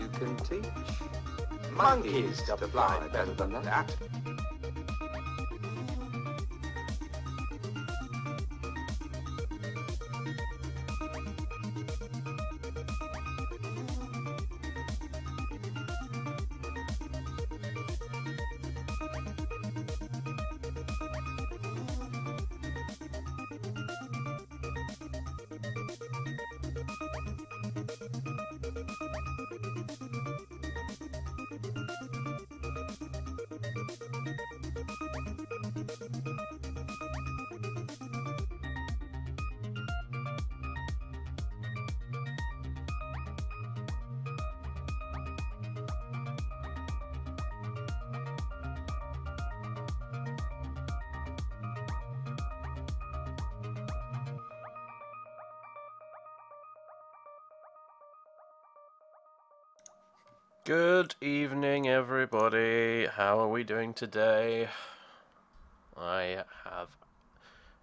You can teach monkeys to fly better than that. Today? I have.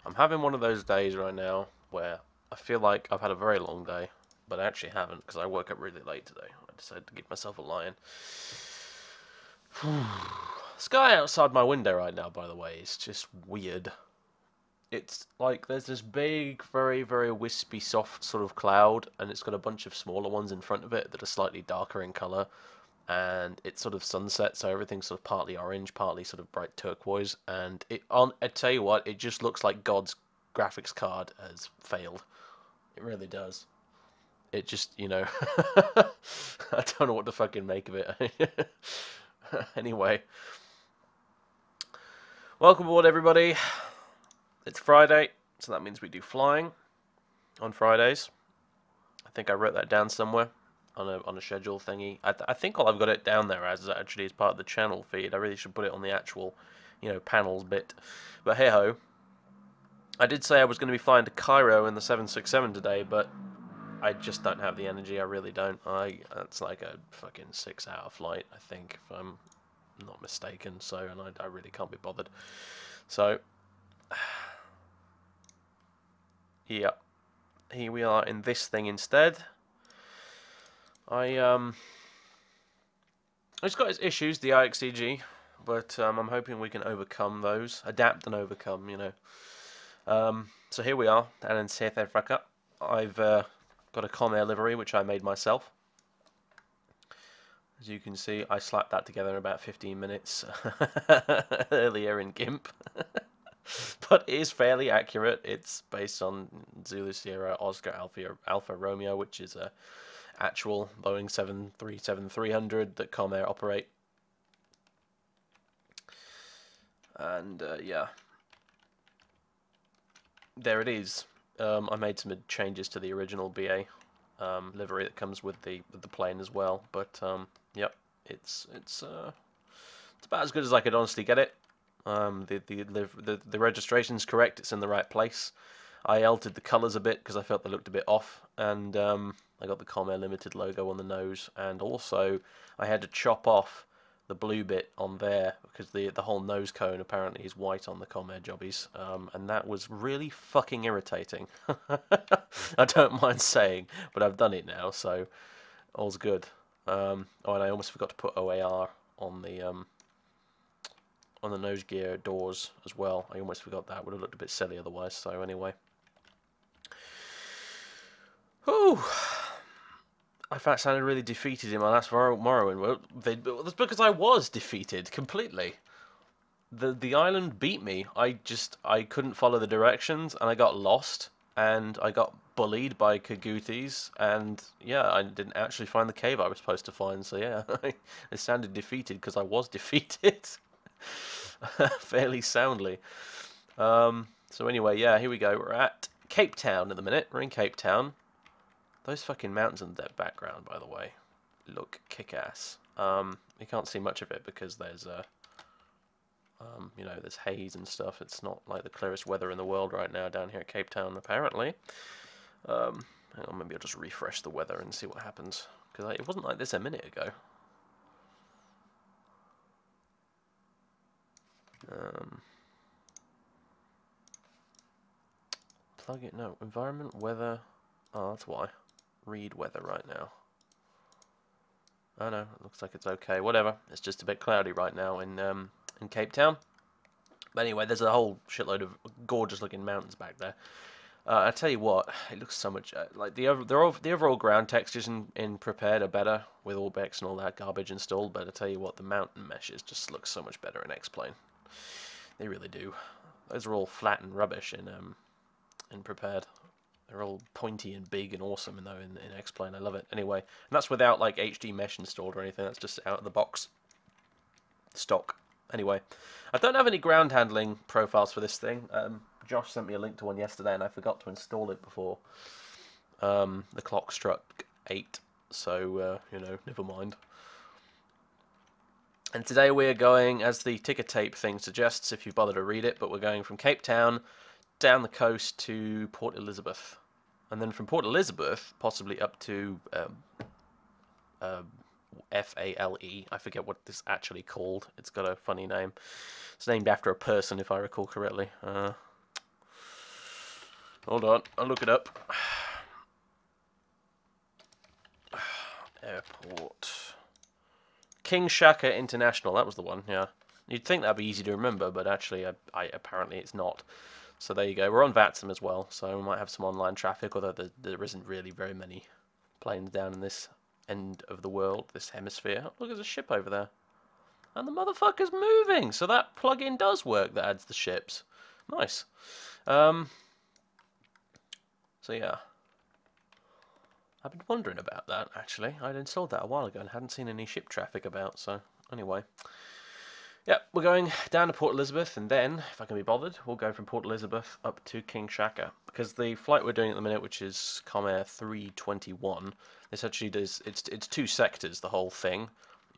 I'm having one of those days right now where I feel like I've had a very long day, but I actually haven't because I woke up really late today. I decided to give myself a lion. Sky outside my window right now, by the way, is just weird. It's like there's this big, very, very wispy, soft sort of cloud, and it's got a bunch of smaller ones in front of it that are slightly darker in colour. And it's sort of sunset, so everything's sort of partly orange, partly sort of bright turquoise. And it on I tell you what, it just looks like God's graphics card has failed. It really does. It just, you know, I don't know what to fucking make of it. anyway, welcome aboard, everybody. It's Friday, so that means we do flying on Fridays. I think I wrote that down somewhere on a on a schedule thingy. I, th- I think all I've got it down there as actually as part of the channel feed. I really should put it on the actual, you know, panels bit. But hey ho. I did say I was going to be flying to Cairo in the 767 today, but I just don't have the energy. I really don't. I it's like a fucking six hour flight, I think, if I'm not mistaken. So, and I, I really can't be bothered. So, yeah, here we are in this thing instead. I um, it's got its issues, the IXEG, but um, I'm hoping we can overcome those, adapt and overcome, you know. Um, so here we are, down in South Africa. I've uh, got a Comair livery which I made myself. As you can see, I slapped that together in about 15 minutes earlier in GIMP. but it is fairly accurate. It's based on Zulu Sierra Oscar Alpha, Alpha Romeo, which is a actual Boeing 737-300 that Comair operate. And uh, yeah, there it is. Um, I made some changes to the original BA um, livery that comes with the with the plane as well. But um, yep, it's it's uh, it's about as good as I could honestly get it. Um, the the the the registration's correct. It's in the right place. I altered the colours a bit because I felt they looked a bit off, and um, I got the Comair Limited logo on the nose, and also I had to chop off the blue bit on there because the the whole nose cone apparently is white on the Comair jobbies, um, and that was really fucking irritating. I don't mind saying, but I've done it now, so all's good. Um, oh, and I almost forgot to put OAR on the um, on the nose gear doors as well. I almost forgot that. Would have looked a bit silly otherwise. So anyway. Ooh. I felt sounded really defeated in my last Morrowind. Well, they, that's because I was defeated completely. The the island beat me. I just I couldn't follow the directions and I got lost and I got bullied by kagoutis and yeah, I didn't actually find the cave I was supposed to find. So yeah, I sounded defeated because I was defeated fairly soundly. Um, so anyway, yeah, here we go. We're at Cape Town at the minute. We're in Cape Town. Those fucking mountains in the background, by the way, look kick-ass. Um, you can't see much of it because there's a, um, you know, there's haze and stuff. It's not like the clearest weather in the world right now down here at Cape Town, apparently. Um, on, maybe I'll just refresh the weather and see what happens. Because it wasn't like this a minute ago. Um, plug it, no, environment, weather, oh, that's why read weather right now. Oh no, it looks like it's okay. Whatever. It's just a bit cloudy right now in um, in Cape Town. But anyway, there's a whole shitload of gorgeous looking mountains back there. Uh, I tell you what, it looks so much uh, like the over, the overall ground textures in, in Prepar3D are better with Orbx and all that garbage installed. But I tell you what, the mountain meshes just look so much better in X-Plane. They really do. Those are all flat and rubbish in um in Prepar3D. They're all pointy and big and awesome, though in, in X-Plane. I love it. Anyway, and that's without like HD mesh installed or anything. That's just out of the box stock. Anyway, I don't have any ground handling profiles for this thing. Um, Josh sent me a link to one yesterday, and I forgot to install it before um, the clock struck eight. So uh, you know, never mind. And today we are going, as the ticker tape thing suggests, if you bother to read it, but we're going from Cape Town down the coast to Port Elizabeth, and then from Port Elizabeth possibly up to um, uh, F A L E. I forget what this actually called. It's got a funny name. It's named after a person, if I recall correctly. Uh, hold on, I'll look it up. Airport. King Shaka International. That was the one. Yeah. You'd think that'd be easy to remember, but actually, I, I apparently it's not. So there you go. We're on VATSIM as well, so we might have some online traffic, although there, there isn't really very many planes down in this end of the world, this hemisphere. Look, there's a ship over there. And the motherfucker's moving, so that plug-in does work that adds the ships. Nice. Um, so yeah. I've been wondering about that, actually. I'd installed that a while ago and hadn't seen any ship traffic about, so anyway. Yeah, we're going down to Port Elizabeth, and then, if I can be bothered, we'll go from Port Elizabeth up to King Shaka. Because the flight we're doing at the minute, which is Comair 321, this actually does, it's, it's two sectors, the whole thing.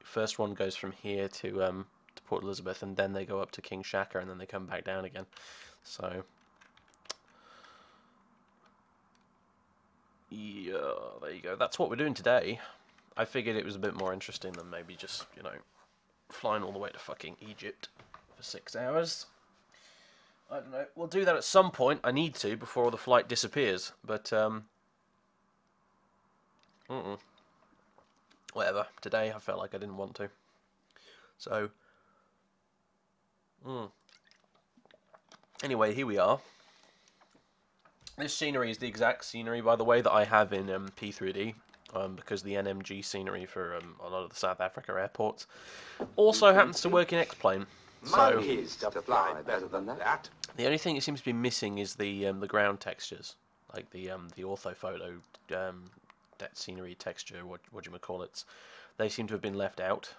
First one goes from here to, um, to Port Elizabeth, and then they go up to King Shaka, and then they come back down again. So, yeah, there you go. That's what we're doing today. I figured it was a bit more interesting than maybe just, you know, flying all the way to fucking Egypt for six hours. I don't know. We'll do that at some point. I need to before the flight disappears. But um, mm -mm. whatever. Today I felt like I didn't want to. So, mm. anyway, here we are. This scenery is the exact scenery, by the way, that I have in um, P3D um, because the NMG scenery for um, a lot of the South Africa airports also happens to work in X-Plane. So better than that. The only thing it seems to be missing is the um, the ground textures, like the um, the orthophoto um, that scenery texture. What what do you call it? They seem to have been left out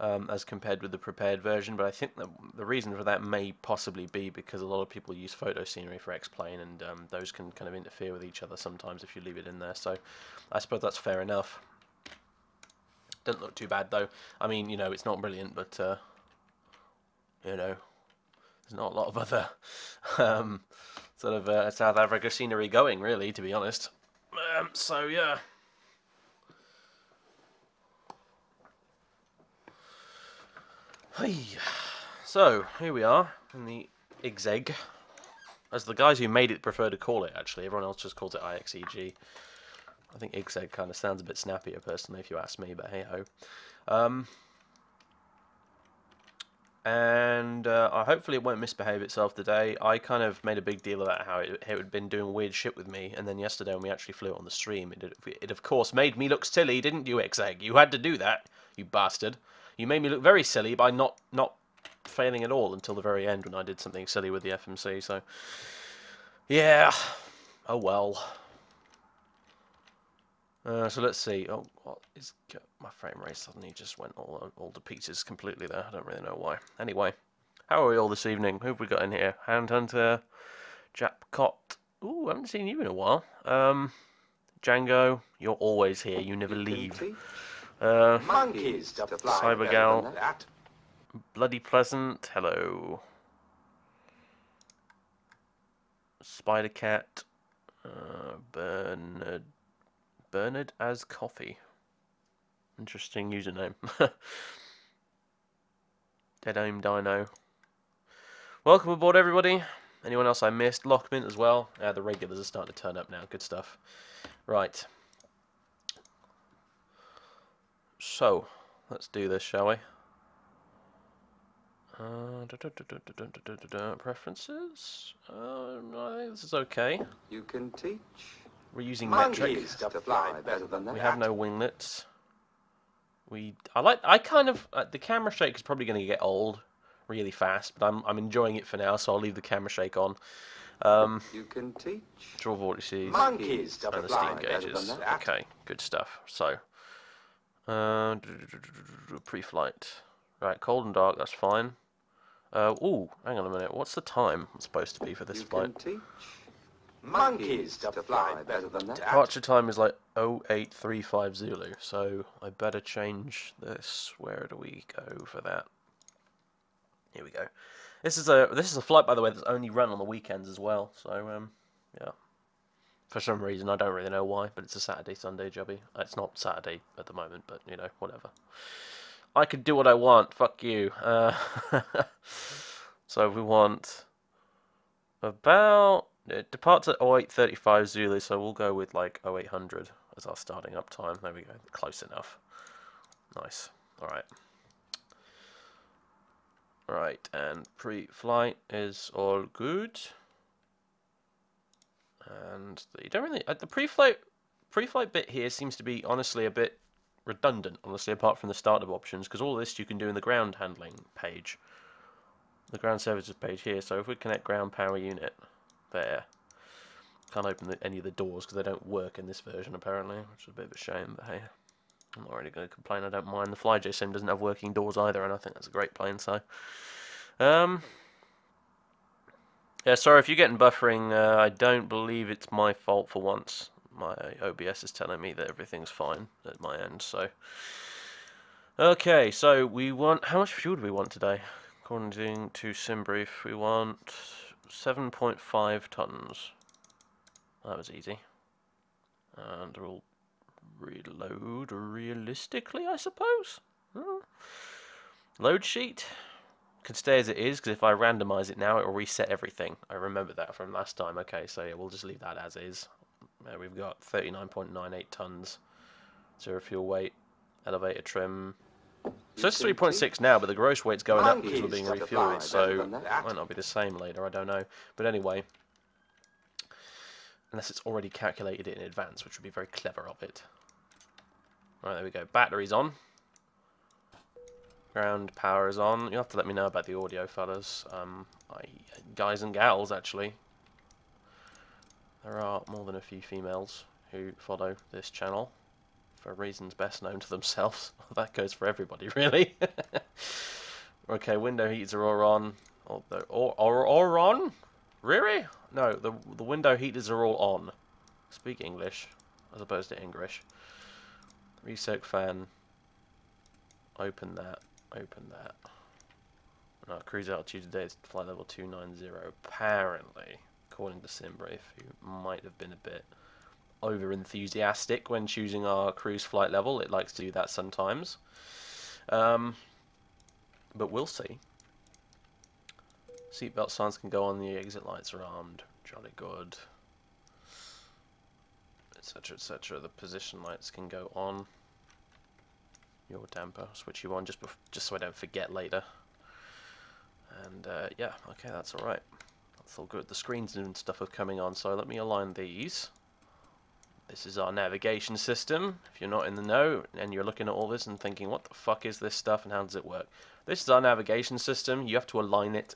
um, as compared with the Prepar3D version. But I think the the reason for that may possibly be because a lot of people use photo scenery for X-Plane, and um, those can kind of interfere with each other sometimes if you leave it in there. So I suppose that's fair enough. Doesn't look too bad though. I mean, you know, it's not brilliant, but uh, you know, there's not a lot of other um, sort of uh, South Africa scenery going, really, to be honest. Um, so yeah. So, here we are in the IGZEG. As the guys who made it prefer to call it, actually. Everyone else just calls it IXEG. I think IGZEG kind of sounds a bit snappier, personally, if you ask me, but hey-ho. Um, and uh, I- hopefully it won't misbehave itself today. I kind of made a big deal about how it, it had been doing weird shit with me, and then yesterday when we actually flew it on the stream, it, it of course made me look silly, didn't you, Exeg? You had to do that, you bastard. You made me look very silly by not not failing at all until the very end when I did something silly with the FMC. So, yeah, oh well. Uh, so let's see. Oh, what is my frame rate suddenly just went all all to pieces completely there. I don't really know why. Anyway, how are we all this evening? Who have we got in here? Handhunter, Japcot. Ooh, I haven't seen you in a while. Um, Django, you're always here. You never leave. Uh, monkeys to fly Cyber better Gal. than that. Bloody Pleasant. Hello. Spider Cat. Uh, Bernard. Bernard as Coffee. Interesting username. Dead Aim Dino. Welcome aboard, everybody. Anyone else I missed? Lockman as well. Yeah, the regulars are starting to turn up now. Good stuff. Right. So, let's do this, shall we? Preferences? I think this is okay. You can teach. We're using metrics. we have no winglets. We, I like, I kind of, uh, the camera shake is probably going to get old really fast, but I'm, I'm enjoying it for now, so I'll leave the camera shake on. Um, you can teach. Draw vortices. Monkeys, and the steam gauges. Okay, good stuff. So, uh, pre-flight. Right, cold and dark. That's fine. Uh, ooh, hang on a minute. What's the time supposed to be for this You flight? can teach monkeys to fly better than that. Departure time is like 0835 Zulu, so I better change this. Where do we go for that? Here we go. This is a this is a flight, by the way, that's only run on the weekends as well. So um, yeah. For some reason, I don't really know why, but it's a Saturday Sunday jobby. It's not Saturday at the moment, but you know, whatever. I could do what I want. Fuck you. Uh, so we want about it departs at 0835 Zulu, so we'll go with like 0800 as our starting up time. There we go. Close enough. Nice. Alright. Right, and pre-flight is all good. And the, you don't really uh, the pre-flight pre-flight bit here seems to be honestly a bit redundant, honestly, apart from the startup options, because all this you can do in the ground handling page, the ground services page here. So if we connect ground power unit there, can't open the, any of the doors because they don't work in this version apparently, which is a bit of a shame. But hey, I'm not really going to complain. I don't mind. The FlyJSim doesn't have working doors either, and I think that's a great plane. So, um. Yeah, sorry if you're getting buffering. Uh, I don't believe it's my fault for once. My OBS is telling me that everything's fine at my end. So, okay. So we want how much fuel do we want today? According to SimBrief, we want 7.5 tons. That was easy. And we'll reload realistically, I suppose. Hmm. Load sheet can stay as it is because if I randomize it now, it will reset everything. I remember that from last time. Okay, so yeah, we'll just leave that as is. Uh, we've got 39.98 tons, zero fuel weight, elevator trim. So it's 3.6 now, but the gross weight's going up because we're being Monkeys to fly refueled, so better than that. it might not be the same later. I don't know. But anyway, unless it's already calculated it in advance, which would be very clever of it. Right, there we go. Batteries on. Ground power is on. You'll have to let me know about the audio, fellas. Um, I, guys and gals, actually. There are more than a few females who follow this channel for reasons best known to themselves. that goes for everybody, really. okay, window heaters are all on. Or, or, or, on? Really? No, the the window heaters are all on. Speak English as opposed to English. Resoak fan. Open that. Open that. No, cruise altitude today is flight level 290. Apparently, according to Simbrief, who might have been a bit over enthusiastic when choosing our cruise flight level. It likes to do that sometimes. Um, but we'll see. Seatbelt signs can go on, the exit lights are armed. Jolly good. Etc, etc. The position lights can go on. Yaw damper, switch you on just just so I don't forget later. And uh, yeah, okay, that's all right. That's all good. The screens and stuff are coming on, so let me align these. This is our navigation system. If you're not in the know and you're looking at all this and thinking, what the fuck is this stuff and how does it work? This is our navigation system. You have to align it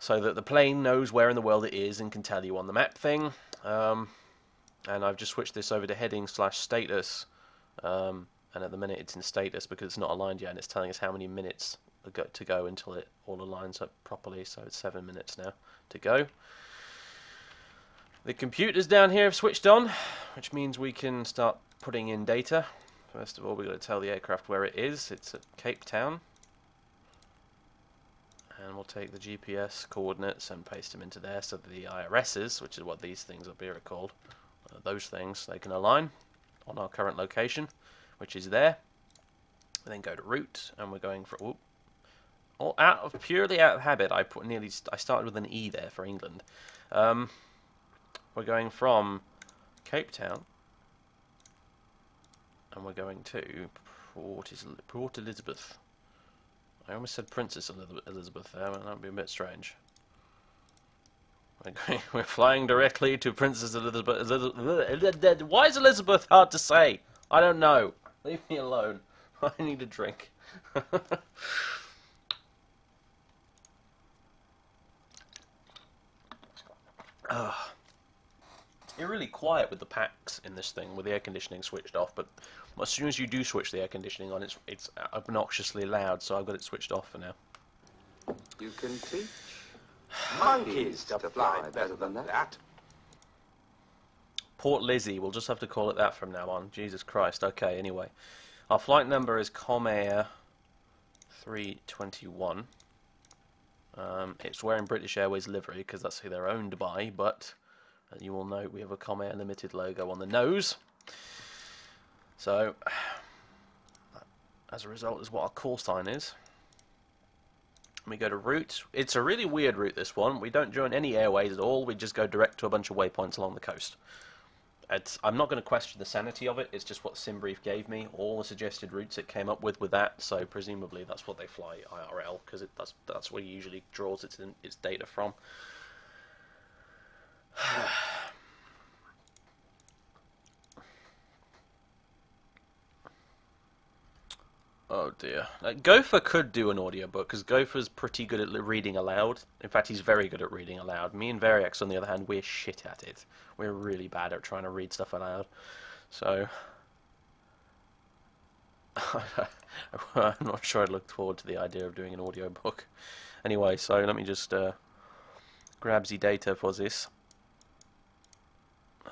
so that the plane knows where in the world it is and can tell you on the map thing. Um, and I've just switched this over to heading slash status. Um, and at the minute it's in status because it's not aligned yet and it's telling us how many minutes to go until it all aligns up properly. So it's seven minutes now to go. The computers down here have switched on, which means we can start putting in data. First of all, we've got to tell the aircraft where it is. It's at Cape Town. And we'll take the GPS coordinates and paste them into there so the IRSs, which is what these things up here are called, uh, those things, they can align on our current location, which is there. And then go to route, and we're going for... Whoop, all out of purely out of habit, I put nearly I started with an E there for England. Um, we're going from Cape Town and we're going to Port, Port Elizabeth. I almost said Princess Elizabeth there, and that would be a bit strange. We're, going, we're flying directly to Princess Elizabeth. Why is Elizabeth hard to say? I don't know. Leave me alone. I need a drink. Ugh. You're really quiet with the packs in this thing, with the air conditioning switched off, but as soon as you do switch the air conditioning on, it's it's obnoxiously loud, so I've got it switched off for now. You can teach monkeys to fly better than that. Port Lizzie, we'll just have to call it that from now on. Jesus Christ. Okay, anyway. Our flight number is Comair 321. Um, it's wearing British Airways livery because that's who they're owned by, but you will note we have a Comair Limited logo on the nose. So, as a result, is what our call sign is. We go to route. It's a really weird route, this one. We don't join any airways at all. We just go direct to a bunch of waypoints along the coast. It's, I'm not going to question the sanity of it. It's just what SimBrief gave me. All the suggested routes it came up with with that. So presumably that's what they fly IRL because that's that's where it usually draws its its data from. oh dear. Uh, Gopher could do an audiobook because Gopher's pretty good at reading aloud. In fact, he's very good at reading aloud. Me and Variax, on the other hand, we're shit at it. We're really bad at trying to read stuff aloud. So. I'm not sure I'd look forward to the idea of doing an audiobook. Anyway, so let me just uh, grab the data for this.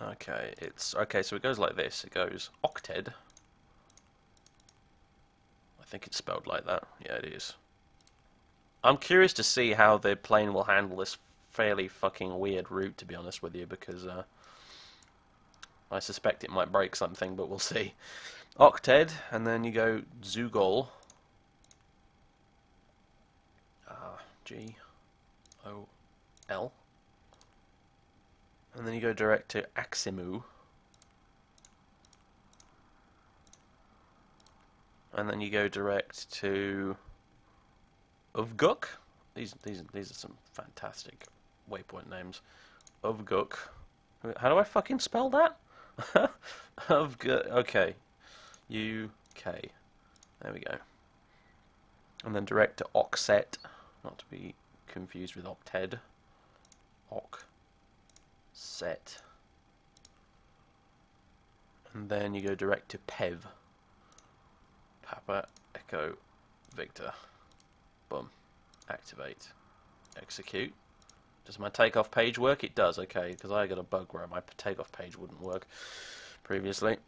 Okay, it's okay. So it goes like this. It goes octed. I think it's spelled like that. Yeah, it is. I'm curious to see how the plane will handle this fairly fucking weird route, to be honest with you, because uh, I suspect it might break something, but we'll see. Octed, and then you go Zugol. Uh, G O L. And then you go direct to Aximu. And then you go direct to Uvguk. These these these are some fantastic waypoint names. Uvguk. How do I fucking spell that? Uvguk. Okay. U K. There we go. And then direct to Oxet, not to be confused with Octed. Oc set. And then you go direct to PEV. Papa Echo Victor. Boom. Activate. Execute. Does my takeoff page work? It does, okay, because I got a bug where my takeoff page wouldn't work previously.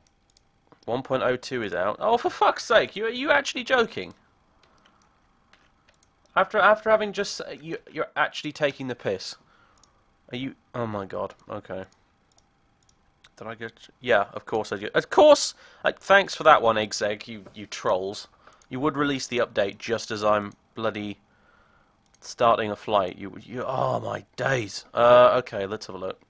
1.02 is out. Oh, for fuck's sake! You are you actually joking? After after having just uh, you you're actually taking the piss. Are you? Oh my god. Okay. Did I get? Yeah, of course I did. Of course. Thanks for that one, Eggsegg. You you trolls. You would release the update just as I'm bloody starting a flight. You you. Oh my days. Uh, okay. Let's have a look.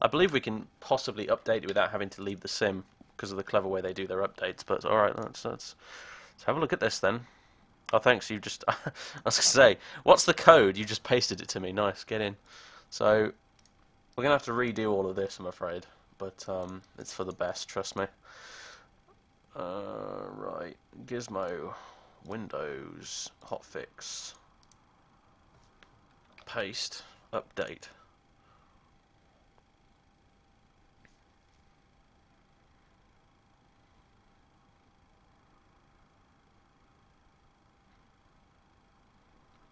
I believe we can possibly update it without having to leave the sim because of the clever way they do their updates. But all right, let's let's let's have a look at this then. Oh, thanks. You just. I was gonna say, what's the code? You just pasted it to me. Nice. Get in. So, we're gonna have to redo all of this, I'm afraid. But um, it's for the best. Trust me. Uh, right. Gizmo. Windows. Hotfix. Paste. Update.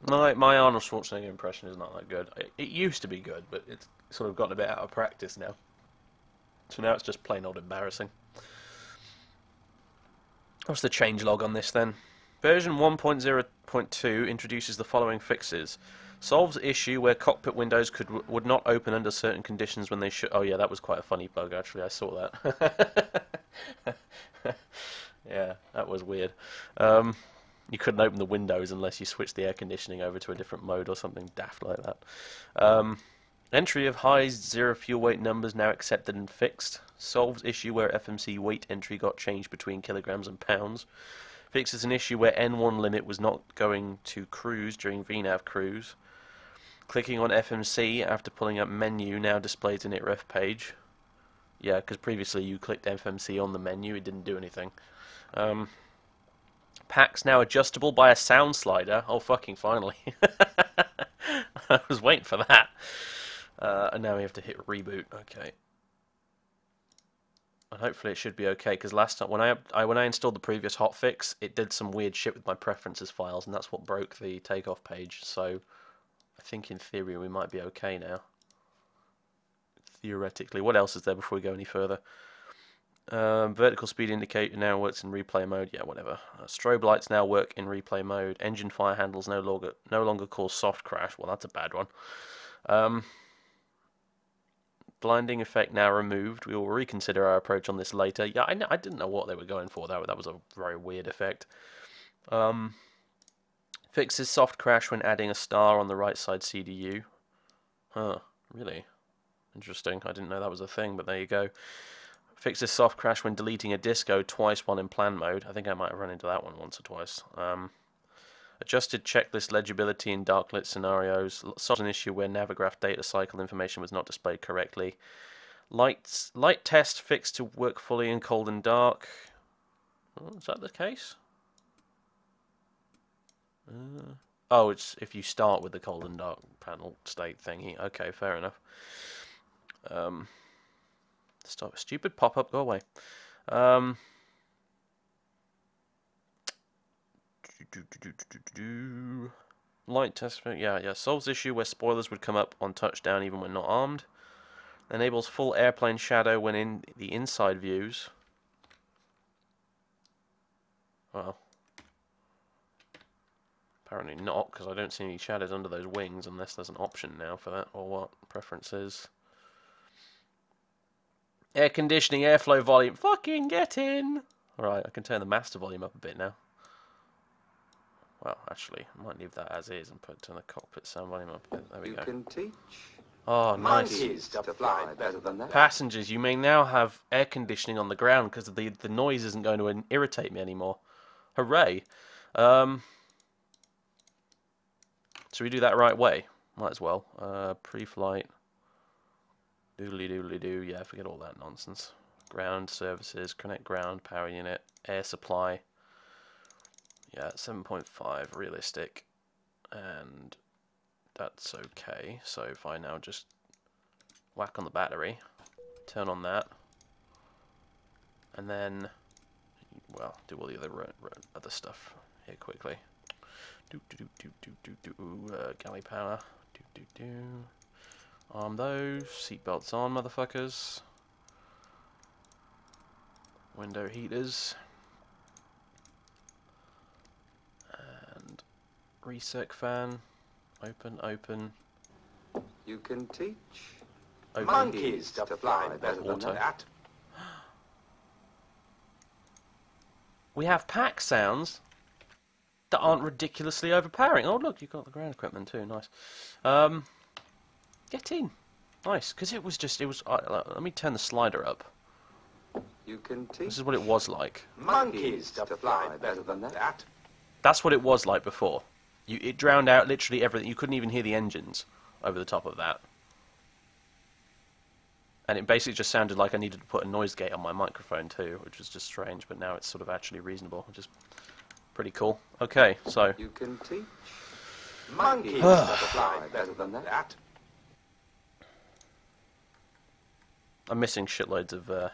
My my Arnold Schwarzenegger impression is not that good. It, it used to be good, but it's sort of gotten a bit out of practice now. So now it's just plain old embarrassing. What's the change log on this then? Version 1.0.2 introduces the following fixes. Solves issue where cockpit windows could would not open under certain conditions when they should. Oh yeah, that was quite a funny bug actually. I saw that. yeah, that was weird. Um, you couldn't open the windows unless you switched the air conditioning over to a different mode or something daft like that. Um, entry of high zero fuel weight numbers now accepted and fixed. Solves issue where FMC weight entry got changed between kilograms and pounds. Fixes an issue where N1 limit was not going to cruise during VNAV cruise. Clicking on FMC after pulling up menu now displays an INIT REF page. Yeah, because previously you clicked FMC on the menu, it didn't do anything. Um, Packs now adjustable by a sound slider. Oh, fucking finally. I was waiting for that. Uh, and now we have to hit reboot. Okay. And hopefully it should be okay, because last time, when I, I, when I installed the previous hotfix, it did some weird shit with my preferences files, and that's what broke the takeoff page. So I think in theory we might be okay now. Theoretically. What else is there before we go any further? Um, vertical speed indicator now works in replay mode. Yeah, whatever. Uh, strobe lights now work in replay mode. Engine fire handles no longer no longer cause soft crash. Well, that's a bad one. Um, blinding effect now removed. We will reconsider our approach on this later. Yeah, I, I didn't know what they were going for. That that was a very weird effect. Um, fixes soft crash when adding a star on the right side CDU. Huh? Really? Interesting. I didn't know that was a thing, but there you go. Fixes soft crash when deleting a disco twice while in plan mode. I think I might have run into that one once or twice. Um, adjusted checklist legibility in darklit scenarios. Solves an issue where Navigraph data cycle information was not displayed correctly. Light, light test fixed to work fully in cold and dark. Is that the case? Uh, oh, it's if you start with the cold and dark panel state thingy. Okay, fair enough. Um, Stop stupid pop up, go away. Um, Light test, yeah, yeah. Solves issue where spoilers would come up on touchdown even when not armed. Enables full airplane shadow when in the inside views. Well, apparently not, because I don't see any shadows under those wings unless there's an option now for that, or what? Preferences. Air conditioning, airflow volume. Fucking get in! Alright, I can turn the master volume up a bit now. Well, actually, I might leave that as is and put turn the cockpit sound volume up. There we you go. You can teach. Oh, nice. Monkeys to fly better than that. Passengers, you may now have air conditioning on the ground because the the noise isn't going to irritate me anymore. Hooray! Um, so we do that right way. Might as well. Uh, pre-flight. Doodly doodly doo, yeah, forget all that nonsense. Ground services, connect ground, power unit, air supply. Yeah, 7.5 realistic. And that's okay. So if I now just whack on the battery, turn on that, and then, well, do all the other other stuff here quickly. Do do do do do do do. Uh, galley power. Do do do. Arm those. Seatbelts on, motherfuckers. Window heaters. Reset fan. Open, open. You can teach open. monkeys to fly better than that. We have pack sounds that aren't ridiculously overpowering. Oh, look, you've got the ground equipment too. Nice. Um, Get in. Nice, because it was just, it was, uh, let me turn the slider up. You can teach This is what it was like. monkeys to fly better than that. That's what it was like before. You, it drowned out literally everything. You couldn't even hear the engines over the top of that. And it basically just sounded like I needed to put a noise gate on my microphone too, which was just strange, but now it's sort of actually reasonable, which is pretty cool. Okay, so. You can teach monkeys to fly better than that. I'm missing shitloads of uh,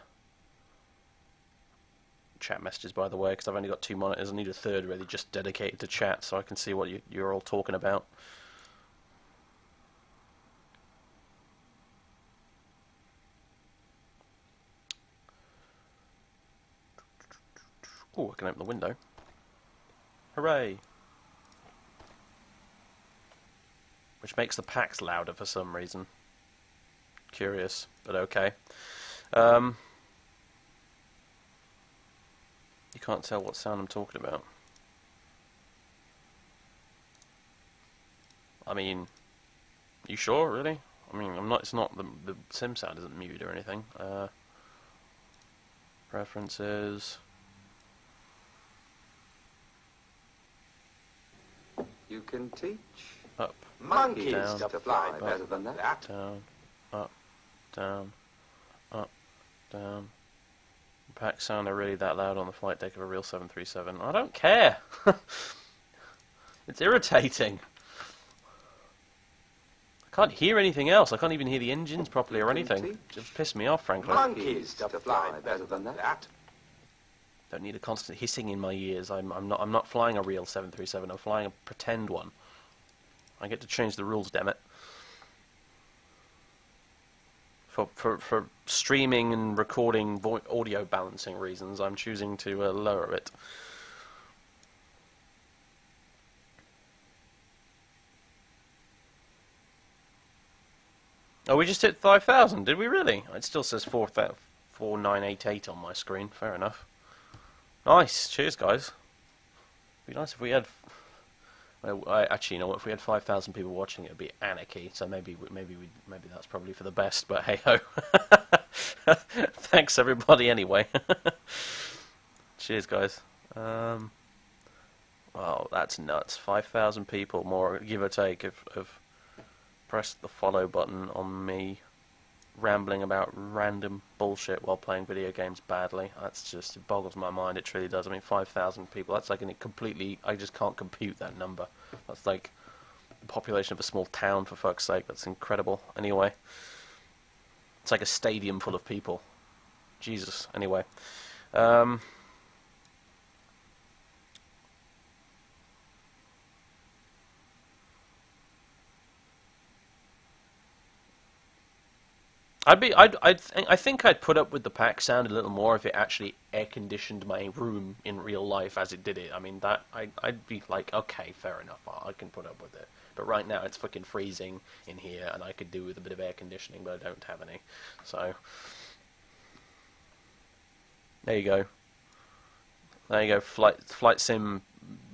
chat messages, by the way, because I've only got two monitors. I need a third really just dedicated to chat so I can see what you, you're all talking about. Oh, I can open the window. Hooray! Which makes the packs louder for some reason. Curious, but okay. Um, you can't tell what sound I'm talking about. I mean, you sure, really? I mean, I'm not. It's not the the sim sound isn't muted or anything. Uh, preferences. You can teach Up, monkeys down, to fly up, better than that. down, up, down, up, down. Pack sound are really that loud on the flight deck of a real 737. I don't care. it's irritating. I can't hear anything else. I can't even hear the engines properly or anything. Just pissed me off, frankly. Monkeys to fly better than that. Don't need a constant hissing in my ears. I'm, I'm not. I'm not flying a real 737. I'm flying a pretend one. I get to change the rules, damn it. For for for streaming and recording audio balancing reasons, I'm choosing to uh, lower it. Oh, we just hit 5,000, did we really? It still says 4,988 on my screen. Fair enough. Nice. Cheers, guys. Be nice if we had. I, actually, you know? If we had five thousand people watching, it would be anarchy. So maybe, maybe, we, maybe that's probably for the best. But hey ho. Thanks everybody. Anyway. Cheers, guys. Um, wow, that's nuts. Five thousand people more, give or take, have, have pressed the follow button on me rambling about random bullshit while playing video games badly. That's just it boggles my mind. It truly does. I mean, five thousand people. That's like a completely. I just can't compute that number. That's like the population of a small town. For fuck's sake, that's incredible. Anyway, it's like a stadium full of people. Jesus. Anyway, um, I'd be, I'd, I'd, th- I think I'd put up with the pack sound a little more if it actually air conditioned my room in real life as it did it. I mean, that I, I'd be like, okay, fair enough, I can put up with it. But right now it's fucking freezing in here, and I could do with a bit of air conditioning, but I don't have any. So there you go. There you go. Flight, flight sim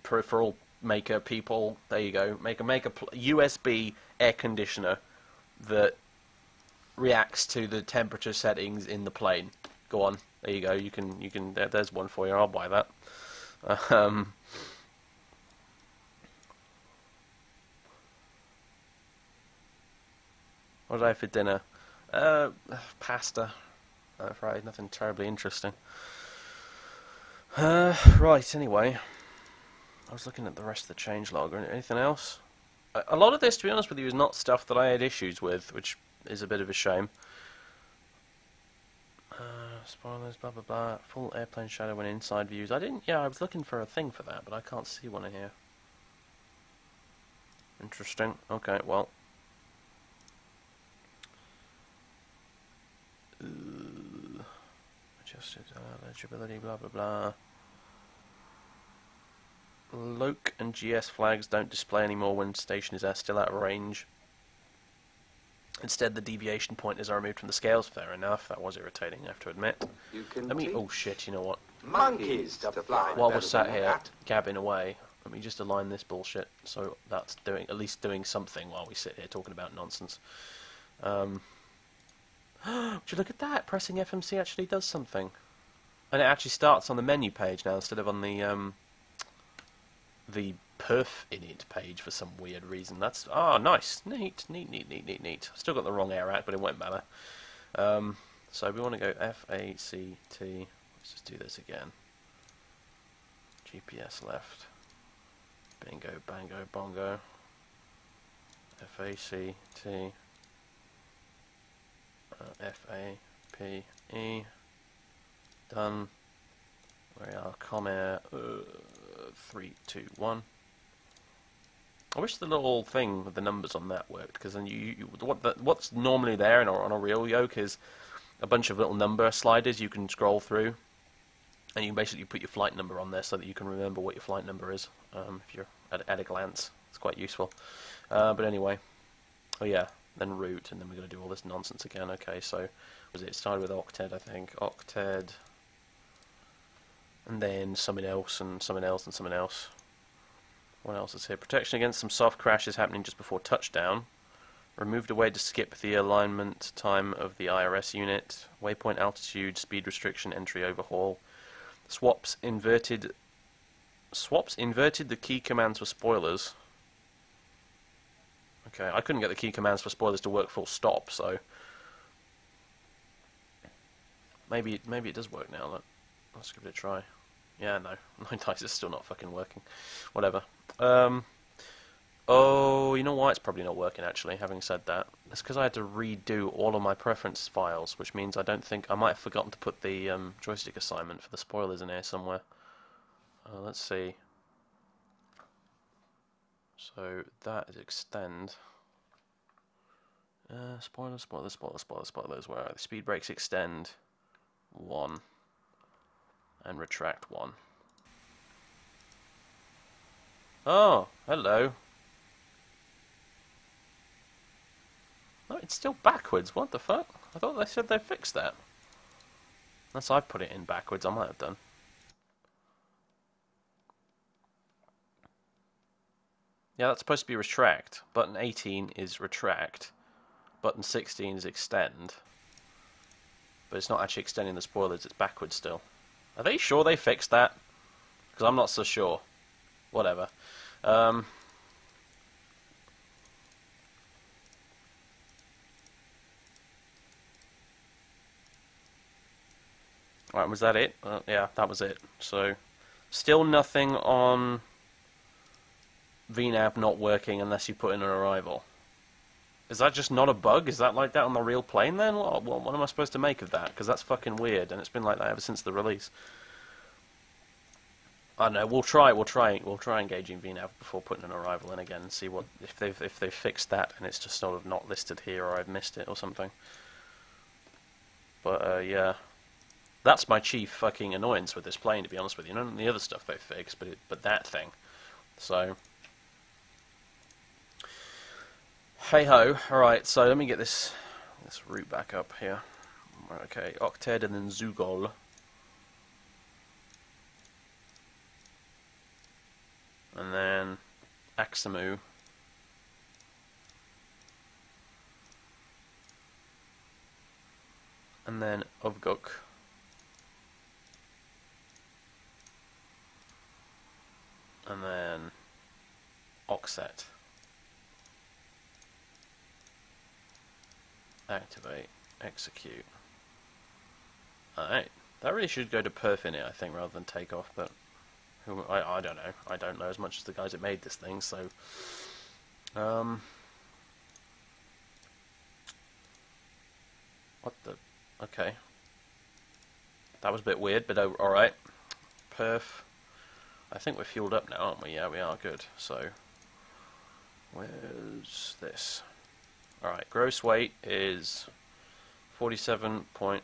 peripheral maker people. There you go. Make a make a USB air conditioner that reacts to the temperature settings in the plane. Go on, there you go. You can you can. There, there's one for you. I'll buy that. Um, what did I have for dinner? Uh, pasta. Uh, Friday. Nothing terribly interesting. Uh, right. Anyway, I was looking at the rest of the change log. Anything else? A lot of this, to be honest with you, is not stuff that I had issues with, which is a bit of a shame. Uh, spoilers, blah blah blah. Full airplane shadow when inside views. I didn't. Yeah, I was looking for a thing for that, but I can't see one in here. Interesting. Okay, well. Uh, adjusted uh, legibility, blah blah blah. LOC and GS flags don't display anymore when station is uh, still out of range. Instead, the deviation pointers are removed from the scales. Fair enough. That was irritating, I have to admit. You can Let me. Oh shit! You know what? monkeys to fly While we're sat here that. gabbing away, let me just align this bullshit so that's doing at least doing something while we sit here talking about nonsense. Um, would you look at that? Pressing FMC actually does something, and it actually starts on the menu page now instead of on the um, the perf init page for some weird reason. That's oh nice, neat, neat, neat, neat, neat, neat. Still got the wrong AIRAC, but it won't matter. Um, so we want to go F A C T. Let's just do this again. GPS left. Bingo, bango, bongo. F A C T. Uh, F A P E. Done. We are Comair uh, three, two, one. I wish the little thing with the numbers on that worked because then you, you what the, what's normally there in on a real yoke is a bunch of little number sliders you can scroll through, and you can basically put your flight number on there so that you can remember what your flight number is um, if you're at, at, a glance. It's quite useful. Uh, but anyway, oh yeah, then root, and then we're going to do all this nonsense again. Okay, so was it, it started with octet, I think. Octet, and then something else, and something else, and something else. What else is here? Protection against some soft crashes happening just before touchdown. Removed a way to skip the alignment time of the IRS unit. Waypoint altitude, speed restriction, entry overhaul. Swaps inverted. Swaps inverted the key commands for spoilers. Okay, I couldn't get the key commands for spoilers to work full stop, so maybe maybe it does work now. Look. Let's give it a try. Yeah, no. Nine dice is still not fucking working. Whatever. Um, oh, you know why it's probably not working, actually, having said that? It's because I had to redo all of my preference files, which means I don't think... I might have forgotten to put the um, joystick assignment for the spoilers in here somewhere. Uh, let's see. So, that is extend. Uh, spoiler, spoiler, spoiler, spoiler, spoilers. Where are the speed brakes extend? One and retract one. Oh, hello. No, it's still backwards. What the fuck? I thought they said they fixed that. Unless I've put it in backwards, I might have done. Yeah, that's supposed to be retract. Button 18 is retract. Button 16 is extend. But it's not actually extending the spoilers, it's backwards still. Are they sure they fixed that? Because I'm not so sure. Whatever. Um, Right, was that it? Uh, yeah, that was it. So, still nothing on VNAV not working unless you put in an arrival. Is that just not a bug? Is that like that on the real plane then? What, what, what am I supposed to make of that? Because that's fucking weird, and it's been like that ever since the release. I don't know. We'll try. We'll try. We'll try engaging VNAV before putting an arrival in again and see what if they've if they've fixed that and it's just sort of not listed here or I've missed it or something. But uh, yeah, that's my chief fucking annoyance with this plane. To be honest with you, none of the other stuff they fixed, but it, but that thing. So Hey ho. Alright, so let me get this this root back up here. Okay, Octed and then Zugol. And then Axamu. And then Ovguk. And then Oxet. Activate, execute. Alright, that really should go to perf init, I think, rather than take off, but who, I, I don't know. I don't know as much as the guys that made this thing, so... Um... What the... Okay. That was a bit weird, but oh, alright. Perf. I think we're fueled up now, aren't we? Yeah, we are. Good. So, where's this? Alright, gross weight is 47.5.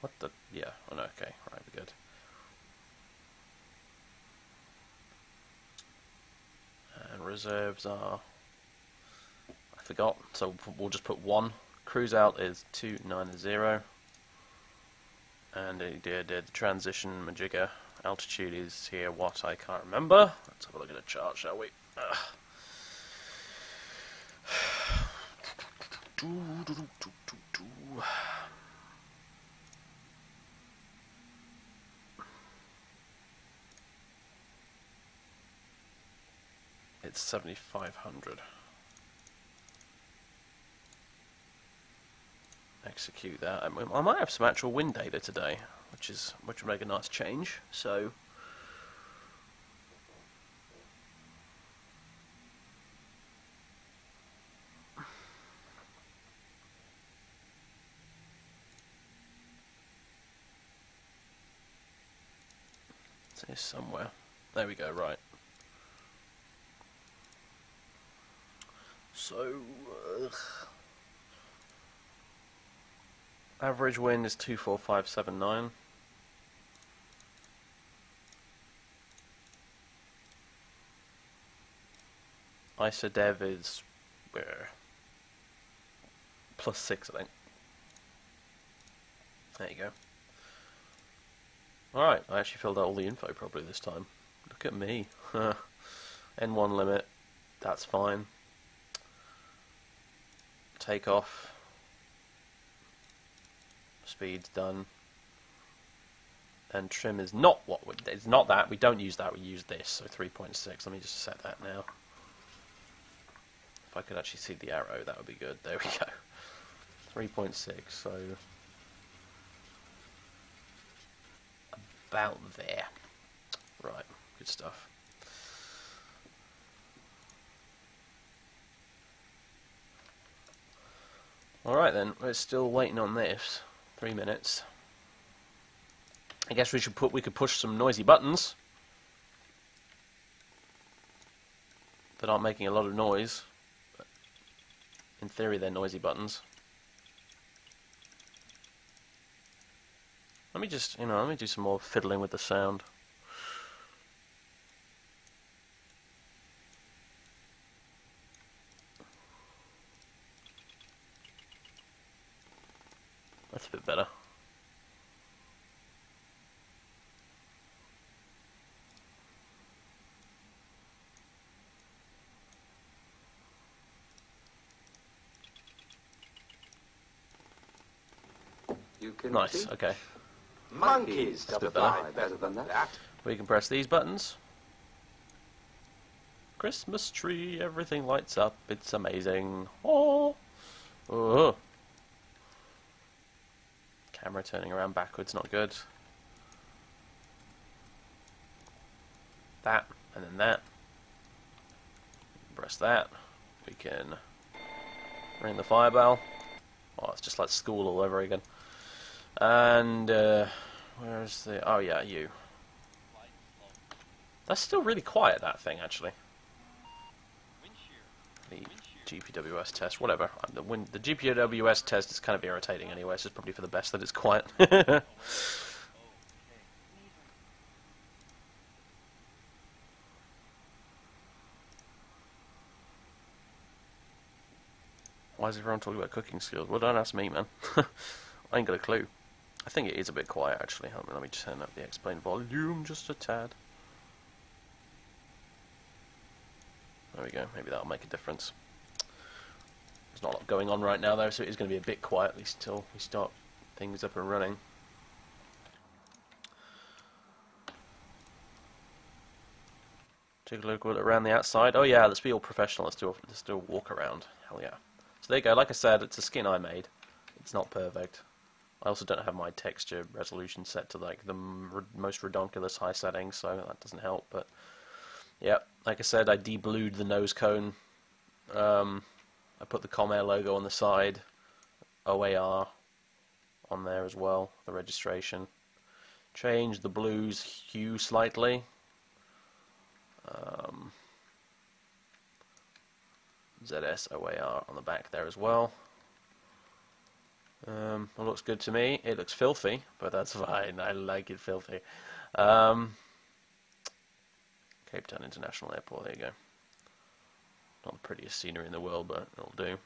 What the? Yeah, oh no, okay, right, we're good. And reserves are. I forgot, so we'll just put 1. Cruise out is 290. And did, did the transition majigger altitude is here, what, I can't remember. Let's have a look at a chart, shall we? It's 7,500. Execute that. I might have some actual wind data today which is which would make a nice change. So. It's somewhere. There we go, right. So, average wind is 24579. ISODEV is uh, plus 6, I think. There you go. Alright, I actually filled out all the info properly this time. Look at me. N1 limit, that's fine. Takeoff. Speed's done. And trim is not what we, it's not that. We don't use that. We use this. So 3.6. Let me just set that now. If I could actually see the arrow, that would be good. There we go. 3.6. So about there. Right, good stuff. Alright then, we're still waiting on this. Three minutes. I guess we should put we could push some noisy buttons that aren't making a lot of noise. In theory they're noisy buttons. Let me just, you know, let me do some more fiddling with the sound. That's a bit better. You can Nice, teach okay. monkeys to bit fly better. better than that. We can press these buttons. Christmas tree, everything lights up. It's amazing. Oh, oh. Camera turning around backwards, not good. That, and then that. Press that. We can ring the fire bell. Oh, it's just like school all over again. And, uh, where's the. Oh, yeah, you. That's still really quiet, that thing, actually. The GPWS test, whatever. The, win- the GPWS test is kind of irritating anyway, so it's probably for the best that it's quiet. Why is everyone talking about cooking skills? Well, don't ask me, man. I ain't got a clue. I think it is a bit quiet, actually. Hold on, Let me turn up the X-Plane volume just a tad. There we go. Maybe that'll make a difference. There's not a lot going on right now, though, so it is going to be a bit quiet, at least till we start things up and running. Take a look around the outside. Oh yeah, let's be all professional. Let's do a, let's do a walk around. Hell yeah. So there you go. Like I said, it's a skin I made. It's not perfect. I also don't have my texture resolution set to like the most redonkulous high settings, so that doesn't help. But yeah, like I said, I de-blued the nose cone. Um, I put the Comair logo on the side, OAR on there as well, the registration. Changed the blues hue slightly. Um, ZS OAR on the back there as well. Um, it looks good to me. It looks filthy, but that's fine. I like it filthy. Um, Cape Town International Airport, there you go. Not the prettiest scenery in the world, but it'll do.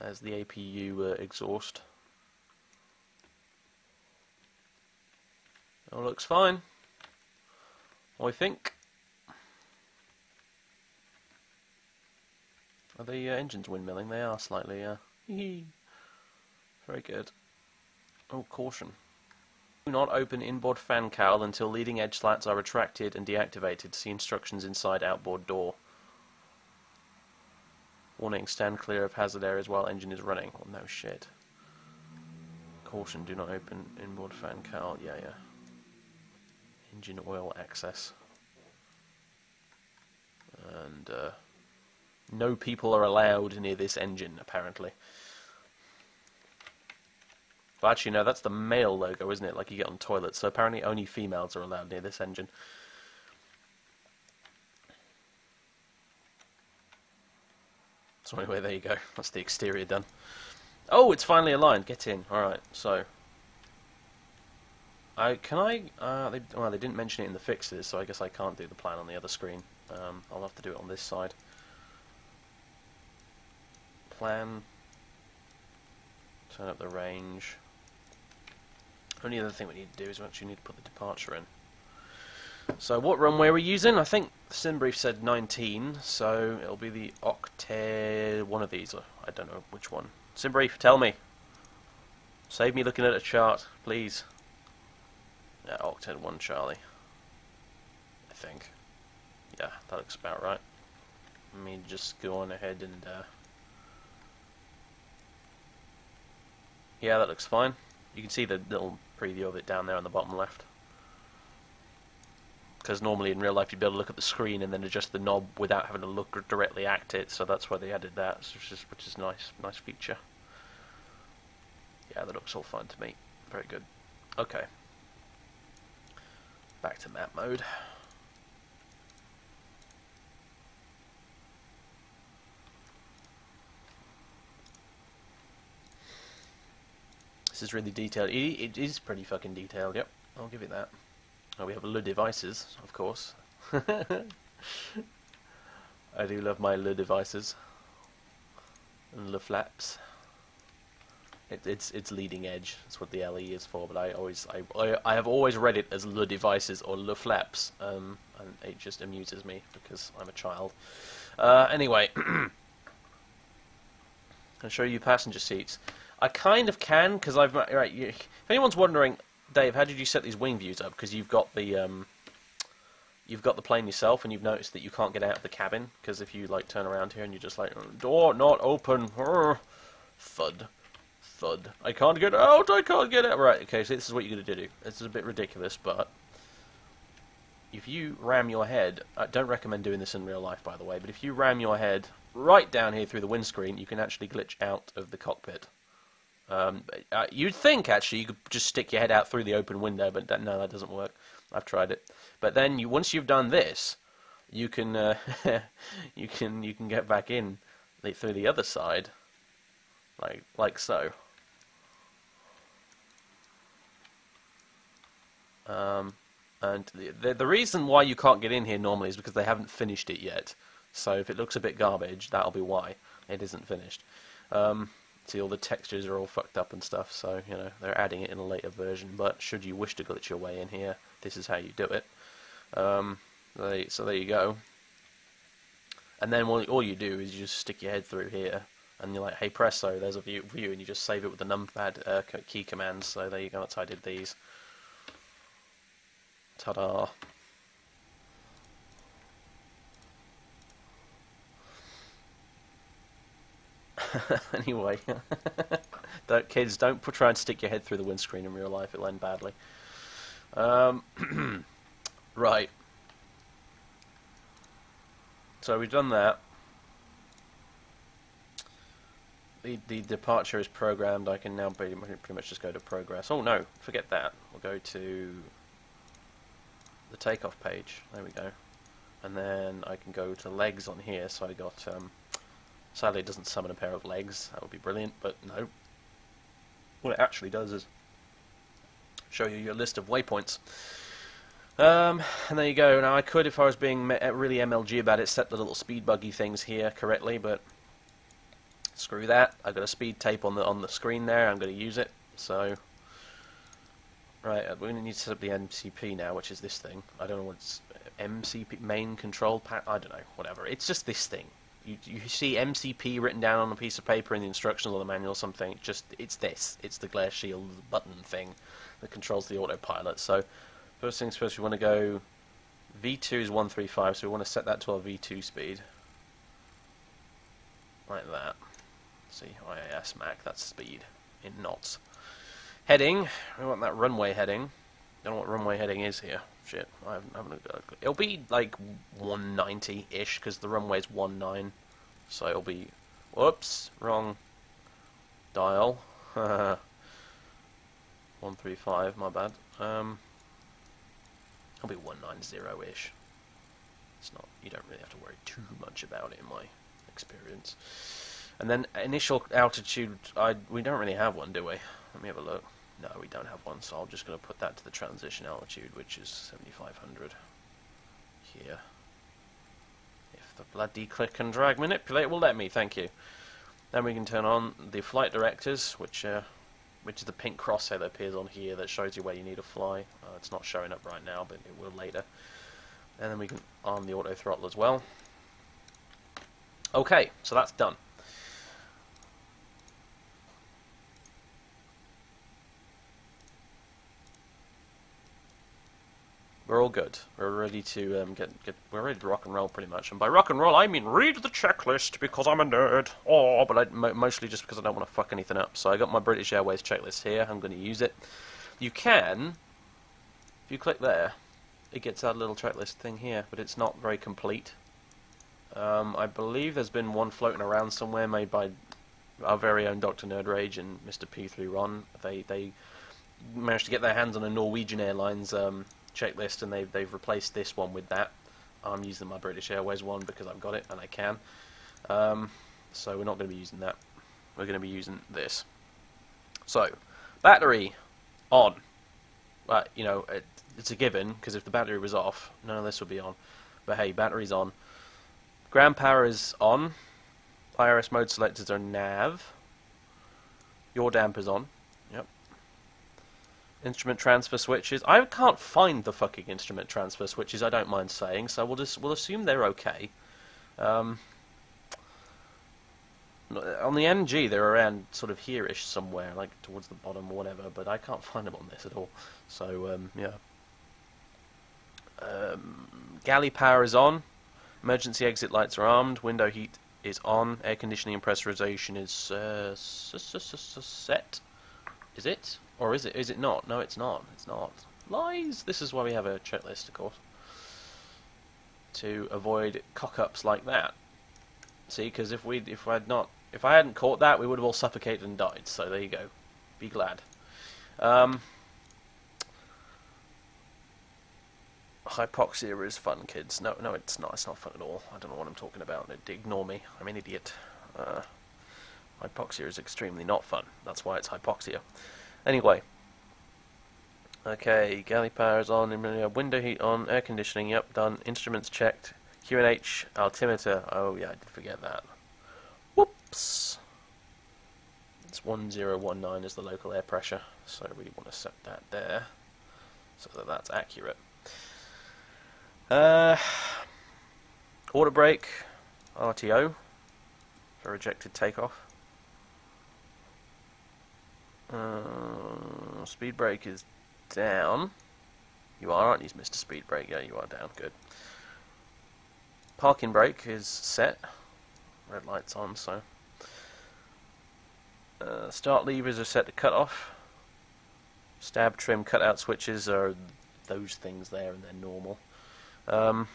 There's the APU uh, exhaust. All looks fine. I think. Are the uh, engines windmilling? They are slightly, uh, very good. Oh, caution. Do not open inboard fan cowl until leading edge slats are retracted and deactivated. See instructions inside outboard door. Warning, stand clear of hazard areas while engine is running. Oh, no shit. Caution, do not open inboard fan cowl. Yeah, yeah. Engine oil access. And, uh, no people are allowed near this engine, apparently. Well, actually, no, that's the male logo, isn't it? Like you get on toilets. So apparently only females are allowed near this engine. So anyway, there you go. That's the exterior done. Oh, it's finally aligned. Get in. All right. So, I can I? Uh, they, well, they didn't mention it in the fixes, so I guess I can't do the plan on the other screen. Um, I'll have to do it on this side. Plan. Turn up the range. Only other thing we need to do is we actually need to put the departure in. So what runway are we using? I think SimBrief said 19, so it'll be the Octet, one of these. I don't know which one. SimBrief, tell me. Save me looking at a chart, please. Yeah, Octet 1 Charlie. I think. Yeah, that looks about right. Let me just go on ahead and... Uh... Yeah, that looks fine. You can see the little preview of it down there on the bottom left. Because normally in real life you'd be able to look at the screen and then adjust the knob without having to look directly at it, so that's why they added that, which is, which is nice, nice feature. Yeah, that looks all fine to me. Very good. Okay. Back to map mode. Is really detailed. It, it is pretty fucking detailed, yep. I'll give it that. Oh, we have Le devices, of course. I do love my Le devices. And Le flaps. It, it's it's leading edge. That's what the LE is for. But I always I, I, I have always read it as Le devices or Le flaps, um, and it just amuses me because I'm a child. Uh, anyway, I'll show you passenger seats. I kind of can because I've right. You, if anyone's wondering, Dave, how did you set these wing views up? Because you've got the um, you've got the plane yourself, and you've noticed that you can't get out of the cabin because if you like turn around here and you're just like door not open, thud, thud. I can't get out. I can't get out. Right. Okay. So this is what you're gonna do. This is a bit ridiculous, but if you ram your head, I don't recommend doing this in real life, by the way. But if you ram your head right down here through the windscreen, you can actually glitch out of the cockpit. Um, uh, you'd think actually you could just stick your head out through the open window, but that, no, that doesn't work. I've tried it. But then you, once you've done this, you can uh, you can you can get back in through the other side, like like so. Um, and the, the reason why you can't get in here normally is because they haven't finished it yet. So if it looks a bit garbage, that'll be why it isn't finished. Um, See, all the textures are all fucked up and stuff, so, you know, they're adding it in a later version, but should you wish to glitch your way in here, this is how you do it. Um, so there you go. And then what, all you do is you just stick your head through here, and you're like, hey presto, there's a view, view and you just save it with the numpad uh, key commands, so there you go, that's how I did these. Ta-da. anyway, don't, kids, don't try and stick your head through the windscreen in real life. It'll end badly. Um, right. So we've done that. The, the departure is programmed. I can now pretty much just go to progress. Oh no, forget that. We'll go to the takeoff page. There we go. And then I can go to legs on here. So I got um, Sadly, it doesn't summon a pair of legs. That would be brilliant, but no. What it actually does is show you your list of waypoints. Um, and there you go. Now, I could, if I was being really MLG about it, set the little speed buggy things here correctly, but screw that. I've got a speed tape on the on the screen there. I'm going to use it. So, right, we're going to need to set up the MCP now, which is this thing. I don't know what's MCP main control pack. I don't know. Whatever. It's just this thing. You, you see MCP written down on a piece of paper in the instructions or the manual or something. Just it's this. It's the glare shield button thing that controls the autopilot. So first things first, we want to go. V2 is 135, so we want to set that to our V2 speed. Like that. See, IAS Mach, that's speed in knots. Heading, we want that runway heading. Don't know what runway heading is here. Shit, I haven't, I haven't It'll be like 190-ish, because the runway's 19. So it'll be... Whoops, wrong dial. 135, my bad. Um, it'll be 190-ish. It's not... You don't really have to worry too much about it, in my experience. And then initial altitude, I we don't really have one, do we? Let me have a look. No, we don't have one, so I'm just going to put that to the transition altitude, which is 7,500 here. If the bloody click and drag manipulate will let me, thank you. Then we can turn on the flight directors, which uh, which is the pink crosshair that appears on here that shows you where you need to fly. Uh, it's not showing up right now, but it will later. And then we can arm the auto throttle as well. Okay, so that's done. We're all good. We're ready to um, get get. We're ready to rock and roll, pretty much. And by rock and roll, I mean read the checklist because I'm a nerd. Oh, but I, mo mostly just because I don't want to fuck anything up. So I got my British Airways checklist here. I'm going to use it. You can, if you click there, it gets that little checklist thing here, but it's not very complete. Um, I believe there's been one floating around somewhere made by our very own Dr. Nerd Rage and Mr. P3 Ron. They they managed to get their hands on a Norwegian Airlines. Um, checklist, and they've they've replaced this one with that. I'm using my British Airways one because I've got it and I can. Um, so we're not going to be using that. We're going to be using this. So, battery on. But you know, it, it's a given because if the battery was off, none of this would be on. But hey, battery's on. Ground power is on. IRS mode selectors are nav. Yaw damper's on. Instrument transfer switches. I can't find the fucking instrument transfer switches. I don't mind saying. So we'll just we'll assume they're okay. Um, on the NG, they're around sort of here-ish somewhere, like towards the bottom or whatever. But I can't find them on this at all. So um, yeah. Um, galley power is on. Emergency exit lights are armed. Window heat is on. Air conditioning and pressurization is uh, set. Is it? Or is it? Is it not? No, it's not. It's not. Lies! This is why we have a checklist, of course. To avoid cock-ups like that. See, because if we if I'd not if I hadn't caught that, we would have all suffocated and died. So there you go. Be glad. Um, hypoxia is fun, kids. No, no, it's not. It's not fun at all. I don't know what I'm talking about. Ignore me. I'm an idiot. Uh, hypoxia is extremely not fun. That's why it's hypoxia. Anyway. Okay, galley power is on, window heat on, air conditioning, yep, done. Instruments checked. QNH altimeter, oh yeah, I did forget that. Whoops! It's 1019 is the local air pressure, so we want to set that there so that that's accurate. Uh, auto brake, RTO for rejected takeoff. Uh, speed brake is down. You are, aren't you, Mr. Speed Brake? Yeah, you are down. Good. Parking brake is set. Red light's on, so. Uh, start levers are set to cut off. Stab trim cutout switches are those things there, and they're normal. Um,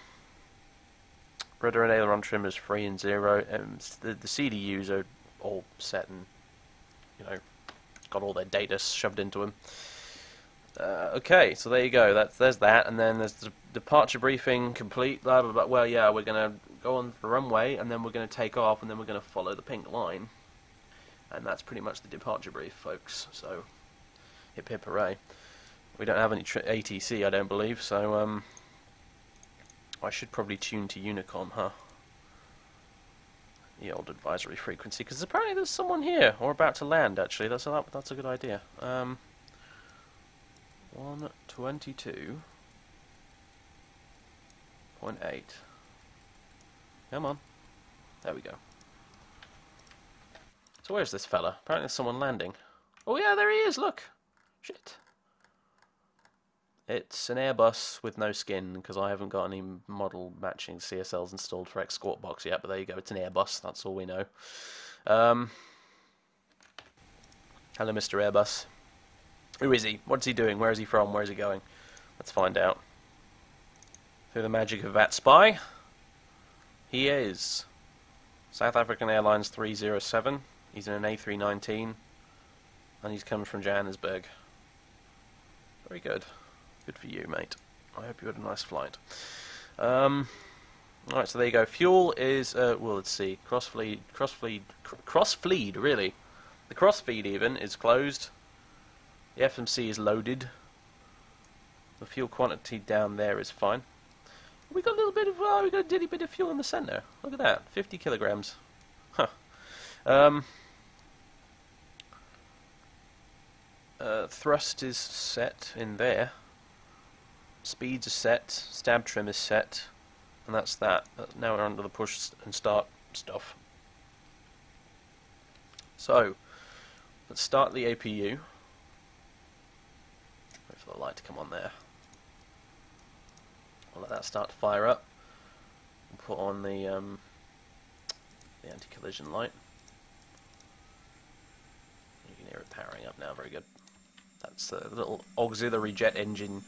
rudder and aileron trim is free and zero. Um, the, the CDUs are all set and, you know, got all their data shoved into them. Uh, okay, so there you go. That's there's that, and then there's the departure briefing complete. Blah blah blah. Well, yeah, we're gonna go on the runway, and then we're gonna take off, and then we're gonna follow the pink line, and that's pretty much the departure brief, folks. So, hip hip hooray! We don't have any ATC, I don't believe. So, um, I should probably tune to Unicom, huh? The old advisory frequency because apparently there's someone here or about to land. Actually, that's a that's a good idea. Um, one twenty-two point eight. Come on. There we go. So where's this fella? Apparently there's someone landing. Oh yeah, there he is, look! Shit. It's an Airbus with no skin, because I haven't got any model matching CSLs installed for Squawk Box yet, but there you go, it's an Airbus, that's all we know. Um, hello, Mr. Airbus. Who is he? What's he doing? Where is he from? Where is he going? Let's find out. Through the magic of VAT-Spy, he is South African Airlines 307. He's in an A319, and he's coming from Johannesburg. Very good. Good for you, mate. I hope you had a nice flight. Um, Alright, so there you go. Fuel is, uh, well, let's see. Crossfeed, crossfeed, cr really. The crossfeed, even, is closed. The FMC is loaded. The fuel quantity down there is fine. We got a little bit of, oh, we got a ditty bit of fuel in the centre. Look at that, 50 kilograms. Huh. Um, uh, thrust is set in there. Speeds are set. Stab trim is set. And that's that. Now we're under the push and start stuff. So, let's start the APU Wait for the light to come on there. I'll let that start to fire up. We'll put on the um, the anti-collision light. You can hear it powering up now. Very good. That's a little auxiliary jet engine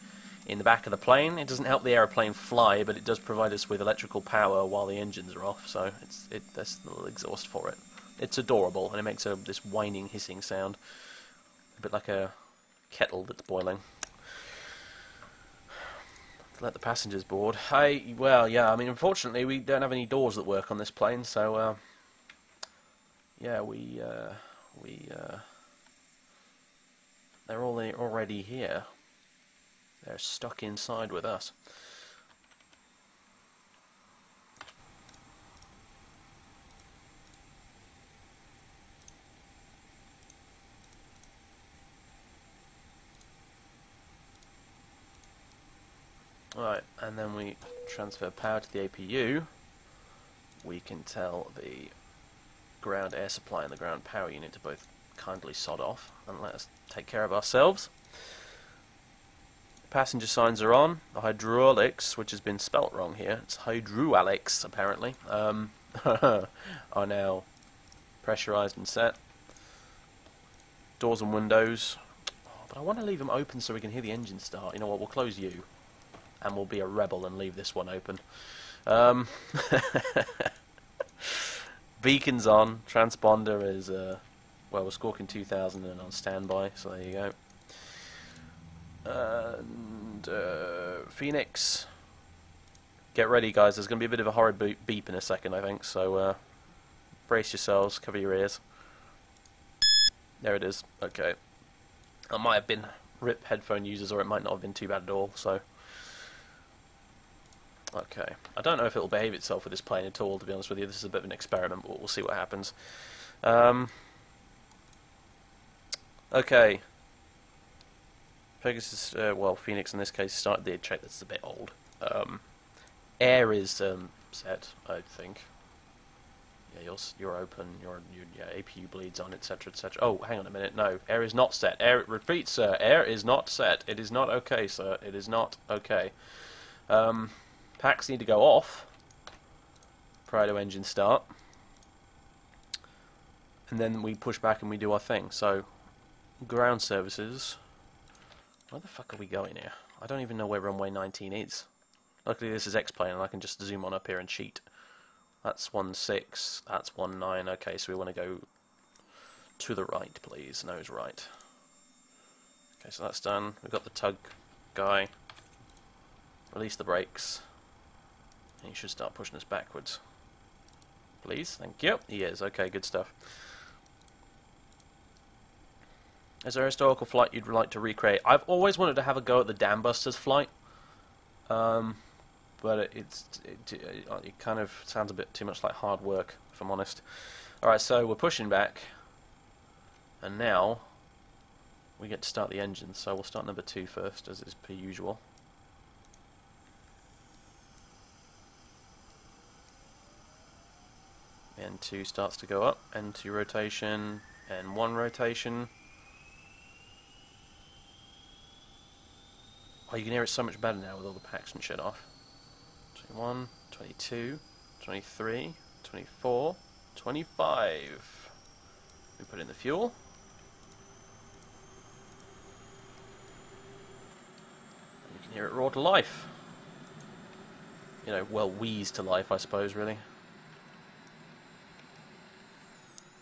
in the back of the plane. It doesn't help the aeroplane fly, but it does provide us with electrical power while the engines are off. So it's it there's a little exhaust for it. It's adorable, and it makes a this whining, hissing sound, a bit like a kettle that's boiling let the passengers board. I well, yeah. I mean, unfortunately, we don't have any doors that work on this plane, so uh, yeah, we uh, we uh, they're all already here. They're stuck inside with us. Right, and then we transfer power to the APU. We can tell the ground air supply and the ground power unit to both kindly sod off and let us take care of ourselves. Passenger signs are on. The hydraulics, which has been spelt wrong here, it's hydraulics apparently, um, are now pressurized and set. Doors and windows. Oh, but I want to leave them open so we can hear the engine start. You know what, we'll close you and we'll be a rebel and leave this one open. Um, beacons on. Transponder is, uh, well, we're squawking 2000 and on standby, so there you go. And uh, Phoenix. Get ready, guys. There's going to be a bit of a horrid beep in a second, I think, so uh, brace yourselves, cover your ears. There it is. Okay. I might have been RIP headphone users, or it might not have been too bad at all, so... Okay. I don't know if it'll behave itself with this plane at all, to be honest with you. This is a bit of an experiment, but we'll see what happens. Um, okay. Pegasus, uh, well, Phoenix in this case started the check that's a bit old. Um, air is um, set, I think. Yeah, you're, you're open, your yeah, APU bleeds on, etc., etc. Oh, hang on a minute. No, air is not set. Air, repeat, sir. Air is not set. It is not okay, sir. It is not okay. Um, Packs need to go off prior to engine start. And then we push back and we do our thing. So, ground services. Where the fuck are we going here? I don't even know where runway 19 is. Luckily this is X-Plane and I can just zoom on up here and cheat. That's 1-6, that's 1-9. Okay, so we want to go to the right, please. Nose right. Okay, so that's done. We've got the tug guy. Release the brakes. He should start pushing us backwards. Please, thank you. He is. Okay, good stuff. Is there a historical flight you'd like to recreate? I've always wanted to have a go at the Dam Busters flight. Um, but it, it's it, it, it, kind of sounds a bit too much like hard work, if I'm honest. Alright, so we're pushing back. And now we get to start the engine, so we'll start number two first, as is per usual. N2 starts to go up, N2 rotation, N1 rotation. Oh, you can hear it so much better now with all the packs and shit off. 21, 22, 23, 24, 25. We put in the fuel. And you can hear it roar to life. You know, well, wheeze to life, I suppose, really.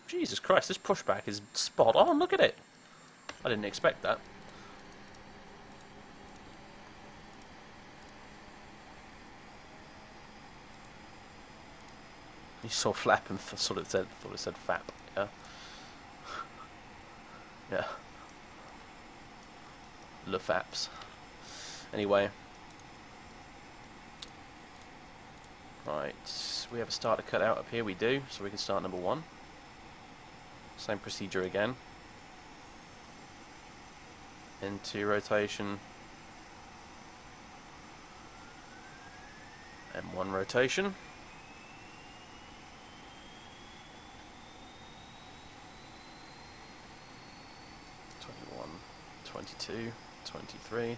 Jesus Christ, this pushback is spot on, look at it! I didn't expect that. You saw flap and th sort of said, thought it said fap, yeah? yeah. Le faps. Anyway. Right, we have a starter cut out up here, we do, so we can start number one. Same procedure again. N2 rotation. N1 rotation. 22, 23,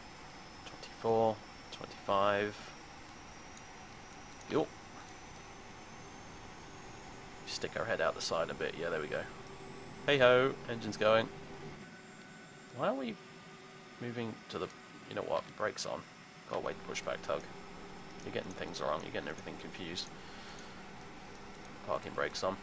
24, 25. Yup. Stick our head out the side a bit. Yeah, there we go. Hey ho, engine's going. Why are we moving to the... You know what? Brakes on. Gotta wait, push back tug. You're getting things wrong. You're getting everything confused. Parking brakes on.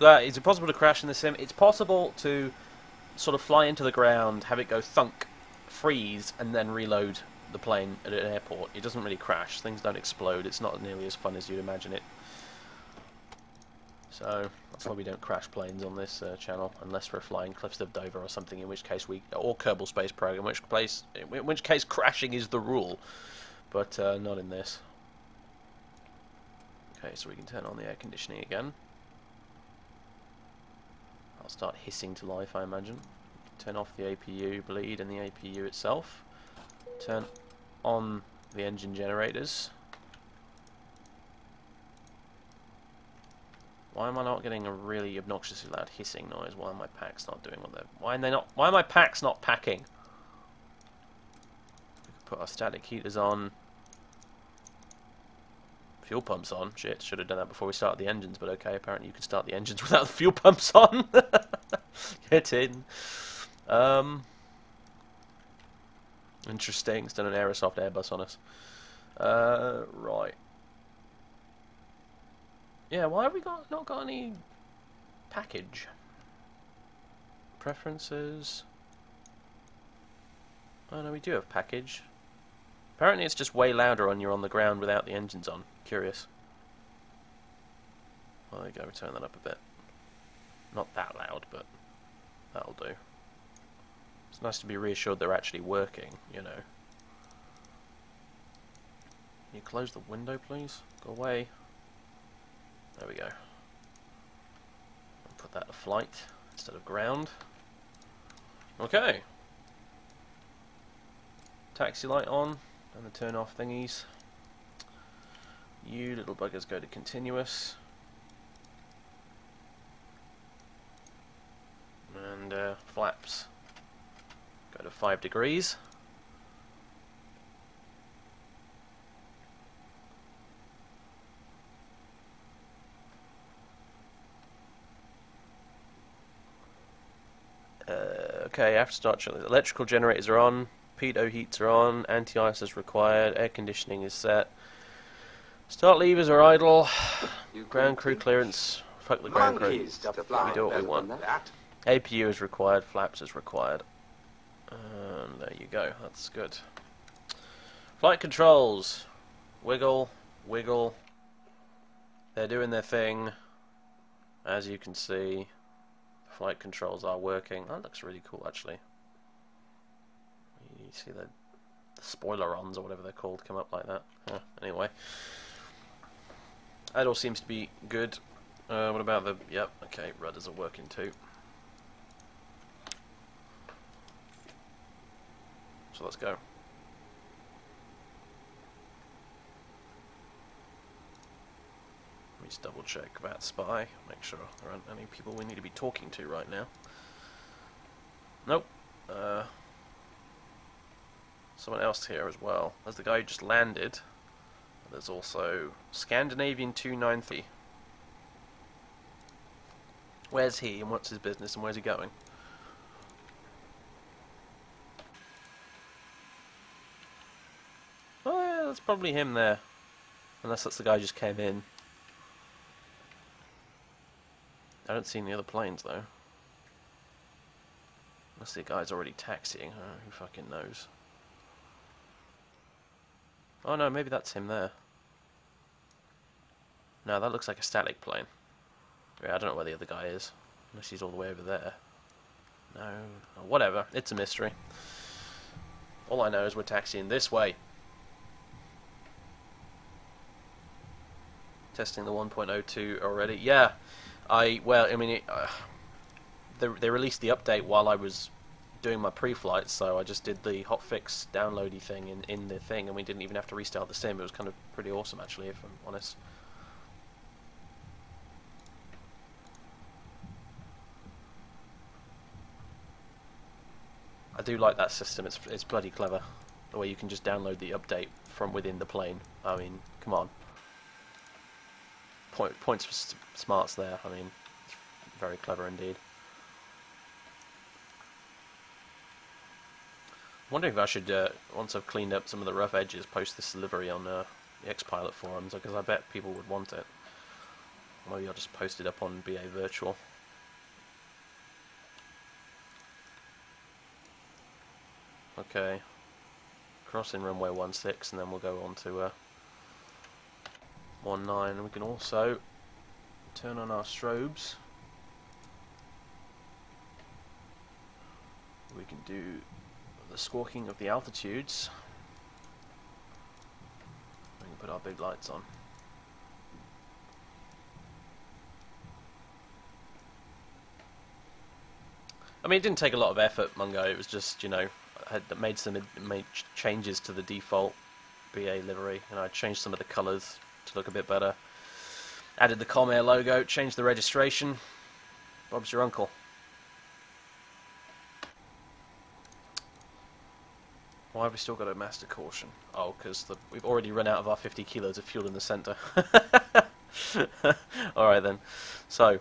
Uh, is it possible to crash in the sim? It's possible to sort of fly into the ground, have it go thunk, freeze, and then reload the plane at an airport. It doesn't really crash. Things don't explode. It's not nearly as fun as you'd imagine it. So that's why we don't crash planes on this uh, channel, unless we're flying Cliffs of Dover or something. In which case we, or Kerbal Space Program, in which place, in which case crashing is the rule, but uh, not in this. Okay, so we can turn on the air conditioning again. Start hissing to life, I imagine. Turn off the APU bleed and the APU itself. Turn on the engine generators. Why am I not getting a really obnoxiously loud hissing noise? Why are my packs not doing what they're... Why are they not... Why are my packs not packing? Put our static heaters on. Fuel pumps on. Shit, should have done that before we started the engines, but okay, apparently you can start the engines without the fuel pumps on. Get in. Um, interesting, it's done an Aerosoft Airbus on us. Uh, right. Yeah, why have we got not got any package? Preferences. Oh no, we do have package. Apparently it's just way louder when you're on the ground without the engines on. Curious. Well, there you go, turn that up a bit. Not that loud, but that'll do. It's nice to be reassured they're actually working, you know. Can you close the window, please? Go away. There we go. Put that to flight instead of ground. Okay. Taxi light on and the turn off thingies. You little buggers go to continuous. And uh, flaps go to 5 degrees. Uh, okay, after start, electrical generators are on, pitot heats are on, anti-ice is required, air conditioning is set. Start levers are idle, ground crew clearance, fuck the ground crew. We do what we want. APU is required, flaps is required. And there you go, that's good. Flight controls. Wiggle, wiggle. They're doing their thing. As you can see, flight controls are working. That looks really cool actually. You see the the spoilerons or whatever they're called come up like that. Yeah, anyway, that all seems to be good. Uh, what about the? Yep, okay, rudders are working too. So let's go. Let me just double check that spy, make sure there aren't any people we need to be talking to right now. Nope. Uh, someone else here as well. There's the guy who just landed. There's also Scandinavian 290. Where's he and what's his business and where's he going? Oh yeah, that's probably him there. Unless that's the guy who just came in. I don't see any other planes though. Unless the guy's already taxiing, huh? who fucking knows. Oh no, maybe that's him there. No, that looks like a static plane. Yeah, I don't know where the other guy is. Unless he's all the way over there. No, oh, whatever. It's a mystery. All I know is we're taxiing this way. Testing the 1.02 already. Yeah, I well, I mean, it, uh, they they released the update while I was doing my pre-flight, so I just did the hotfix downloady thing in in the thing, and we didn't even have to restart the sim. It was kind of pretty awesome, actually, if I'm honest. I do like that system. It's it's bloody clever. The way you can just download the update from within the plane. I mean, come on. Point, points for smarts there. I mean, very clever indeed. Wondering if I should, uh, once I've cleaned up some of the rough edges, post this delivery on uh, the X-Pilot forums, because I bet people would want it. Maybe I'll just post it up on BA Virtual. Okay. Crossing runway 16 and then we'll go on to uh, 19 we can also turn on our strobes. We can do the squawking of the altitudes. We can put our big lights on. I mean, it didn't take a lot of effort, Mungo. It was just, you know, I had made some made changes to the default BA livery, and I changed some of the colours to look a bit better. Added the Comair logo, changed the registration. Bob's your uncle. Why have we still got a master caution? Oh, because we've already run out of our 50 kilos of fuel in the centre. Alright then. So,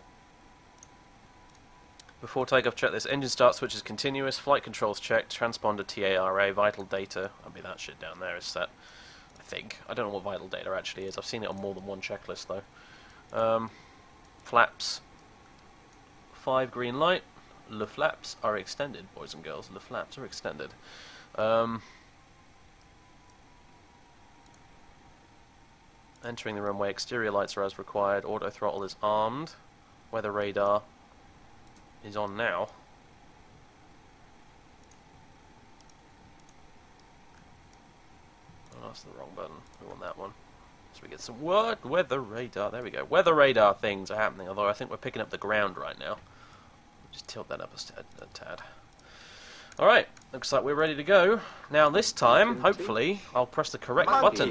before takeoff, check this. Engine start switch is continuous. Flight controls checked. Transponder TARA. Vital data. I mean, that shit down there is set. I think. I don't know what vital data actually is. I've seen it on more than one checklist, though. Um, flaps. Five green light. The flaps are extended, boys and girls. The flaps are extended. Um, entering the runway. Exterior lights are as required. Auto throttle is armed. Weather radar is on now. Oh, that's the wrong button. We want that one. So we get some what? Weather radar. There we go. Weather radar things are happening, although I think we're picking up the ground right now. Just tilt that up a, a tad. Alright, looks like we're ready to go. Now this time, hopefully, I'll press the correct button.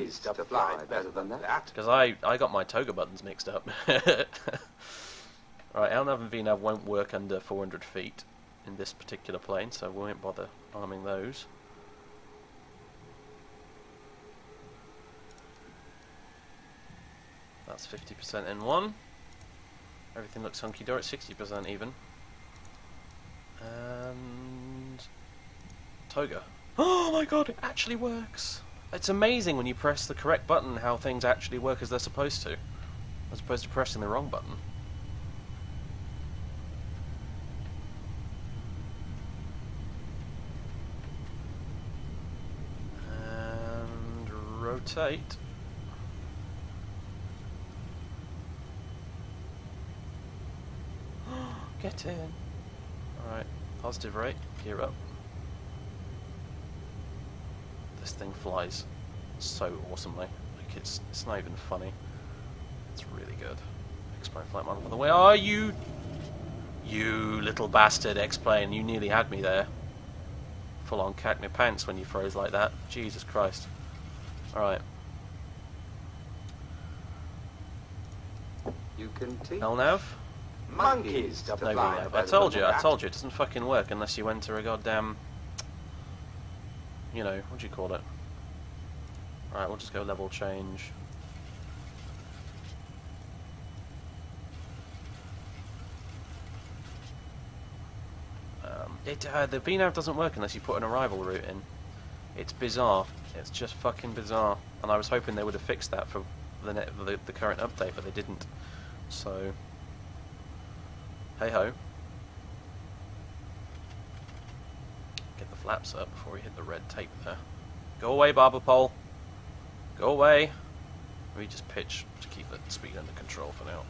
Because I, I got my TOGA buttons mixed up. Alright, LNAV and VNAV won't work under 400 feet in this particular plane, so we won't bother arming those. That's 50% in one. Everything looks hunky-dory, 60% even. And... TOGA. Oh my god, it actually works! It's amazing when you press the correct button how things actually work as they're supposed to. As opposed to pressing the wrong button. And rotate. Get in. Alright, positive rate, gear up. This thing flies so awesomely. Like it's it's not even funny. It's really good. X-plane flight model. By the way, are you? You little bastard, X-plane! You nearly had me there. Full on cat me pants when you froze like that. Jesus Christ. All right. You can teach Elnav. monkeys to No, fly I told you. I told you. It doesn't fucking work unless you enter a goddamn. You know what do you call it? Alright, we'll just go level change. Um, it, uh, the VNAV doesn't work unless you put an arrival route in. It's bizarre. It's just fucking bizarre. And I was hoping they would have fixed that for the, net, the, the current update, but they didn't. So, hey ho. Get the flaps up before we hit the red tape there. Go away, barber pole. Go away. Maybe just pitch to keep the speed under control for now.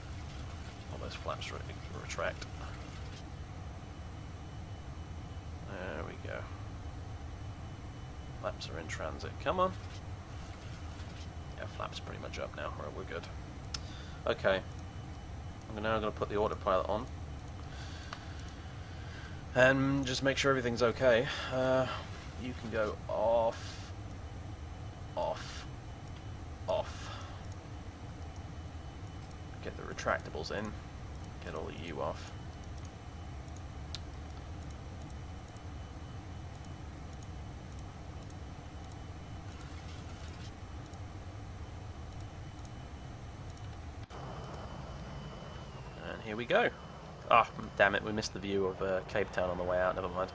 All those flaps re retract. There we go. Flaps are in transit. Come on. Yeah, flaps pretty much up now. Right, we're good. Okay. I'm now going to put the autopilot on. And just make sure everything's okay. Uh, you can go off, off, off. Get the retractables in. Get all the U off. And here we go. Ah, damn it, we missed the view of uh, Cape Town on the way out, never mind.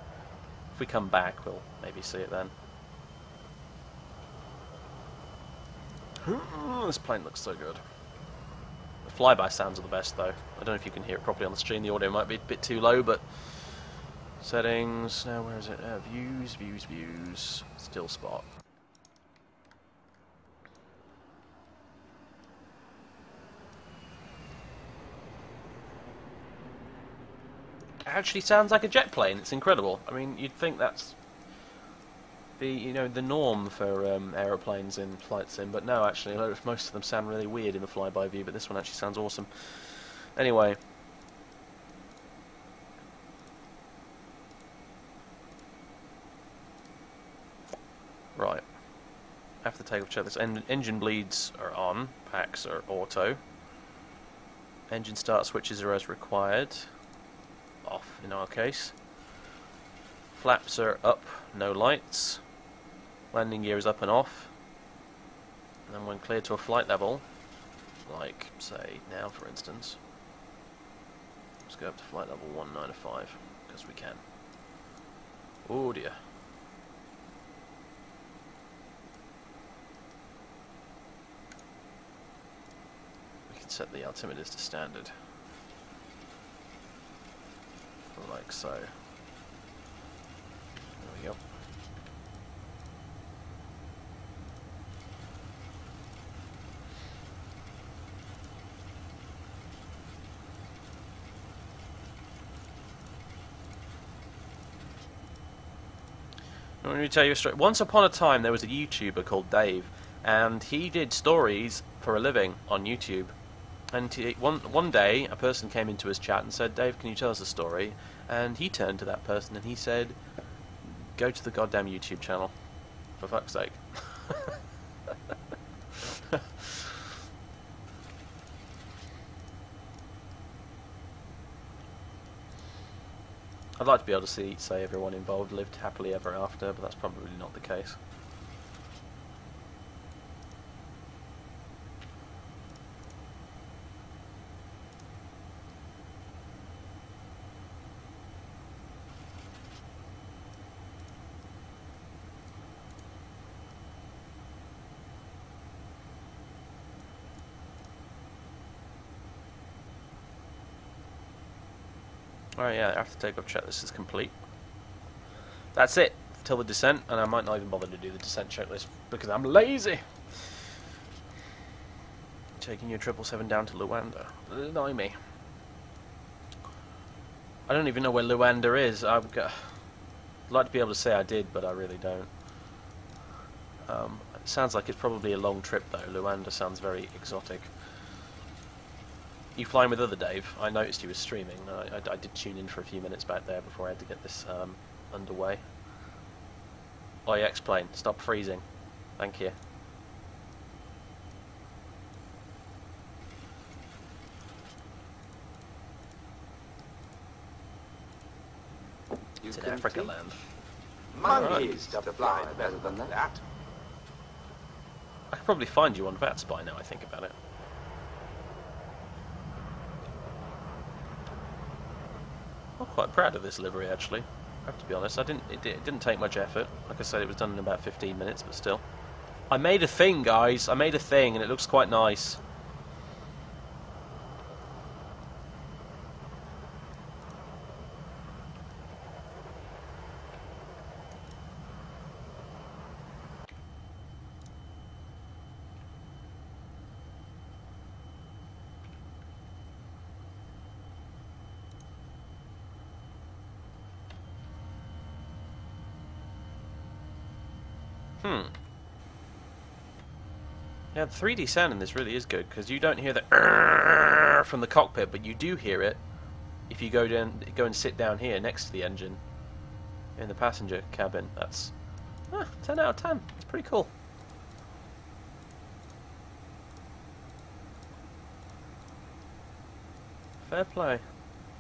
If we come back, we'll maybe see it then. this plane looks so good. The flyby sounds are the best though. I don't know if you can hear it properly on the stream, the audio might be a bit too low, but... Settings, now where is it? Uh, views, views, views, still spot. Actually sounds like a jet plane. It's incredible. I mean, you'd think that's the you know the norm for um, aeroplanes in flight sim, but no, actually, most of them sound really weird in the flyby view. But this one actually sounds awesome. Anyway. Right. After takeoff checklist, en engine bleeds are on, packs are auto. Engine start switches are as required off in our case. Flaps are up, no lights. Landing gear is up and off. And then when cleared to a flight level, like say now for instance, let's go up to flight level 195, because we can. Oh dear. We can set the altimeters to standard like so. There we go. Let me tell you a story. Once upon a time, there was a YouTuber called Dave, and he did stories for a living on YouTube. And he, one one day, a person came into his chat and said, "Dave, can you tell us a story?" And he turned to that person and he said, "Go to the goddamn YouTube channel, for fuck's sake." I'd like to be able to see, say, everyone involved lived happily ever after, but that's probably not the case. Alright, yeah, after takeoff checklist is complete. That's it, till the descent, and I might not even bother to do the descent checklist because I'm lazy. Taking your 777 down to Luanda. Annoy me. I don't even know where Luanda is. I'd like to be able to say I did, but I really don't. Um, it sounds like it's probably a long trip though. Luanda sounds very exotic. You flying with other Dave? I noticed you were streaming. I, I, I did tune in for a few minutes back there before I had to get this um, underway. Oh yeah, X-Plane. Stop freezing. Thank you. You It's in can Africa teach land. Monkeys to fly better than that. I could probably find you on VAT-Spy now, I think about it. Quite proud of this livery, actually. I have to be honest. I didn't. It, it didn't take much effort. Like I said, it was done in about 15 minutes, but still. I made a thing, guys. I made a thing, and it looks quite nice. 3D sound in this really is good because you don't hear the from the cockpit, but you do hear it if you go down, go and sit down here next to the engine in the passenger cabin. That's ah, 10 out of 10. It's pretty cool. Fair play.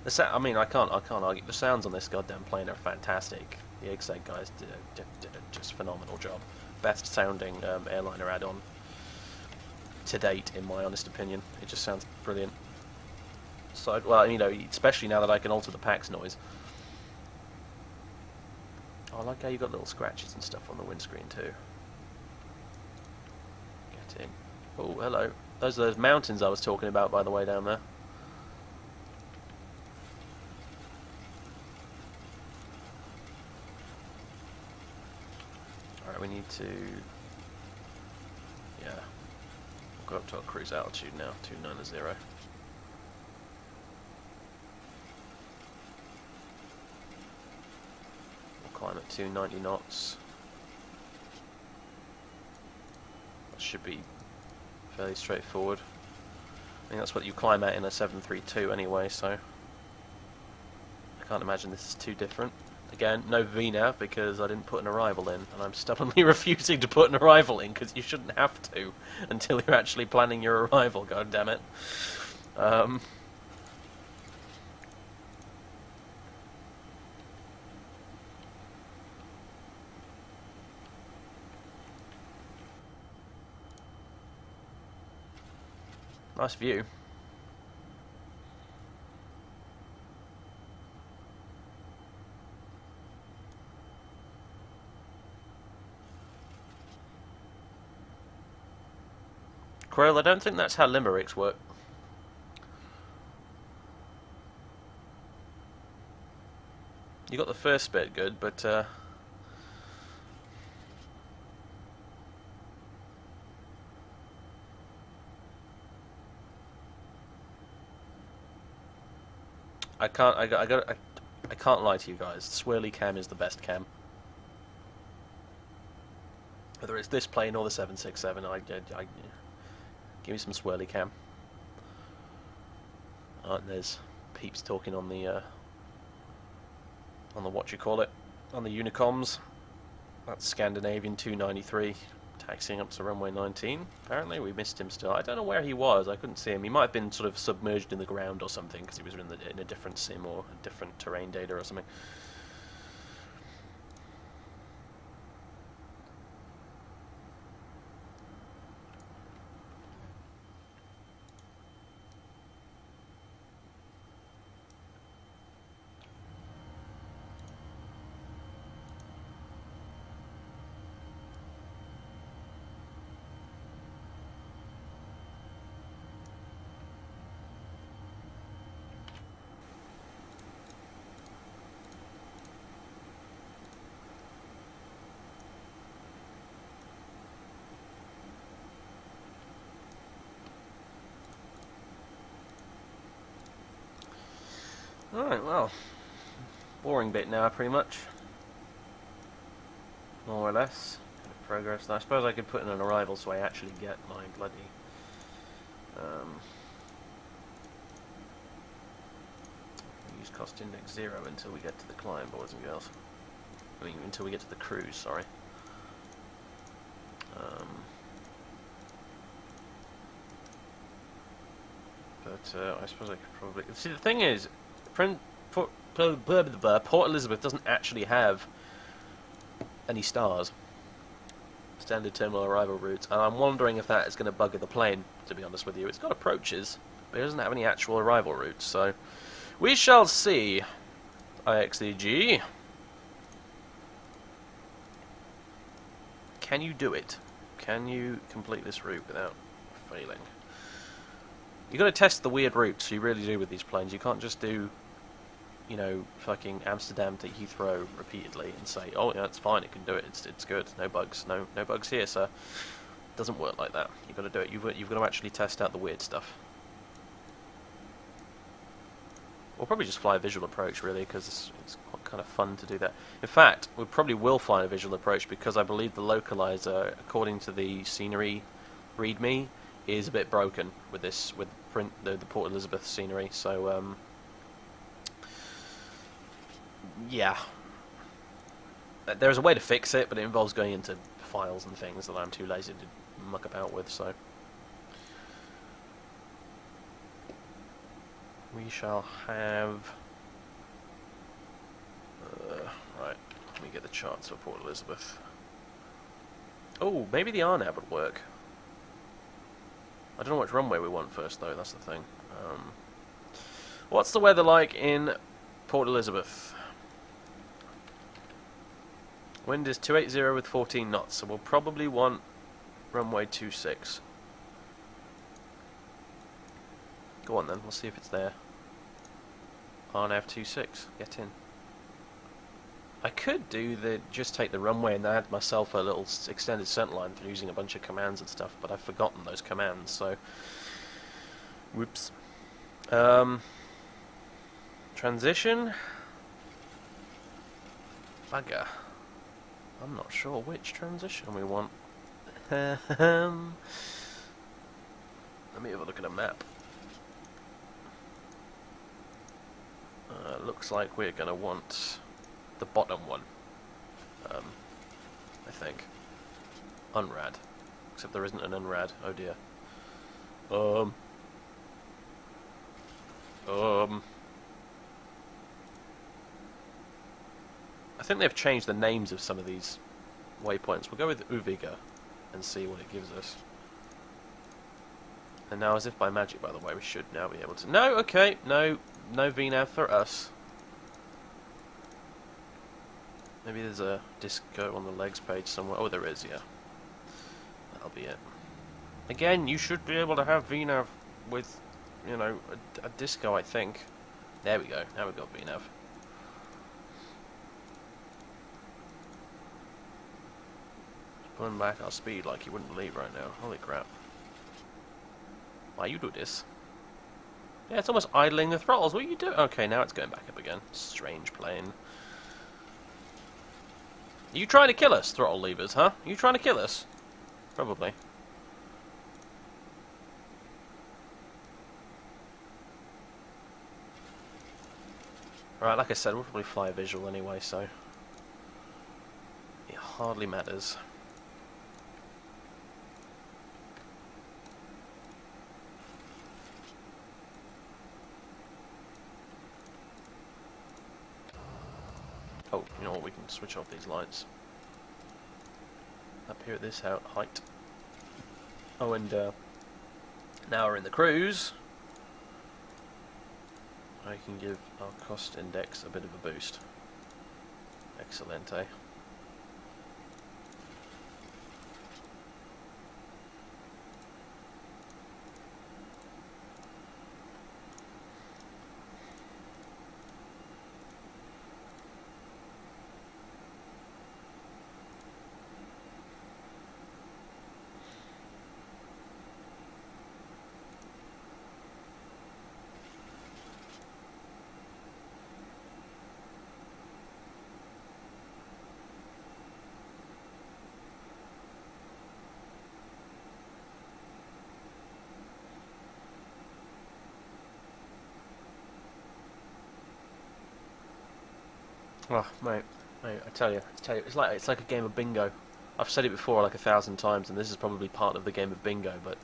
The sa- I mean, I can't, I can't argue. The sounds on this goddamn plane are fantastic. The IXEG guys did a, did, did just phenomenal job. Best sounding um, airliner add-on to date, in my honest opinion. It just sounds brilliant. So, well, you know, especially now that I can alter the PAX noise. Oh, I like how you got little scratches and stuff on the windscreen too. Get in. Oh, hello. Those are those mountains I was talking about, by the way, down there. Alright, we need to... Up to our cruise altitude now, 290. We'll climb at 290 knots. That should be fairly straightforward. I think that's what you climb at in a 732 anyway, so... I can't imagine this is too different. Again, no VNAV because I didn't put an arrival in, and I'm stubbornly refusing to put an arrival in because you shouldn't have to until you're actually planning your arrival. God damn it. Um, nice view. Quirrell, I don't think that's how limericks work. You got the first bit good, but uh, I can't. I got. I got. I, I can't lie to you guys. Swirly cam is the best cam. Whether it's this plane or the 767, I, I, I Give me some swirly cam. Oh, and there's peeps talking on the uh, on the what you call it on the Unicoms. That's Scandinavian 293 taxiing up to runway 19. Apparently, we missed him still. I don't know where he was. I couldn't see him. He might have been sort of submerged in the ground or something because he was in, the, in a different sim or different terrain data or something. Alright, well, boring bit now, pretty much. More or less. progress. I suppose I could put in an arrival so I actually get my bloody. Um, use cost index zero until we get to the client, boys and girls. I mean, until we get to the cruise. Sorry. Um, but uh, I suppose I could probably see. The thing is, Port, Port, Port Elizabeth doesn't actually have any stars. Standard terminal arrival routes, and I'm wondering if that is going to bugger the plane. To be honest with you, it's got approaches, but it doesn't have any actual arrival routes. So we shall see. IXEG. Can you do it? Can you complete this route without failing? You've got to test the weird routes, you really do with these planes. You can't just do, you know, fucking Amsterdam to Heathrow repeatedly and say, oh, yeah, it's fine, it can do it, it's, it's good, no bugs, no no bugs here, sir. It doesn't work like that. You've got to do it. You've, you've got to actually test out the weird stuff. We'll probably just fly a visual approach, really, because it's, it's kind of fun to do that. In fact, we probably will fly a visual approach because I believe the localizer, according to the scenery readme, is a bit broken with this with print the, the Port Elizabeth scenery. So um, yeah, uh, there is a way to fix it, but it involves going into files and things that I'm too lazy to muck about with. So we shall have. Uh, right, let me get the charts for Port Elizabeth. Oh, maybe the RNAV would work. I don't know which runway we want first, though. That's the thing. Um, what's the weather like in Port Elizabeth? Wind is 280 with 14 knots, so we'll probably want runway 26. Go on then, we'll see if it's there. RNAV 26, get in. I could do the just take the runway and add myself a little extended center line through using a bunch of commands and stuff, but I've forgotten those commands, so whoops. Um, transition. Bugger. I'm not sure which transition we want. Let me have a look at a map. Uh, looks like we're going to want the bottom one. Um, I think. Unrad. Except there isn't an unrad. Oh dear. Um. Um. I think they've changed the names of some of these waypoints. We'll go with Uviga and see what it gives us. And now, as if by magic, by the way, we should now be able to... No, okay, no, no VNAV for us. Maybe there's a disco on the legs page somewhere. Oh, there is, yeah. That'll be it. Again, you should be able to have VNAV with, you know, a, a disco, I think. There we go. Now we've got VNAV. Pulling back our speed like you wouldn't believe right now. Holy crap. Why you do this? Yeah, it's almost idling the throttles. What are you doing? Okay, now it's going back up again. Strange plane. Are you trying to kill us, throttle levers, huh? Are you trying to kill us? Probably. Right, like I said, we'll probably fly visual anyway, so... It hardly matters. Oh, you know what, we can switch off these lights. Up here at this height. Oh, and uh, now we're in the cruise. I can give our cost index a bit of a boost. Excellent, eh? Oh, mate, mate, I tell you, I tell you, it's like it's like a game of bingo. I've said it before like a thousand times, and this is probably part of the game of bingo. But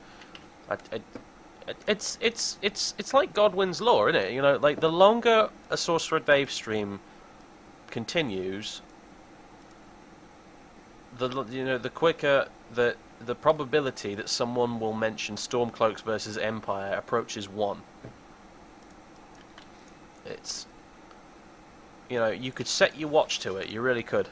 I, I, it's it's it's it's like Godwin's law, isn't it? You know, like the longer a Sorcerer Dave stream continues, the you know the quicker the the probability that someone will mention Stormcloaks versus Empire approaches one. It's you know you could set your watch to it. You really could.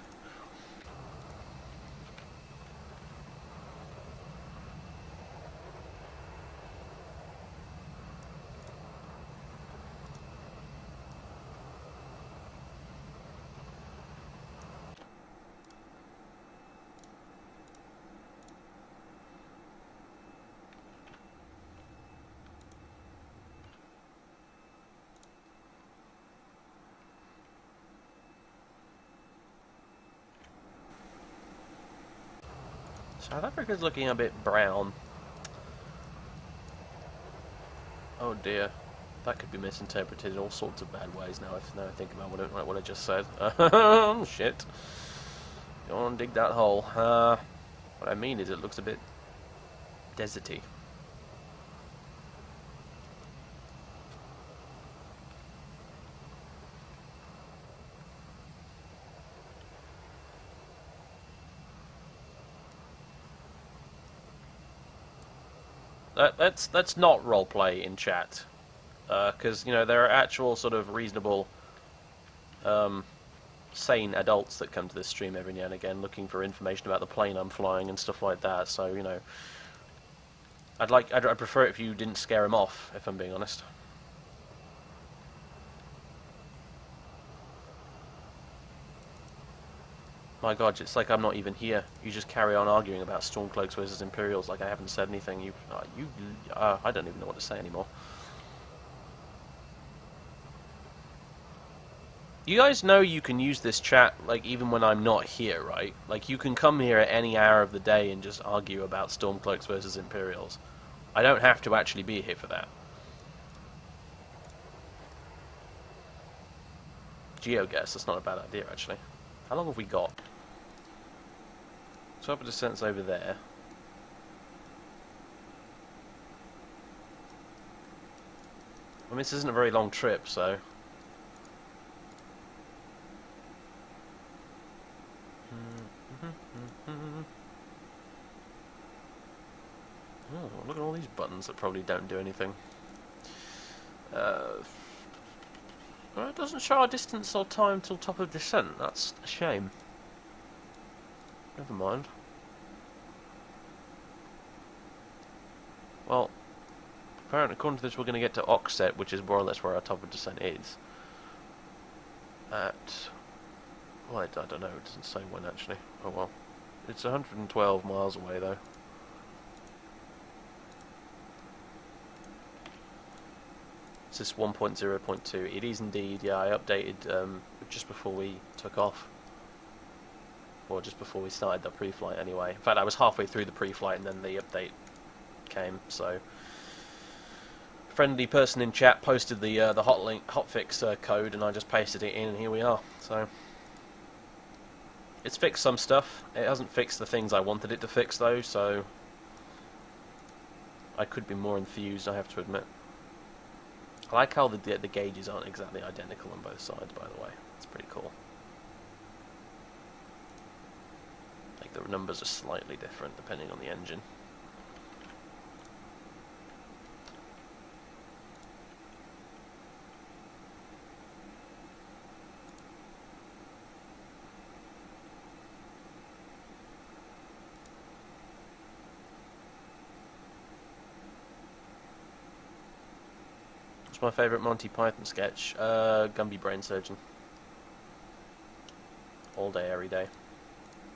South Africa's looking a bit brown. Oh dear, that could be misinterpreted in all sorts of bad ways. Now, if now I think about what I, what I just said. shit! Go on, dig that hole. Uh, what I mean is, it looks a bit deserty. That, that's that's not roleplay in chat, because you know there are actual sort of reasonable, um, sane adults that come to this stream every now and again looking for information about the plane I'm flying and stuff like that. So you know, I'd like I'd, I'd prefer it if you didn't scare them off, if I'm being honest. Oh my God, it's like I'm not even here. You just carry on arguing about Stormcloaks versus Imperials like I haven't said anything. You, uh, you, uh, I don't even know what to say anymore. You guys know you can use this chat like even when I'm not here, right? Like you can come here at any hour of the day and just argue about Stormcloaks versus Imperials. I don't have to actually be here for that. GeoGuess, that's not a bad idea actually. How long have we got? Top of descent's over there. I mean, this isn't a very long trip, so... Oh, look at all these buttons that probably don't do anything. Uh, well, it doesn't show our distance or time till top of descent. That's a shame. Never mind. Well, apparently, according to this, we're going to get to Oxet, which is more or less where our top of descent is. At. Well, I, don't know, it doesn't say when actually. Oh well. It's 112 miles away though. This is 1.0.2. It is indeed, yeah, I updated um, just before we took off. Or just before we started the pre-flight anyway. In fact, I was halfway through the pre-flight and then the update came, so... Friendly person in chat posted the uh, the hotlink hotfix uh, code and I just pasted it in and here we are. So it's fixed some stuff. It hasn't fixed the things I wanted it to fix though, so I could be more enthused, I have to admit. I like how the the gauges aren't exactly identical on both sides, by the way. It's pretty cool. The numbers are slightly different depending on the engine. What's my favourite Monty Python sketch? Uh, Gumby Brain Surgeon. All day, every day.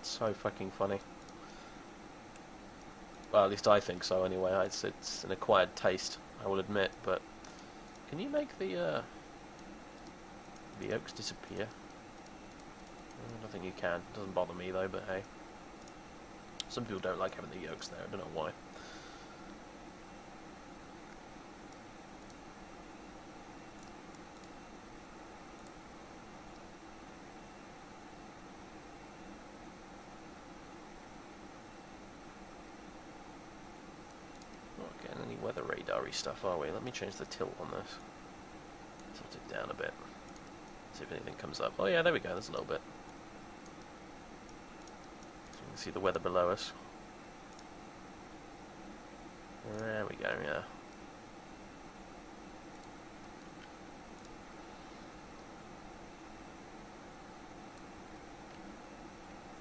So fucking funny. Well, at least I think so anyway. It's, it's an acquired taste, I will admit, but... Can you make the, uh... The yokes disappear? I don't think you can. It doesn't bother me though, but hey. Some people don't like having the yokes there, I don't know why. Stuff, are we? Let me change the tilt on this. Tilt it down a bit. See if anything comes up. Oh yeah, there we go, there's a little bit. So you can see the weather below us. There we go, yeah.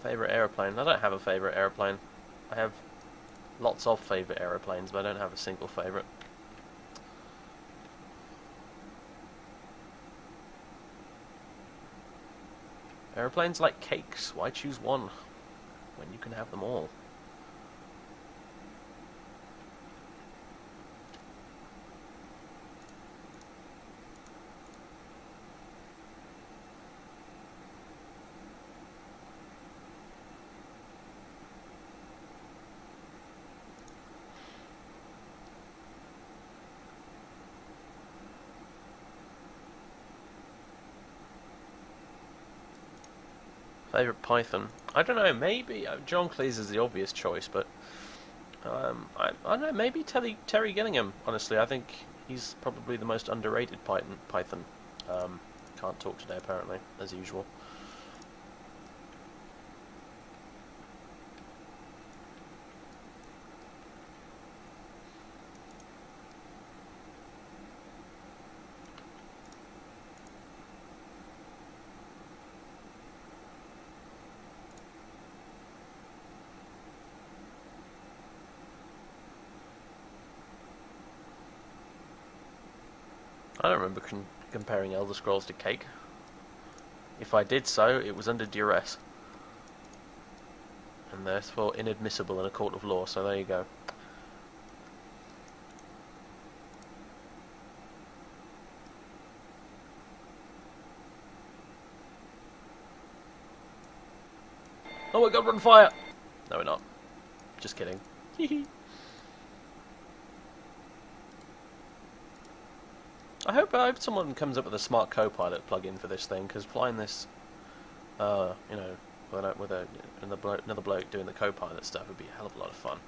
Favorite aeroplane? I don't have a favorite aeroplane. I have lots of favorite aeroplanes, but I don't have a single favorite. Aeroplanes like cakes. Why choose one when you can have them all? Favorite Python? I don't know. Maybe uh, John Cleese is the obvious choice, but um, I, I don't know. Maybe Terry, Terry Gilliam. Honestly, I think he's probably the most underrated Python. Python. Um, can't talk today, apparently, as usual. I don't remember comparing Elder Scrolls to Cake. If I did so, it was under duress. And therefore inadmissible in a court of law, so there you go. Oh my god, run fire! No, we're not. Just kidding. I hope I hope someone comes up with a smart Copilot plugin for this thing because flying this, uh, you know, with, a, with a, another, bloke, doing the co-pilot stuff would be a hell of a lot of fun.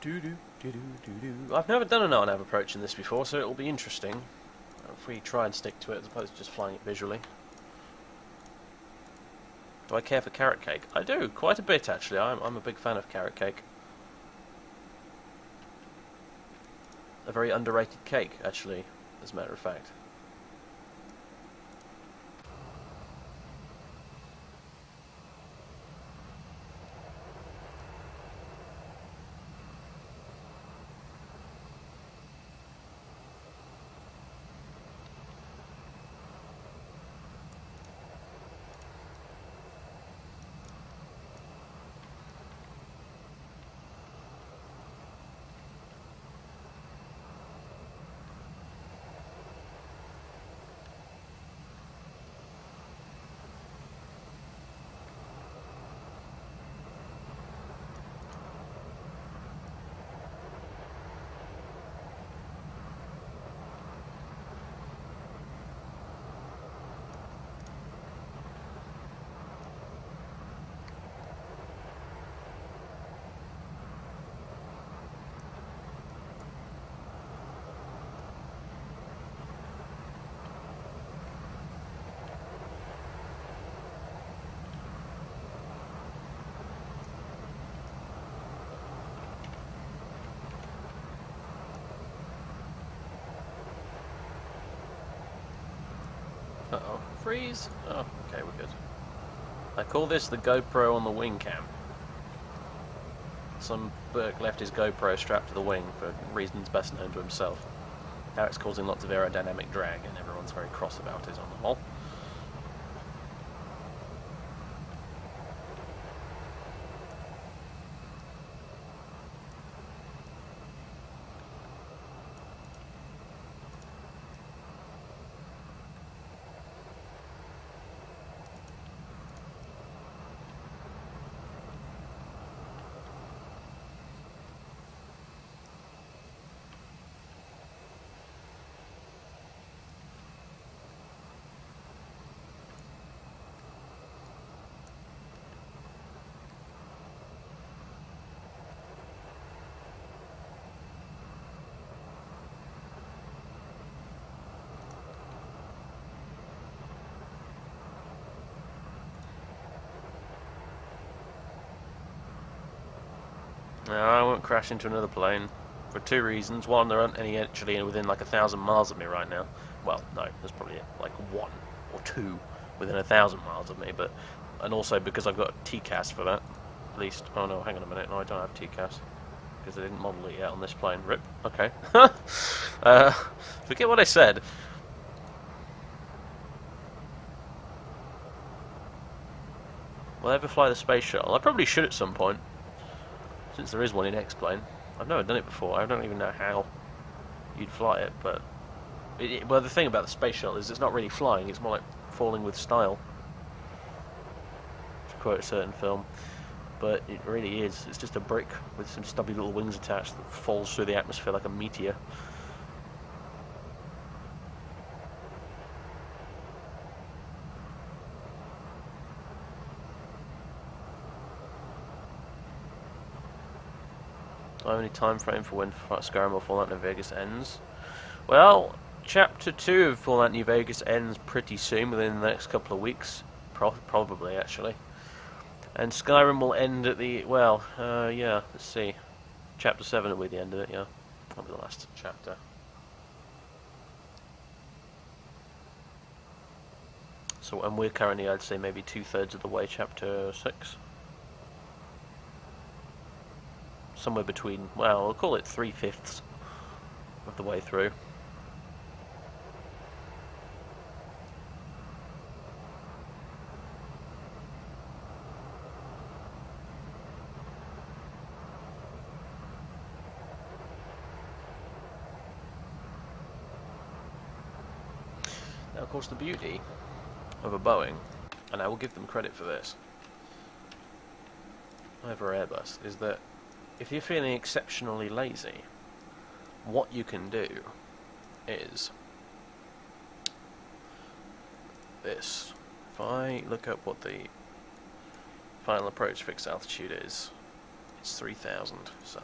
Do do do do do do. I've never done an RNAV approach in this before, so it'll be interesting if we try and stick to it as opposed to just flying it visually. Do I care for carrot cake? I do, quite a bit actually. I'm, I'm a big fan of carrot cake. A very underrated cake, actually, as a matter of fact. Uh-oh. Freeze! Oh, okay, we're good. I call this the GoPro on the wing cam. Some Burke left his GoPro strapped to the wing for reasons best known to himself. Now it's causing lots of aerodynamic drag and everyone's very cross about it on the whole. No, I won't crash into another plane for two reasons. One, there aren't any actually within like a thousand miles of me right now. Well, no, there's probably like one or two within a thousand miles of me, but and also because I've got TCAS for that. At least, oh no, hang on a minute, no, I don't have TCAS because they didn't model it yet on this plane. Rip. Okay. uh, forget what I said. Will I ever fly the space shuttle? I probably should at some point, since there is one in X-Plane. I've never done it before. I don't even know how you'd fly it, but it, it, well, the thing about the space shuttle is it's not really flying. It's more like falling with style, to quote a certain film. But it really is. It's just a brick with some stubby little wings attached that falls through the atmosphere like a meteor. Only time frame for when Skyrim or Fallout New Vegas ends. Well, Chapter 2 of Fallout New Vegas ends pretty soon, within the next couple of weeks. Pro probably, actually. And Skyrim will end at the... Well, uh, yeah, let's see. Chapter 7 will be the end of it, yeah. Be the last chapter. So, and we're currently, I'd say, maybe two-thirds of the way, Chapter 6. Somewhere between, well, I'll call it three-fifths of the way through. Now, of course, the beauty of a Boeing, and I will give them credit for this, over Airbus, is that if you're feeling exceptionally lazy, what you can do is this. If I look up what the final approach fixed altitude is, it's 3000. So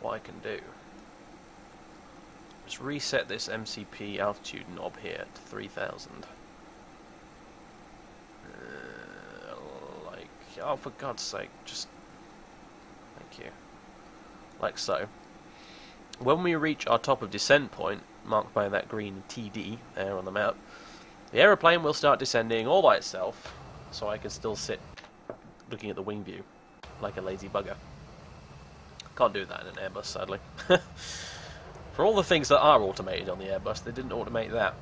what I can do is reset this MCP altitude knob here to 3000. Uh, like, oh for God's sake, just you. Like so. When we reach our top of descent point, marked by that green TD there on the map, the aeroplane will start descending all by itself, so I can still sit looking at the wing view, like a lazy bugger. Can't do that in an Airbus, sadly. For all the things that are automated on the Airbus, they didn't automate that.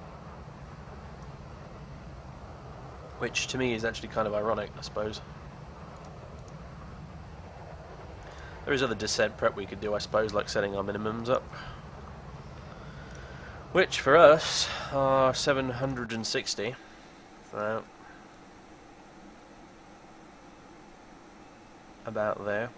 Which, to me, is actually kind of ironic, I suppose. There is other descent prep we could do, I suppose, like setting our minimums up. Which, for us, are 760. So, about there.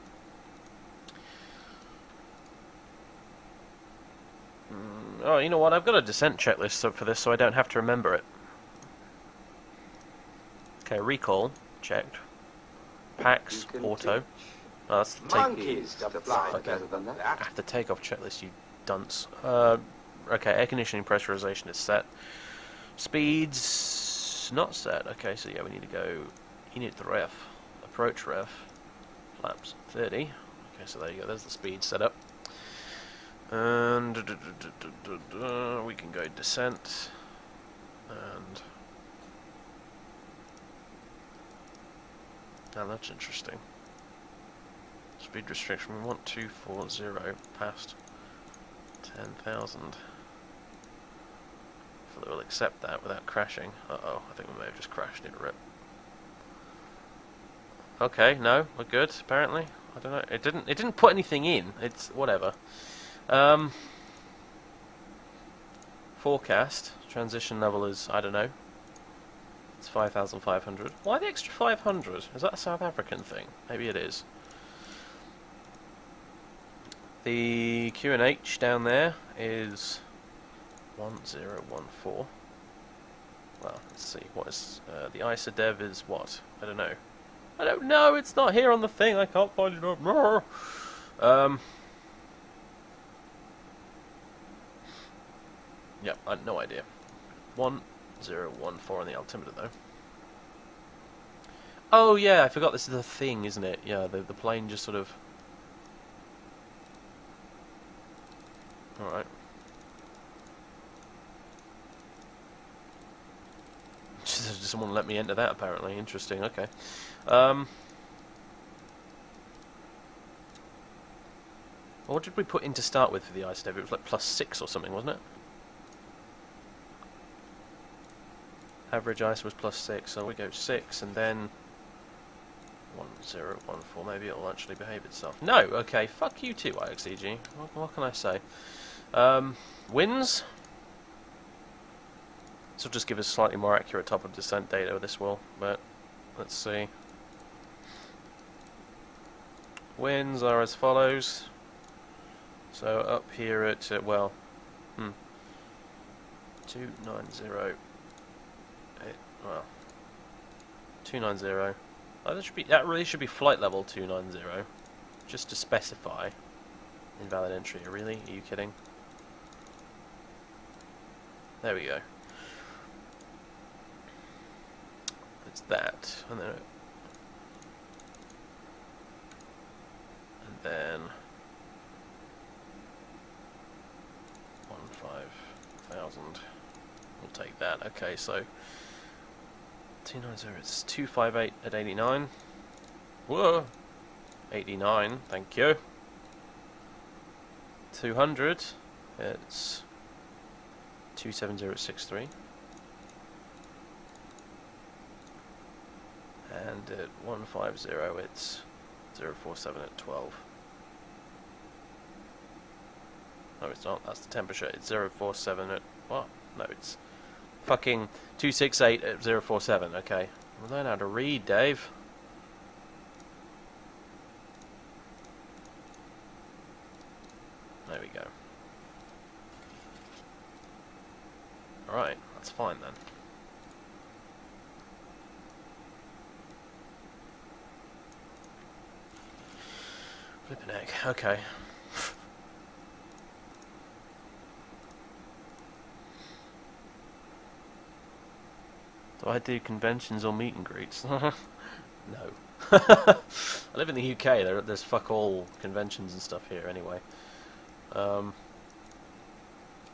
Mm, oh, you know what? I've got a descent checklist up for this, so I don't have to remember it. Okay, recall checked. Packs auto. Oh, that's the Monkeys better than that. After takeoff checklist, you dunce. Uh, okay, air conditioning pressurization is set. Speeds not set. Okay, so yeah, we need to go init ref, approach ref, flaps 30. Okay, so there you go. There's the speed setup. And we can go descent and. Now that's interesting. Speed restriction, we want 240 past 10,000. Hopefully we'll accept that without crashing. Uh-oh, I think we may have just crashed it, rip. Okay, no, we're good, apparently. I don't know. It didn't it didn't put anything in. It's whatever. Um forecast transition level is I don't know. It's 5,500. Why the extra 500? Is that a South African thing? Maybe it is. The QNH down there is 1014. Well, let's see, what is, uh, the ISADEV is what? I don't know. I don't know, it's not here on the thing, I can't find it. Um, yep, I no idea. 1014 on the altimeter though. Oh yeah, I forgot this is a thing, isn't it? Yeah, the, the plane just sort of Alright. To let me enter that, apparently. Interesting, okay. Um, what did we put in to start with for the ISADEV? It was like plus six or something, wasn't it? Average ice was plus six, so we go six, and then one zero one four. Maybe it'll actually behave itself. No, okay. Fuck you too, IXEG. What, what can I say? Um, wins. This will just give us slightly more accurate top of descent data. This will, but let's see. Winds are as follows. So up here at uh, well, hmm, two nine zero eight. Well, two nine zero. Oh, that should be that really should be flight level two nine zero, just to specify. Invalid entry. Really? Are you kidding? There we go. It's that, and then, and then one five thousand. We'll take that. Okay, so two nine zero. It's two five eight at eighty nine. Whoa, eighty nine. Thank you. Two hundred. It's two seven zero six three. and at 150 it's 047 at 12. No, it's not. That's the temperature. It's 047 at what? No, it's fucking 268 at 047. Okay, well, learn how to read, Dave. There we go. Alright, that's fine then. Flipping heck. Okay. Do I do conventions or meet and greets? no. I live in the UK. There, there's fuck all conventions and stuff here anyway. Um,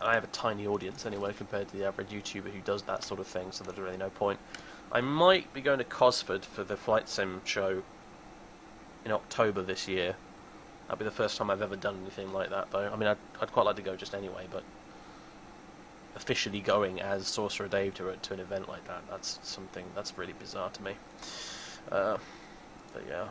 I have a tiny audience anyway compared to the average YouTuber who does that sort of thing, so there's really no point. I might be going to Cosford for the Flight Sim show in October this year. That'll be the first time I've ever done anything like that, though. I mean, I'd, I'd quite like to go just anyway, but officially going as Sorcerer Dave to, to an event like that, that's something that's really bizarre to me. Uh, but yeah.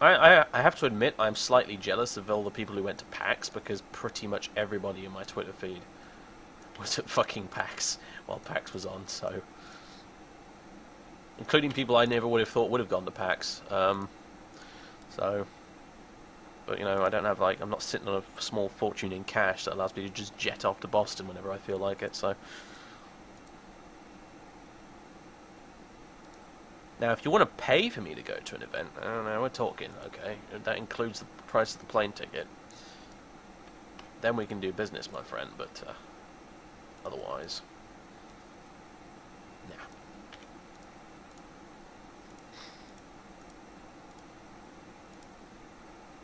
I, I, I have to admit I'm slightly jealous of all the people who went to PAX because pretty much everybody in my Twitter feed was at fucking PAX while PAX was on, so including people I never would have thought would have gone to PAX. Um, so, but you know, I don't have like I'm not sitting on a small fortune in cash that allows me to just jet off to Boston whenever I feel like it. So. Now, if you want to pay for me to go to an event, I don't know, we're talking, okay? That includes the price of the plane ticket. Then we can do business, my friend, but uh, otherwise.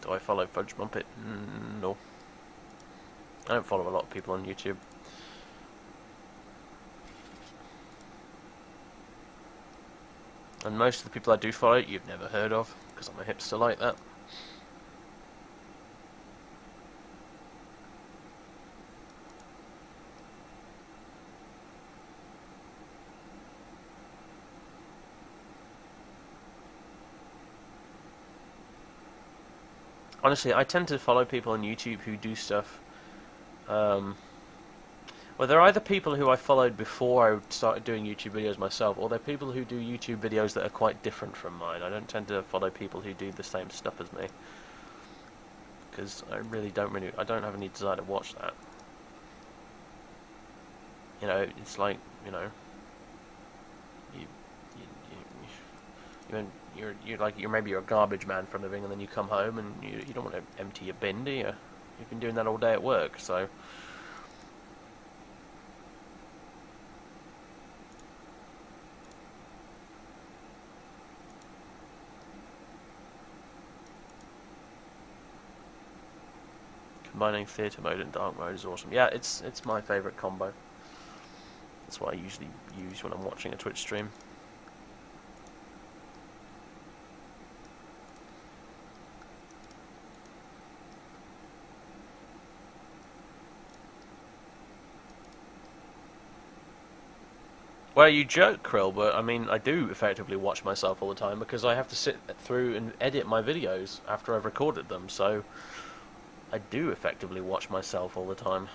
Do I follow Fudge Muppet? Mm, no. I don't follow a lot of people on YouTube. And most of the people I do follow, you've never heard of, because I'm a hipster like that. honestly, I tend to follow people on YouTube who do stuff. Um, well, they're either people who I followed before I started doing YouTube videos myself, or they're people who do YouTube videos that are quite different from mine. I don't tend to follow people who do the same stuff as me. Because I really don't really, I don't have any desire to watch that. You know, it's like, you know, you, you, you, you you're you're like you're maybe you're a garbage man for a living, and then you come home and you you don't want to empty your bin, do you? You've been doing that all day at work, so. Combining theatre mode and dark mode is awesome. Yeah, it's it's my favourite combo. That's what I usually use when I'm watching a Twitch stream. Well, you joke, Krill, but I mean, I do effectively watch myself all the time because I have to sit through and edit my videos after I've recorded them, so I do effectively watch myself all the time.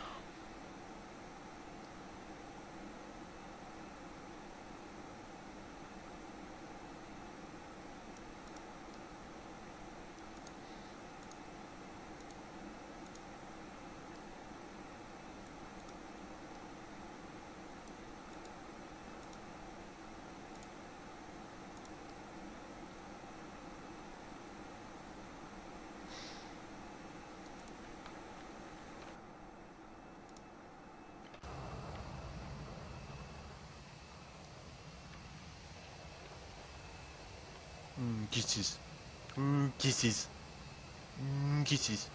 Mm, kisses. Mm, kisses. Mm, kisses.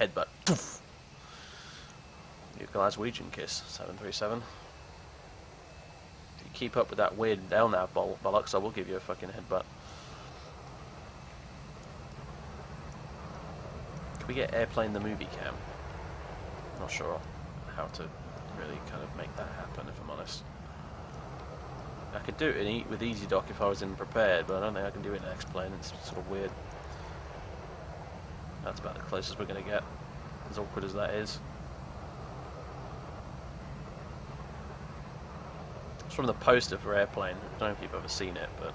Headbutt. Poof. New Glaswegian kiss. 737. If you keep up with that weird LNAV boll bollocks, I will give you a fucking headbutt. Can we get Airplane the movie cam? Not sure how to really kind of make that happen, if I'm honest. I could do it with EZdok if I was in Prepar3D, but I don't think I can do it in X-Plane. It's sort of weird. That's about the closest we're going to get, as awkward as that is. It's from the poster for Airplane. I don't know if you've ever seen it, but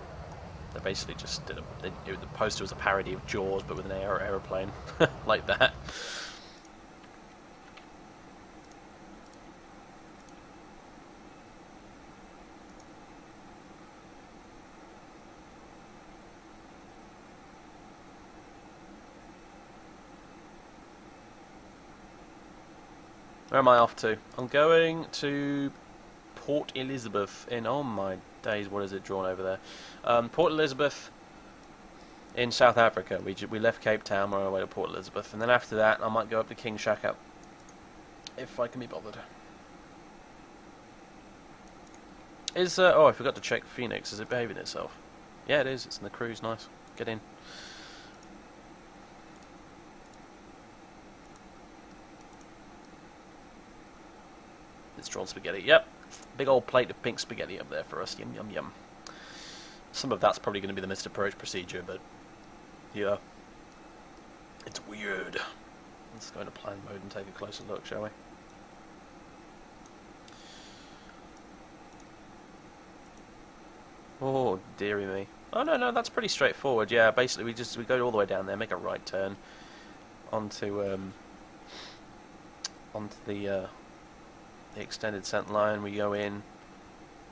they basically just did a. They, it, the poster was a parody of Jaws, but with an air aeroplane, like that. Where am I off to? I'm going to Port Elizabeth in, oh my days, what is it drawn over there? Um, Port Elizabeth in South Africa. We, we left Cape Town, we're on our way to Port Elizabeth. And then after that, I might go up to King Shaka if I can be bothered. Is, uh, oh, I forgot to check Phoenix. Is it behaving itself? Yeah, it is. It's in the cruise. Nice. Get in. It's drawn spaghetti. Yep. Big old plate of pink spaghetti up there for us. Yum, yum, yum. Some of that's probably going to be the missed approach procedure, but yeah. It's weird. Let's go into plan mode and take a closer look, shall we? Oh, dearie me. Oh, no, no, that's pretty straightforward. Yeah, basically we just we go all the way down there, make a right turn onto um, onto the uh, the extended scent line. We go in,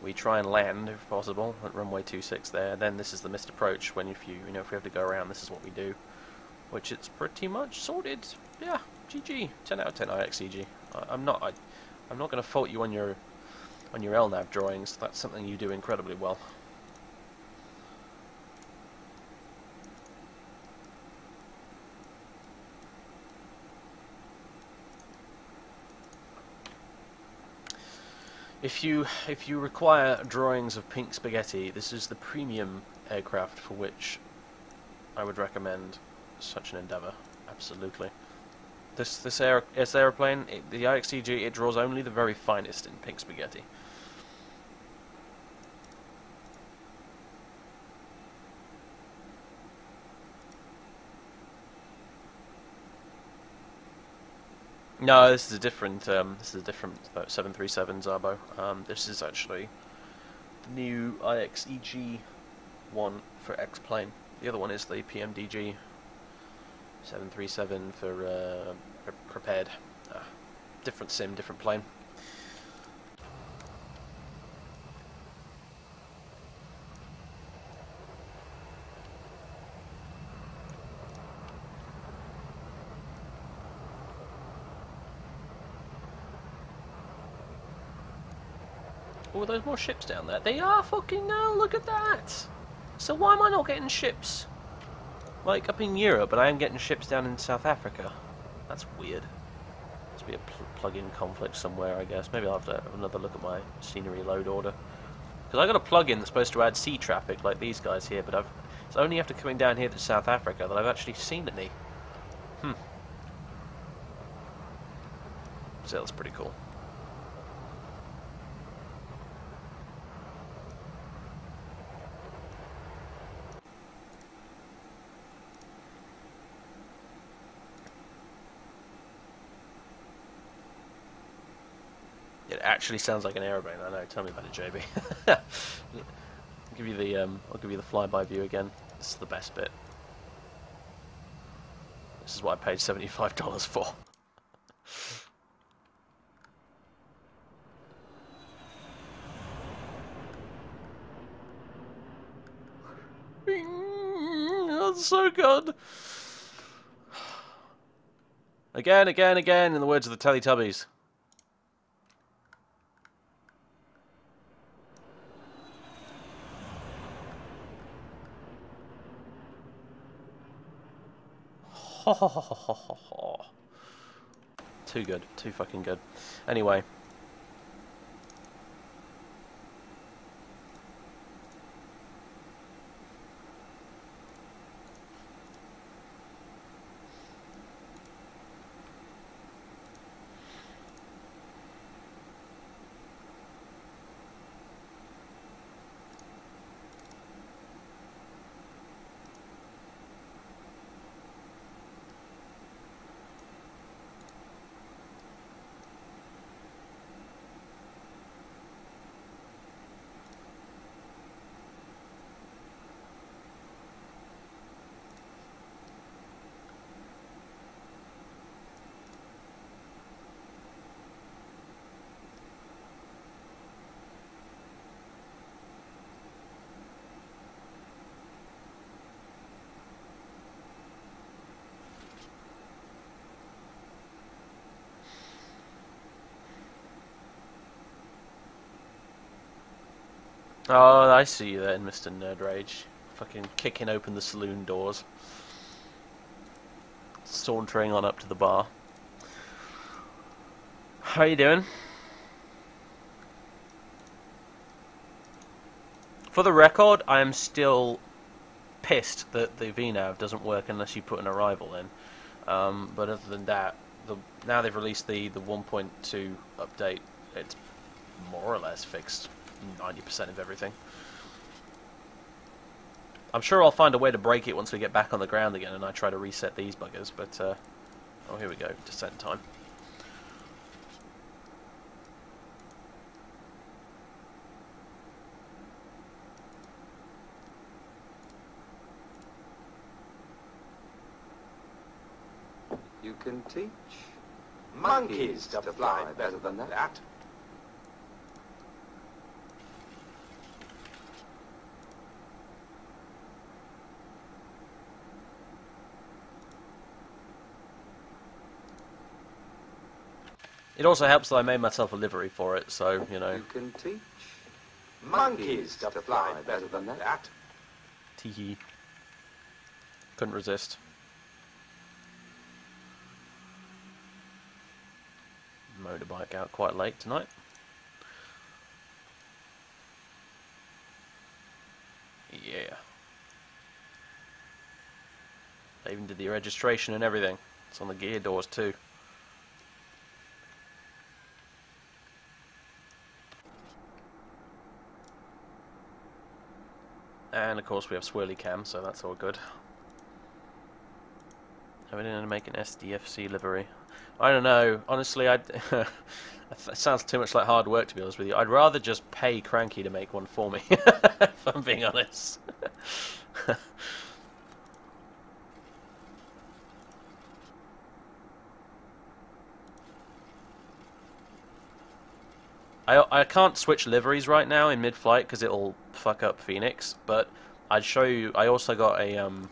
we try and land if possible at runway 26 there. Then this is the missed approach. When if you you know if we have to go around, this is what we do, which it's pretty much sorted. Yeah, GG, 10 out of 10 IXEG. I, am not I, I'm not going to fault you on your on your LNAV drawings. That's something you do incredibly well. If you if you require drawings of pink spaghetti, this is the premium aircraft for which I would recommend such an endeavour. Absolutely. This this air this aeroplane, it, the IXEG, it draws only the very finest in pink spaghetti. No, this is a different. Um, this is a different uh, 737 Zabo. Um, this is actually the new IXEG one for X plane. The other one is the PMDG 737 for uh, pre Prepar3D. Uh, different sim, different plane. There's more ships down there. They are fucking now, look at that! So why am I not getting ships? Like up in Europe, but I am getting ships down in South Africa. That's weird. Must be a pl plug-in conflict somewhere, I guess. Maybe I'll have to have another look at my scenery load order. Because I got a plug-in that's supposed to add sea traffic like these guys here, but I've it's only after coming down here to South Africa that I've actually seen any. Hmm. So that's pretty cool. It actually sounds like an aeroplane. I know. Tell me about it, JB. I'll give you the um, I'll give you the flyby view again. This is the best bit. This is what I paid seventy-five dollars for. That's so good. Again, again, again, in the words of the Teletubbies. Too good. Too fucking good. Anyway. Oh, I see you then, Mr. Nerd Rage. Fucking kicking open the saloon doors. Sauntering on up to the bar. How you doing? For the record, I am still pissed that the VNAV doesn't work unless you put an arrival in. Um, but other than that, the, now they've released the, the 1.2 update, it's more or less fixed 90% of everything. I'm sure I'll find a way to break it once we get back on the ground again and I try to reset these buggers, but, uh, oh, here we go, descent time. You can teach monkeys to fly better than that. It also helps that I made myself a livery for it, so, you know. You can teach monkeys to fly better than that. Teehee. Couldn't resist. Motorbike out quite late tonight. Yeah. They even did the registration and everything. It's on the gear doors too. And of course we have swirly cam, so that's all good. Are we going to make an SDFC livery? I don't know. Honestly, I. it sounds too much like hard work to be honest with you. I'd rather just pay Cranky to make one for me, if I'm being honest. I, I can't switch liveries right now in mid-flight because it'll fuck up Phoenix, but I'd show you, I also got a um,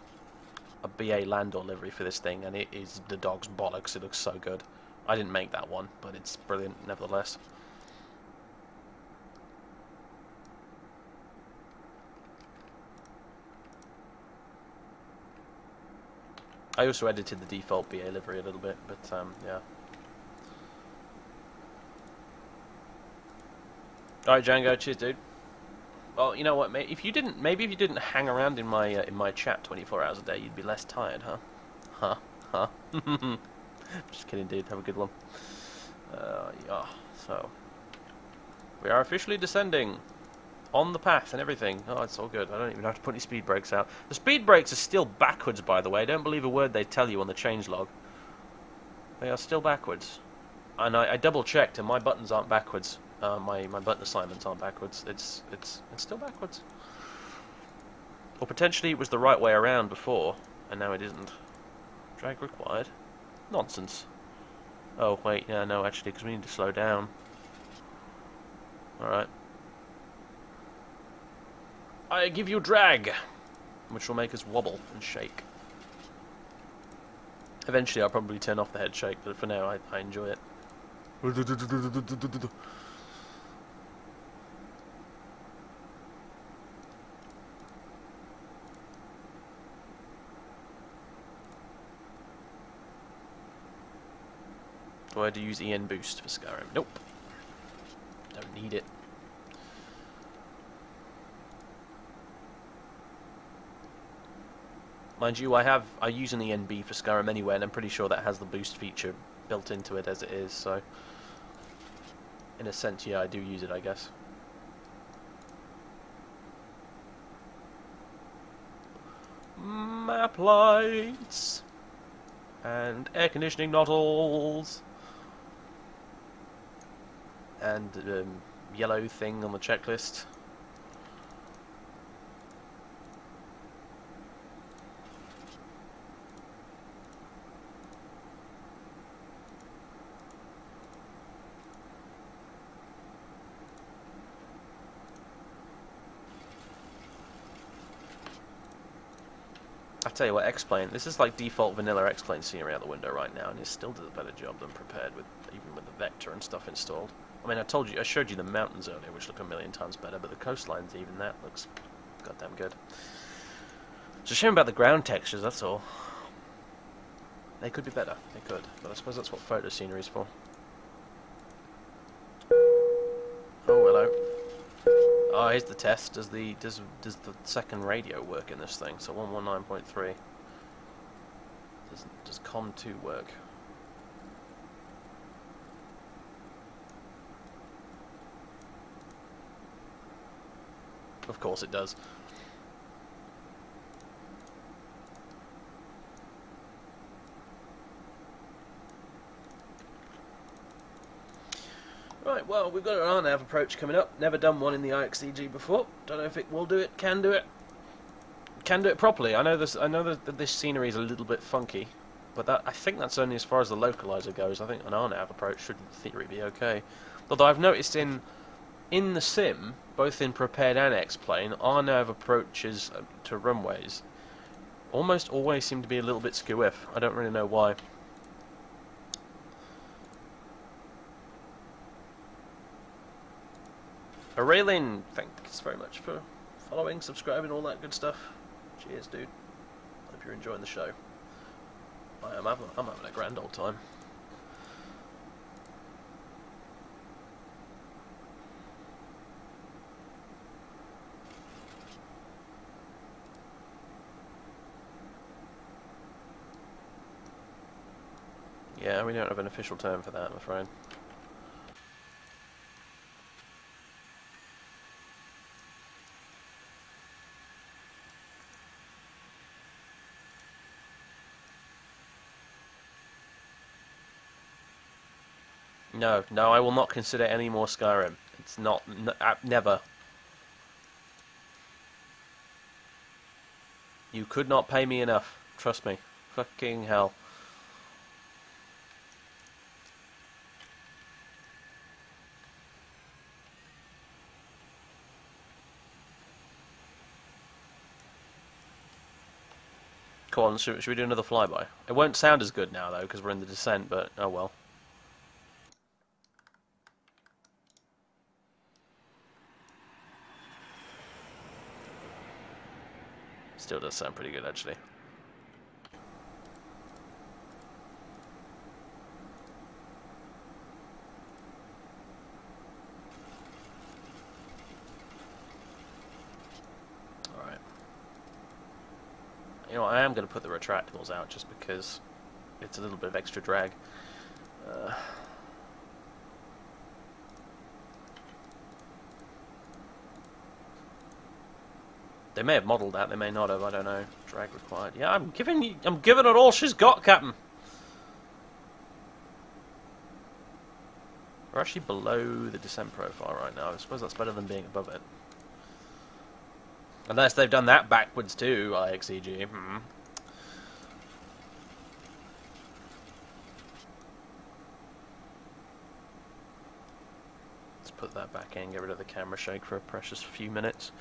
a BA Landor livery for this thing, and it is the dog's bollocks, it looks so good. I didn't make that one, but it's brilliant nevertheless. I also edited the default BA livery a little bit, but um, yeah. Alright, Django, cheers, dude. Well, you know what. If you didn't, maybe if you didn't hang around in my uh, in my chat 24 hours a day, you'd be less tired, huh? Huh? Huh? Just kidding, dude. Have a good one. Uh, yeah. So we are officially descending on the path and everything. Oh, it's all good. I don't even have to put any speed brakes out. The speed brakes are still backwards, by the way. Don't believe a word they tell you on the change log. They are still backwards. And I, I double checked, and my buttons aren't backwards. Uh, my my button assignments aren't backwards. It's it's it's still backwards. Or potentially it was the right way around before, and now it isn't. Drag required. Nonsense. Oh wait, yeah, no, actually, because we need to slow down. All right. I give you drag, which will make us wobble and shake. Eventually, I'll probably turn off the head shake, but for now, I, I enjoy it. Do I use ENBoost for Skyrim? Nope. Don't need it. Mind you, I have I use an ENB for Skyrim anyway, and I'm pretty sure that has the boost feature built into it as it is. So, in a sense, yeah, I do use it, I guess. Map lights and air conditioning nozzles and um, yellow thing on the checklist. I tell you what, X-Plane, this is like default vanilla X-Plane scenery out the window right now, and it still does a better job than Prepar3D with even with the vector and stuff installed. I mean, I told you, I showed you the mountains earlier, which look a million times better, but the coastlines, even that looks goddamn good. It's a shame about the ground textures, that's all. They could be better, they could, but I suppose that's what photo scenery is for. Oh, hello. Oh, here's the test. Does the does does the second radio work in this thing? So one one nine point three. Does does COM two work? Of course it does. Right, well, we've got an RNAV approach coming up. Never done one in the IXEG before. Don't know if it will do it, can do it. Can do it properly. I know this. I know that this scenery is a little bit funky, but that I think that's only as far as the localizer goes. I think an RNAV approach should, in theory, be okay. Although I've noticed in in the sim, both in Prepar3D and X-Plane, RNAV approaches uh, to runways almost always seem to be a little bit skew-if. I don't really know why. Aurelin, thanks very much for following, subscribing, all that good stuff. Cheers, dude. Hope you're enjoying the show. I am having, I'm having a grand old time. Yeah, we don't have an official term for that, I'm afraid. No, no, I will not consider any more Skyrim. It's not, uh, never. You could not pay me enough. Trust me. Fucking hell. On, should, should we do another flyby? It won't sound as good now, though, because we're in the descent, but oh well. Still does sound pretty good, actually. you know, I am going to put the retractables out just because it's a little bit of extra drag. Uh, they may have modelled that, they may not have, I don't know. Drag required. Yeah, I'm giving I'm giving it all she's got, Captain. We're actually below the descent profile right now. I suppose that's better than being above it. Unless they've done that backwards too, IXEG. Hmm. Let's put that back in, get rid of the camera shake for a precious few minutes.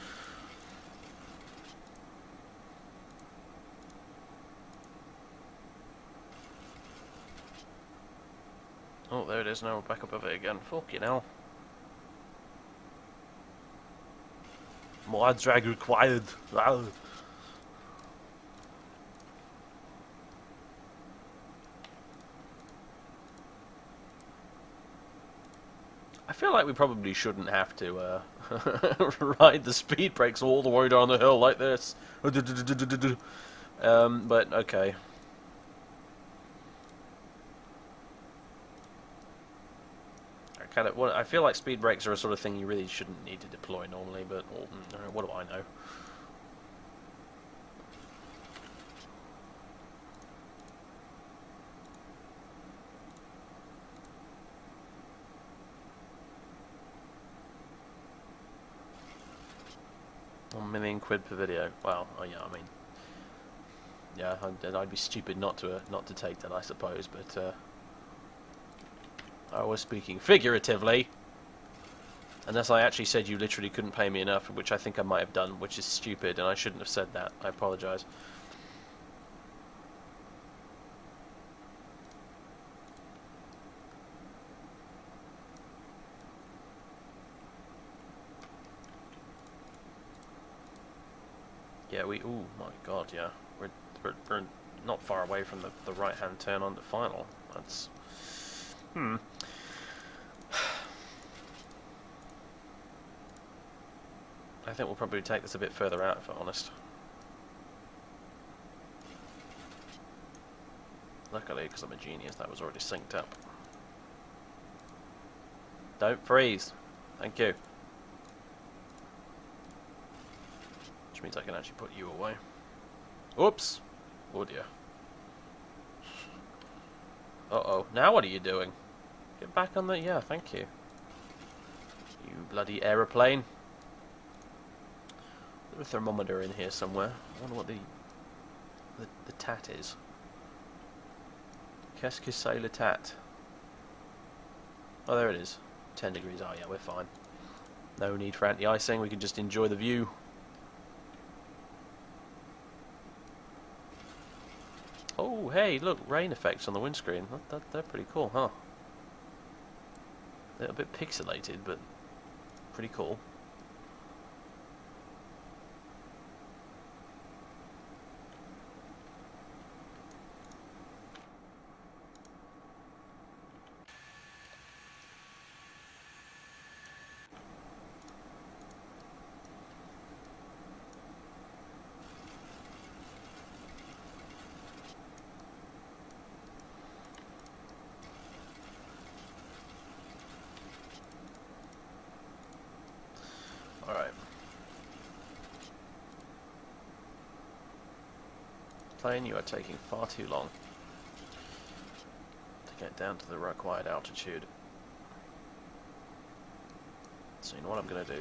Oh, there it is now, we're back above it again. Fuck you More drag required. Wow. I feel like we probably shouldn't have to uh, ride the speed brakes all the way down the hill like this. Um, but okay. Kind of. Well, I feel like speed brakes are a sort of thing you really shouldn't need to deploy normally, but well, mm, what do I know? One million quid per video. Well, oh yeah, I mean, yeah, I'd, I'd be stupid not to uh, not to take that, I suppose, but. Uh, I was speaking figuratively. Unless I actually said you literally couldn't pay me enough, which I think I might have done, which is stupid, and I shouldn't have said that. I apologise. Yeah, we... Oh my god, yeah. We're, we're, we're not far away from the, the right-hand turn on the final. That's... Hmm. I think we'll probably take this a bit further out, if I'm honest. Luckily, because I'm a genius, that was already synced up. Don't freeze. Thank you. Which means I can actually put you away. Oops! Oh dear. Uh-oh. Now what are you doing? Get back on the... Yeah, thank you. You bloody aeroplane. There's a thermometer in here somewhere. I wonder what the... The, the tat is. Qu'est-ce tat? Oh, there it is. 10 degrees. Oh, yeah, we're fine. No need for anti-icing. We can just enjoy the view. Oh, hey, look, rain effects on the windscreen. That, that, they're pretty cool, huh? A bit pixelated, but pretty cool. Plane, you are taking far too long to get down to the required altitude. So you know what I'm going to do?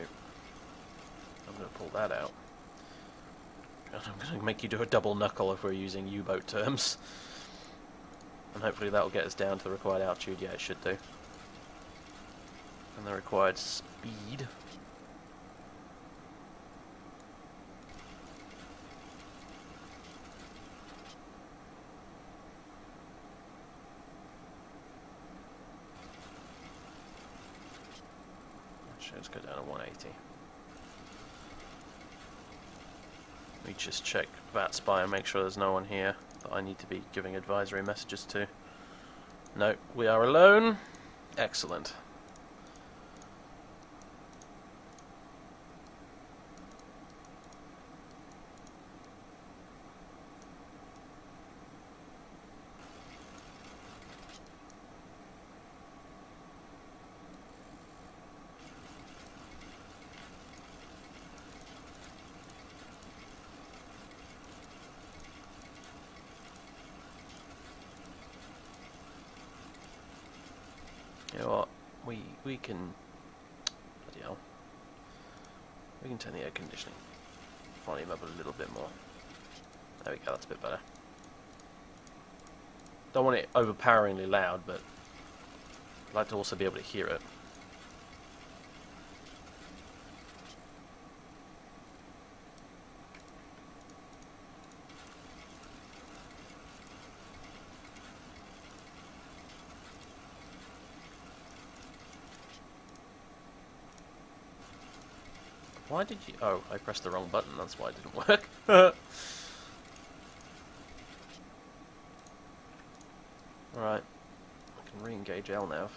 I'm going to pull that out. And I'm going to make you do a double knuckle if we're using U-boat terms. And hopefully that will get us down to the required altitude. Yeah, it should do. And the required speed. Let's go down to 180. Let me just check VAT-Spy and make sure there's no one here that I need to be giving advisory messages to. No, we are alone. Excellent. We can... Bloody hell. We can turn the air conditioning volume up a little bit more. There we go, that's a bit better. Don't want it overpoweringly loud, but I'd like to also be able to hear it. Why did you... Oh, I pressed the wrong button, that's why it didn't work. Alright. I can re-engage LNAV.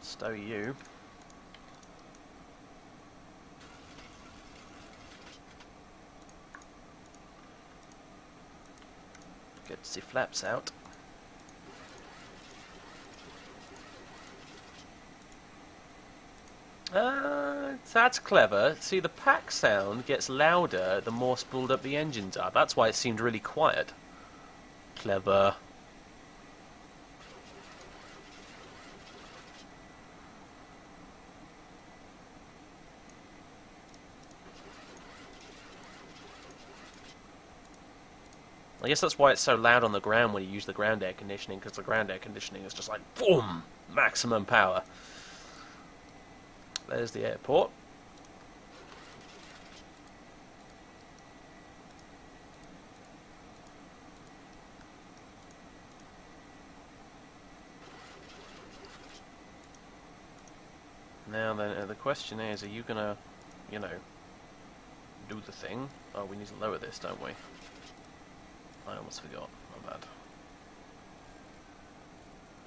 Stow you. Get the flaps out. Uh, that's clever. See, the pack sound gets louder the more spooled up the engines are. That's why it seemed really quiet. Clever. I guess that's why it's so loud on the ground when you use the ground air conditioning, because the ground air conditioning is just like, boom, maximum power. There's the airport. Now then, uh, the question is, are you gonna, you know, do the thing? Oh, we need to lower this, don't we? I almost forgot. My bad.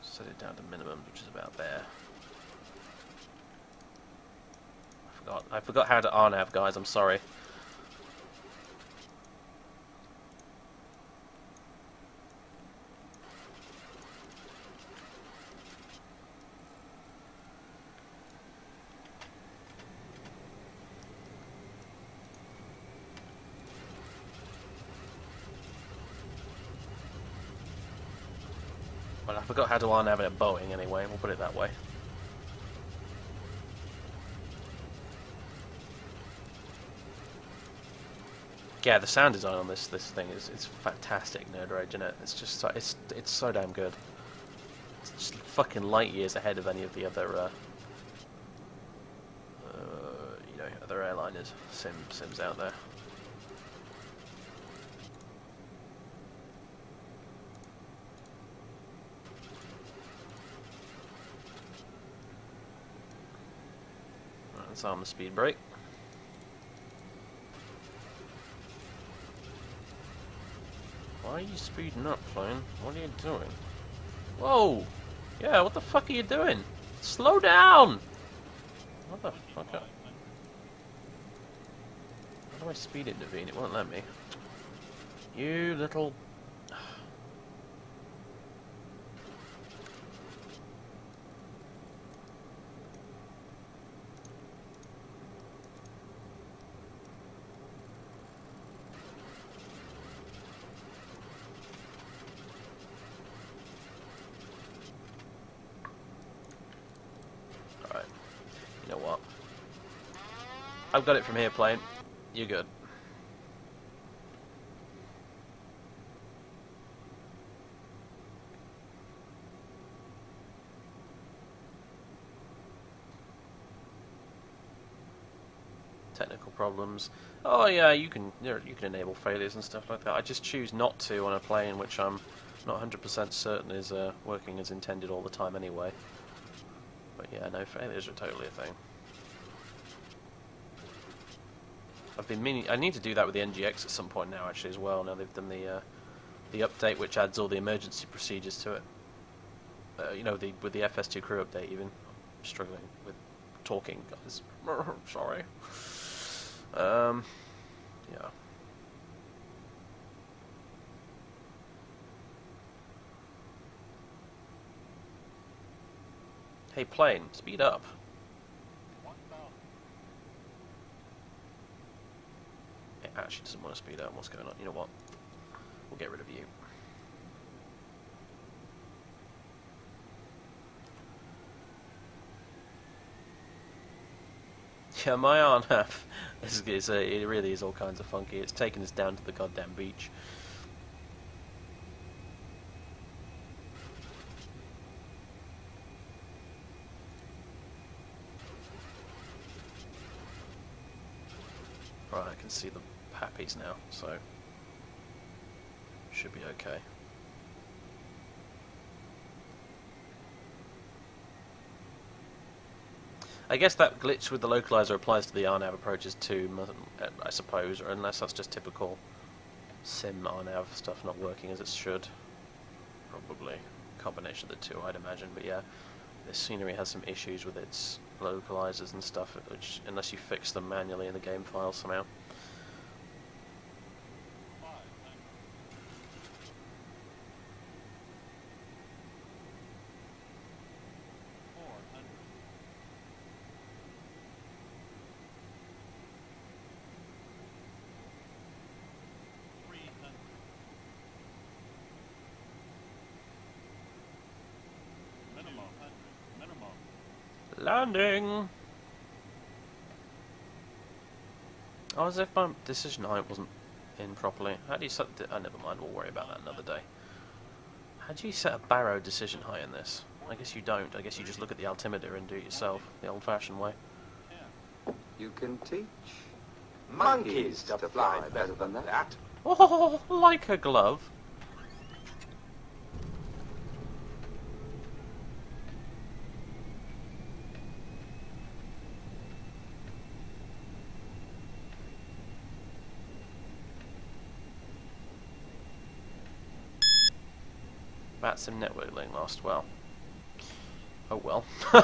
Set it down to minimum, which is about there. I forgot. I forgot how to RNAV, guys. I'm sorry. How to RNAV at Boeing anyway, we'll put it that way. yeah, the sound design on this this thing is it's fantastic. Nerd Rage, isn't it? It's just so, it's it's so damn good. It's just fucking light years ahead of any of the other uh, uh, you know other airliners sim sims out there. Right, let's the speed brake. Why are you speeding up, plane? What are you doing? Whoa! Yeah, what the fuck are you doing? Slow down! What the fuck? How do I speed it, Naveen? It won't let me. You little I've got it from here, plane. You're good. Technical problems. Oh yeah, you can you can enable failures and stuff like that. I just choose not to on a plane which I'm not 100% certain is uh, working as intended all the time anyway. But yeah, no, failures are totally a thing. I've been meaning. I need to do that with the NGX at some point now, actually, as well. Now they've done the uh, the update, which adds all the emergency procedures to it. Uh, you know, the with the FS2Crew update, even. I'm struggling with talking, guys. Sorry. Um, yeah. Hey, plane, speed up. Actually doesn't want to speed up. What's going on? You know what? we'll get rid of you. Yeah, my RNAV is, is a, it really is all kinds of funky. It's taken us down to the goddamn beach. Right, I can see the PAPIs now, so should be okay. I guess that glitch with the localizer applies to the RNAV approaches too, uh, I suppose, or unless that's just typical sim RNAV stuff not working as it should. Probably combination of the two, I'd imagine, but yeah, this scenery has some issues with its localizers and stuff, which unless you fix them manually in the game file somehow. Landing! Oh, as if my decision height wasn't in properly. How do you set... Oh, never mind, we'll worry about that another day. How do you set a baro decision height in this? I guess you don't. I guess you just look at the altimeter and do it yourself, the old-fashioned way. You can teach monkeys to fly better than that. Oh, like a glove. Sim network link lost. Well. Oh well.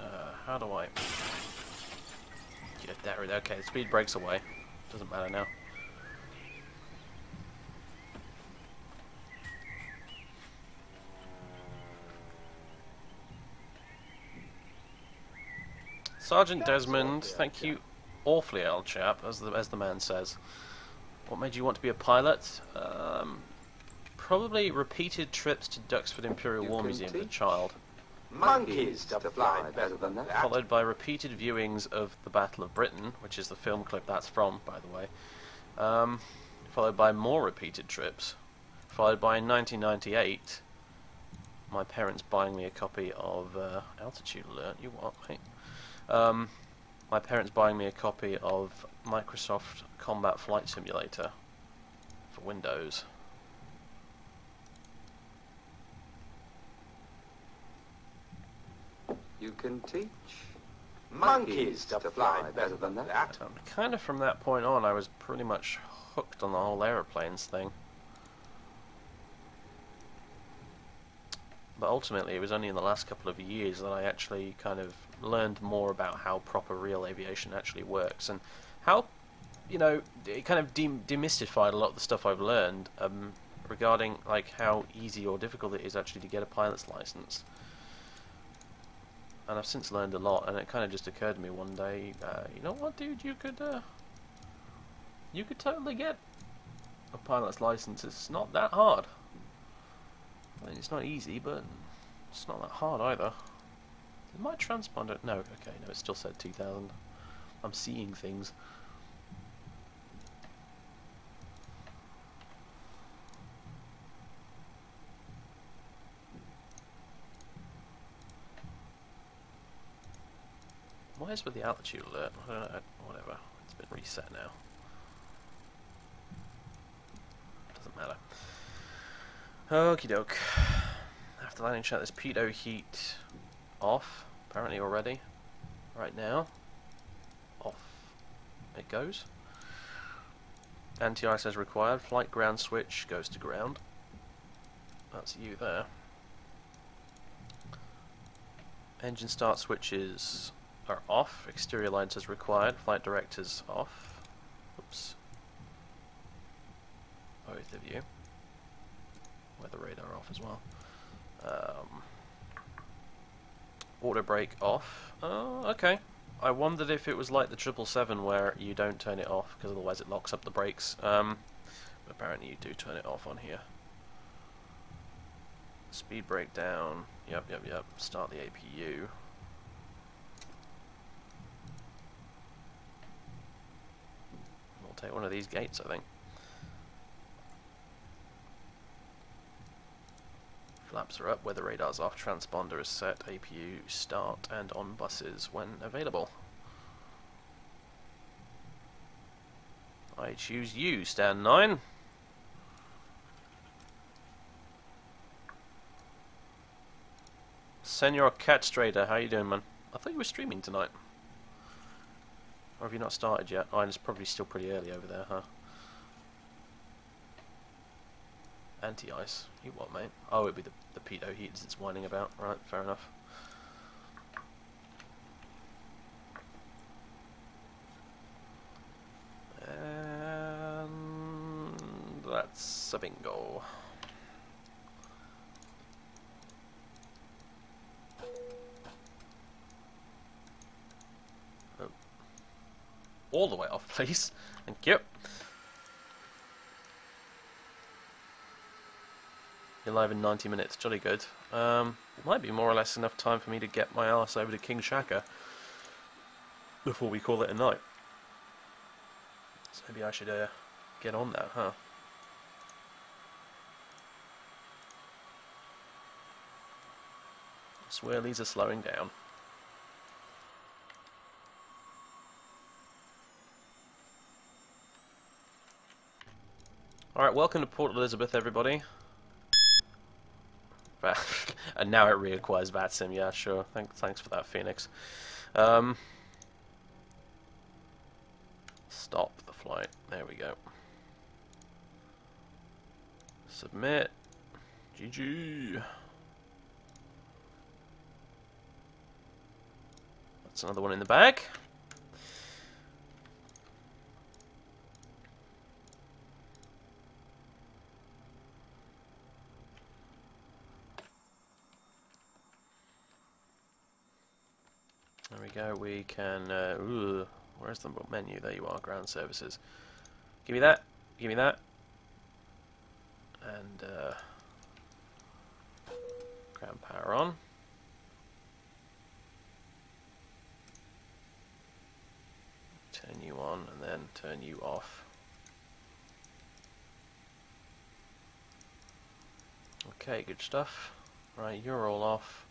Uh, how do I get that? Okay, the speed brakes away. Doesn't matter now. Sergeant Desmond, thank you awfully, old chap, as the as the man says. What made you want to be a pilot? Um, probably repeated trips to Duxford Imperial you War Museum as a child. Monkeys to fly better than that. Followed by repeated viewings of the Battle of Britain, which is the film clip that's from, by the way. Um, followed by more repeated trips. Followed by in 1998, my parents buying me a copy of uh, Altitude Alert. You what, mate? Um, my parents buying me a copy of Microsoft Combat Flight Simulator for Windows. You can teach monkeys to fly better than that. Um, kind of from that point on, I was pretty much hooked on the whole aeroplanes thing. But ultimately, it was only in the last couple of years that I actually kind of learned more about how proper real aviation actually works and how, you know, it kind of de demystified a lot of the stuff I've learned um, regarding like how easy or difficult it is actually to get a pilot's license. And I've since learned a lot, and it kind of just occurred to me one day, uh, you know what, dude, you could, uh, you could totally get a pilot's license. It's not that hard. I mean, it's not easy, but it's not that hard either. My transponder... No, okay, no, it still said 2000. I'm seeing things. Why is with the altitude alert? I don't know, whatever. It's been reset now. Doesn't matter. Okie doke. After landing shut this pitot heat off, apparently already. Right now. Off it goes. Anti-ice as required. Flight ground switch goes to ground. That's you there. Engine start switches are off. Exterior lights as required. Flight directors off. Oops. Both of you. weather radar off as well. Um, auto brake off. Oh, okay. I wondered if it was like the 777 where you don't turn it off because otherwise it locks up the brakes. Um, apparently you do turn it off on here. Speed brake down. Yep, yep, yep. Start the APU. We'll take one of these gates, I think. Flaps are up, weather radar's off, transponder is set, APU start and on buses when available. I choose you, stand 9. Senor Catstrader, how you doing, man? I thought you were streaming tonight. Or have you not started yet? Oh, it's probably still pretty early over there, huh? Anti-ice? You what, mate? Oh, it'd be the, the pitot heaters it's whining about. Right, fair enough. And that's a bingo. Oh. All the way off, please. Thank you. You're live in 90 minutes, jolly good. Um, might be more or less enough time for me to get my ass over to King Shaka before we call it a night. So maybe I should uh, get on that, huh? Swirlies are slowing down. Alright, welcome to Port Elizabeth, everybody. and now it reacquires VATSIM, yeah, sure. Thank, thanks for that, Phoenix. Um, stop the flight. There we go. Submit. GG. That's another one in the bag. Go, we can, uh, ooh, where's the menu? There you are, ground services. Give me that, give me that. And, uh, ground power on. Turn you on and then turn you off. Okay, good stuff. Right, you're all off.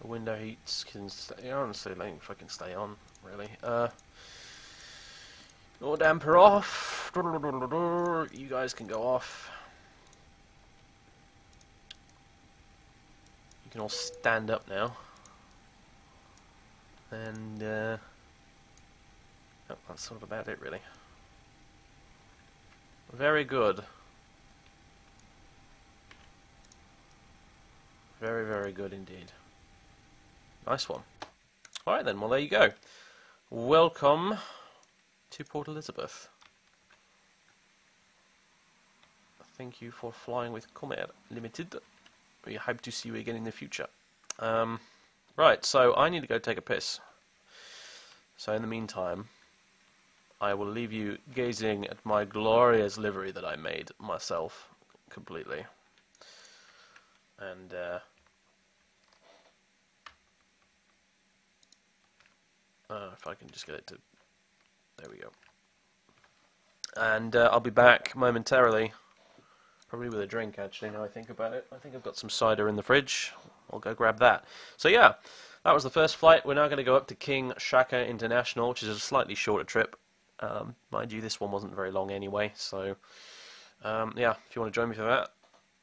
The window heats can stay on, so they can stay on, really. Uh, yaw damper off. You guys can go off. You can all stand up now. And, uh, oh, that's sort of about it, really. Very good. Very, very good indeed. Nice one. Alright then, well there you go. Welcome to Port Elizabeth. Thank you for flying with Comair Limited. We hope to see you again in the future. Um, right, so I need to go take a piss. So in the meantime, I will leave you gazing at my glorious livery that I made myself completely. And, uh, Uh, if I can just get it to... There we go. And uh, I'll be back momentarily. Probably with a drink, actually, now I think about it. I think I've got some cider in the fridge. I'll go grab that. So yeah, that was the first flight. We're now going to go up to King Shaka International, which is a slightly shorter trip. Um, mind you, this one wasn't very long anyway, so... Um, yeah, if you want to join me for that,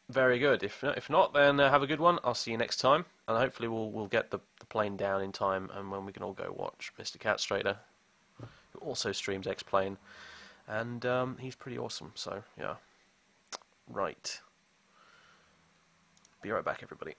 very good. If if not, then uh, have a good one. I'll see you next time, and hopefully we'll we'll get the, the plane down in time, and when we can all go watch Mr. Catstrader, who also streams X Plane, and um, he's pretty awesome. So yeah, right. Be right back, everybody.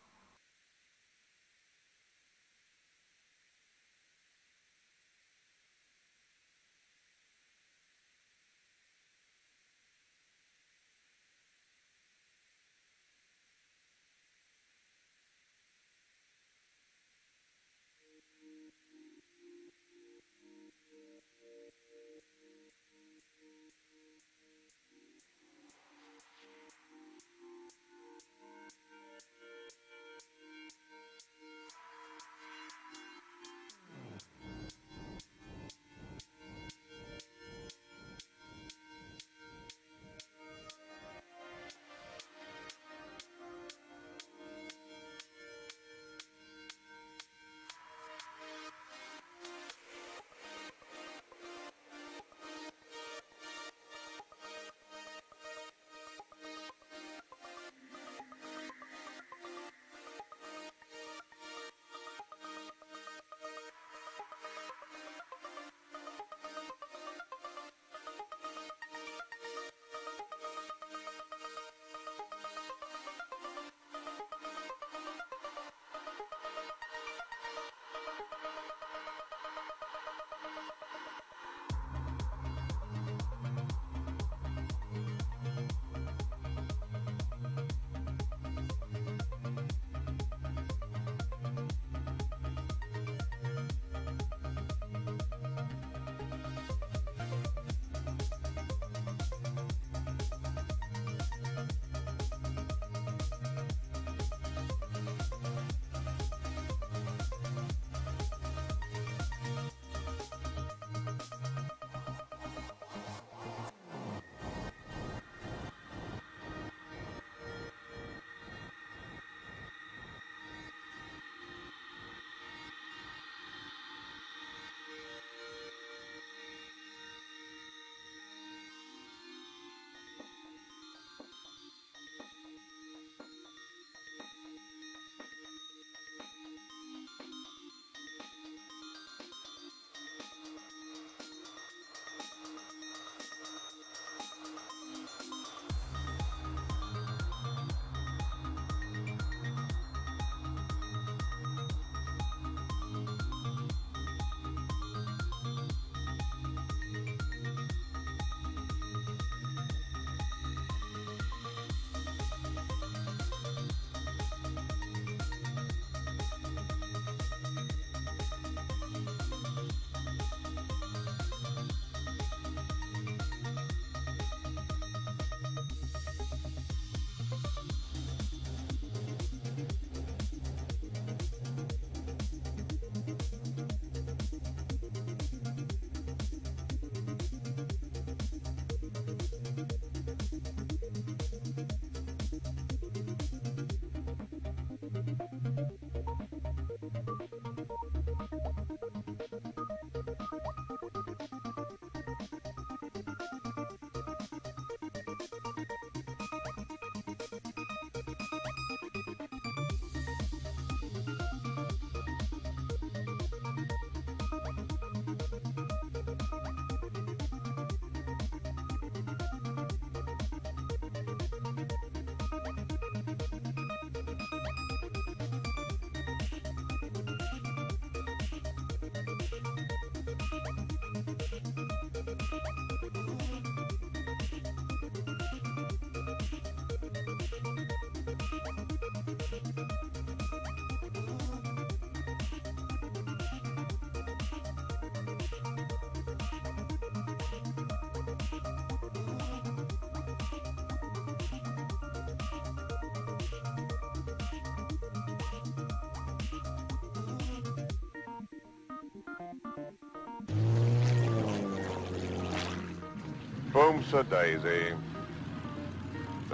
A daisy.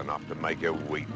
Enough to make you weep.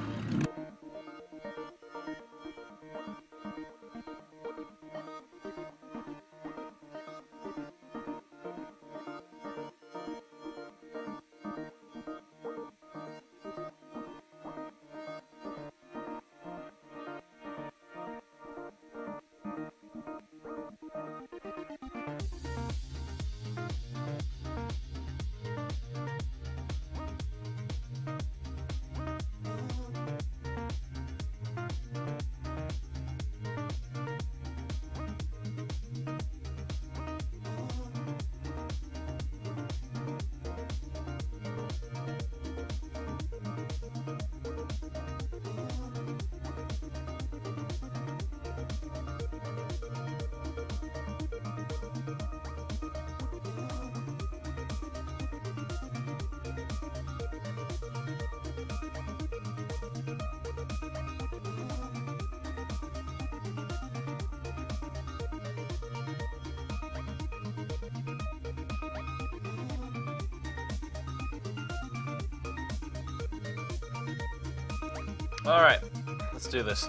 Alright, let's do this.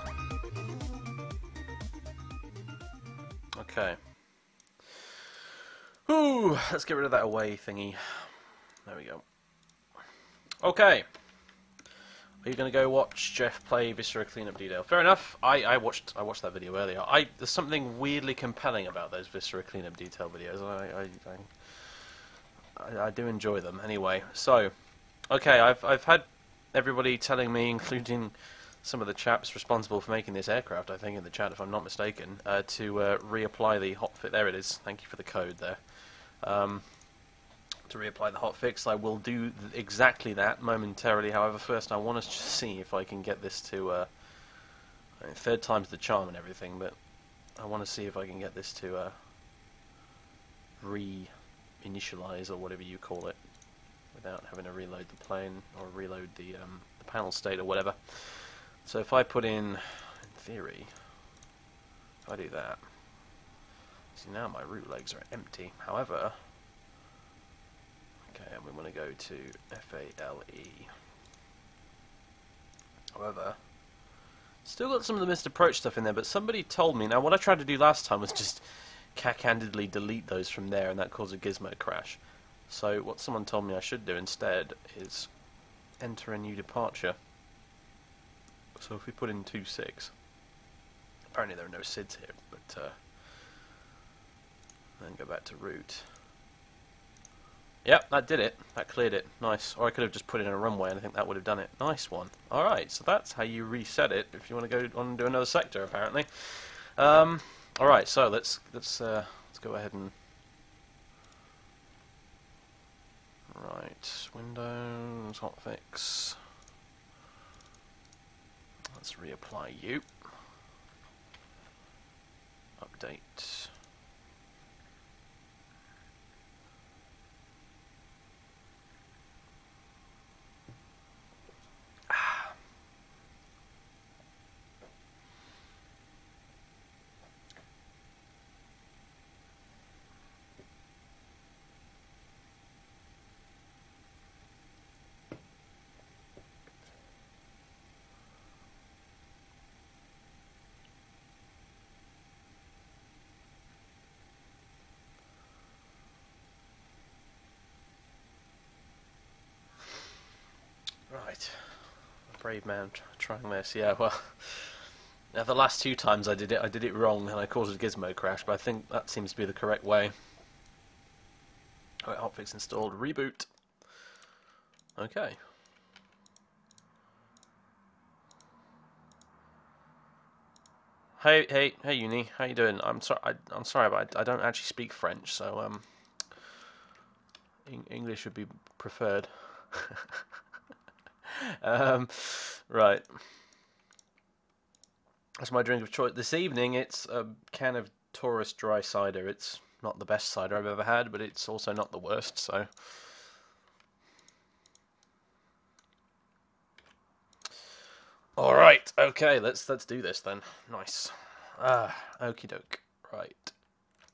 Okay. Ooh, let's get rid of that away thingy. There we go. Okay. Are you going to go watch Jeff play Viscera Cleanup Detail? Fair enough. I, I watched I watched that video earlier. I there's something weirdly compelling about those Viscera Cleanup Detail videos. I I, I, I, I do enjoy them. Anyway, so okay, I've I've had everybody telling me, including some of the chaps responsible for making this aircraft, I think, in the chat, if I'm not mistaken, uh, to uh, reapply the hotfix. There it is. Thank you for the code there. Um, to reapply the hotfix, I will do th exactly that momentarily. However, first I want to see if I can get this to uh, third time's the charm and everything, but I want to see if I can get this to uh, re-initialize or whatever you call it without having to reload the plane or reload the, um, the panel state or whatever. So if I put in, in theory, if I do that, see now my route legs are empty. However, okay, and we want to go to F-A-L-E. However, still got some of the missed approach stuff in there, but somebody told me, now what I tried to do last time was just cack-handedly delete those from there and that caused a gizmo crash. So what someone told me I should do instead is enter a new departure. So if we put in 2.6, apparently there are no SIDs here, but uh, then go back to route. Yep, that did it. That cleared it. Nice. Or I could have just put in a runway and I think that would have done it. Nice one. Alright, so that's how you reset it if you want to go on and do another sector, apparently. Um, Alright, so let's let's uh, let's go ahead and Right, Windows, hotfix. Let's reapply you. Update. Right. Brave man trying this. Yeah, well. Now, the last two times I did it, I did it wrong and I caused a gizmo crash, but I think that seems to be the correct way. Alright, hotfix installed. Reboot. Okay. Hey, hey, hey, Uni, how you doing? I'm sorry, I, am sorry, but I, I, don't actually speak French, so um, English would be preferred. um, right. That's my drink of choice. This evening, it's a can of Taurus dry cider. It's not the best cider I've ever had, but it's also not the worst, so... All right, okay, let's let's do this then. Nice. Ah, okie doke. Right.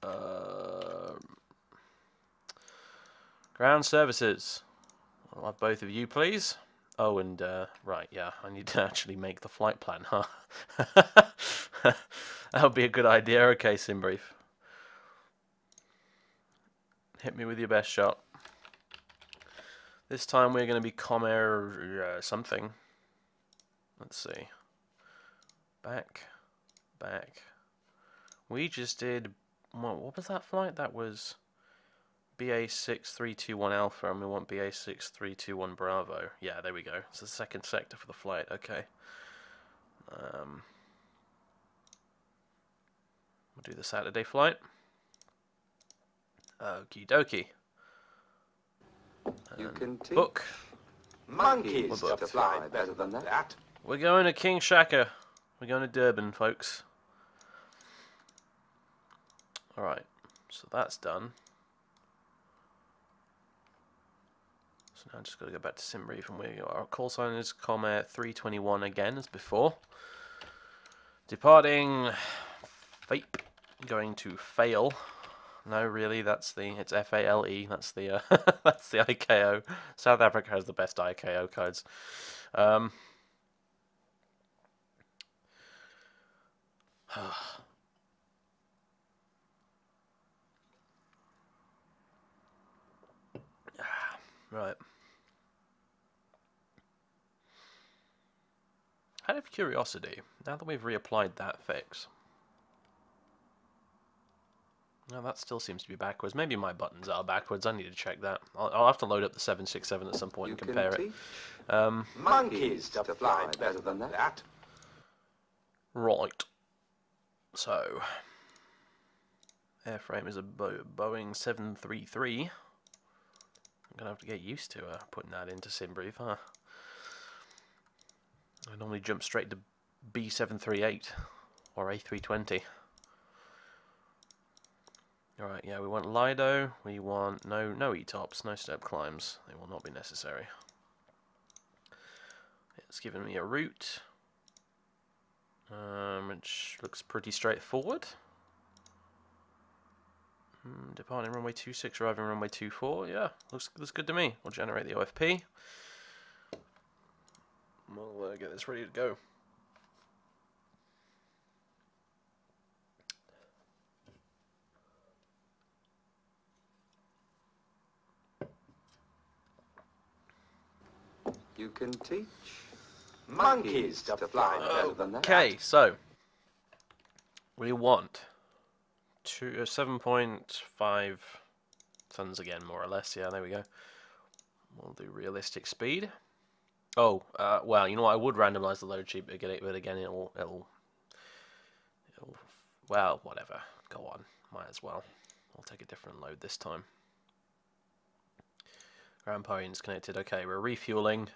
Um, ground services. I'll have both of you, please. Oh, and, uh, right, yeah, I need to actually make the flight plan, huh? that would be a good idea. Okay, Simbrief. Hit me with your best shot. This time we're going to be Comair uh, something. Let's see. Back, back. We just did, what, what was that flight? That was... BA6321 Alpha, and we want BA6321 Bravo. Yeah, there we go. It's the second sector for the flight. Okay. Um, we'll do the Saturday flight. Okie dokie. You can teach book. monkeys to fly better than that. We're going to King Shaka. We're going to Durban, folks. Alright, so that's done. So now I just going to go back to SimBrief and we our call sign is Comair 321 again as before. Departing Fape, going to fail. No, really, that's the it's F A L E. That's the uh, that's the ICAO. South Africa has the best ICAO codes. Um, right. Out of curiosity, now that we've reapplied that fix, no, that still seems to be backwards. Maybe my buttons are backwards. I need to check that. I'll, I'll have to load up the 767 at some point You and compare it. Um, monkeys to fly better than that. Right. So, airframe is a Bo- Boeing 733. I'm gonna have to get used to uh, putting that into SimBrief, huh? I normally jump straight to B738 or A320. Alright, yeah, we want Lido, we want no no ETOPS, no step climbs. They will not be necessary. It's given me a route um, which looks pretty straightforward. Hmm, departing runway 26, arriving runway 24. Yeah, looks looks good to me. We'll generate the OFP. We'll uh, get this ready to go. You can teach monkeys to fly better than that. Okay, so we want two, uh, 7.5 tons again, more or less. Yeah, there we go. We'll do realistic speed. Oh, uh, well, you know what? I would randomize the load sheet, but again, but again, it'll, it'll, it'll, well, whatever. Go on. Might as well. I'll take a different load this time. Power connected. Okay, we're refueling.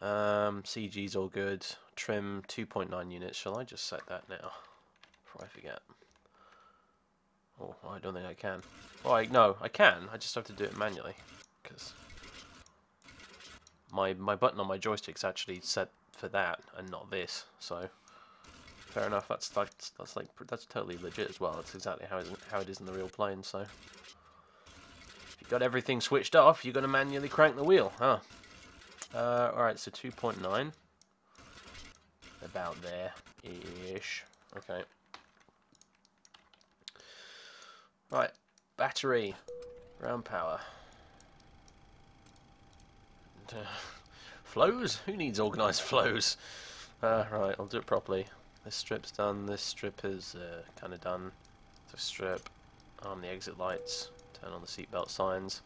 Um, CG's all good. Trim 2.9 units. Shall I just set that now? Before I forget. Oh, I don't think I can. Oh, I, no, I can. I just have to do it manually. Because my, my button on my joystick's actually set for that and not this. So, fair enough. That's, that's, that's like, that's totally legit as well. That's exactly how it, is, how it is in the real plane, so. If you've got everything switched off, you're going to manually crank the wheel, huh? Uh, alright, so 2.9. About there ish. Okay. Right, battery, ground power. Uh, flows? Who needs organised flows? Uh, right, I'll do it properly. This strip's done, this strip is uh, kind of done. This strip, arm the exit lights, turn on the seatbelt signs,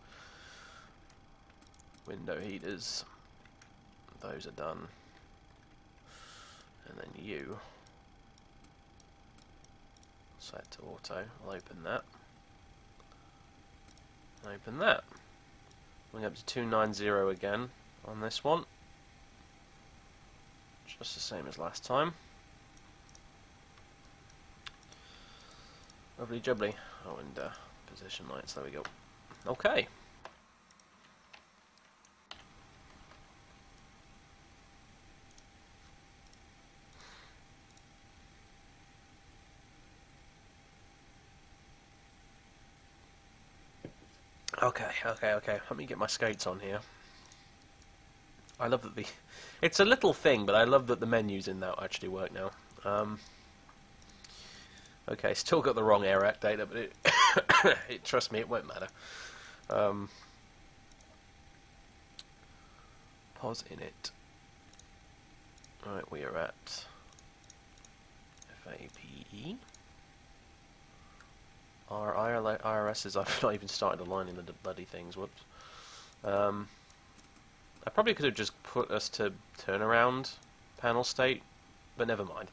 window heaters, those are done. And then you. Set to auto. I'll open that. Open that. Going up to 290 again on this one. Just the same as last time. Lovely jubbly. Oh, and uh, position lights. There we go. Okay. Okay, okay, okay. Let me get my skates on here. I love that the. It's a little thing, but I love that the menus in that actually work now. Um, okay, still got the wrong AIRAC data, but it, it trust me, it won't matter. Um, POS INIT. Right, we are at FAPE. Our IRSs, I've not even started aligning the bloody things, whoops. Um, I probably could have just put us to turnaround panel state, but never mind.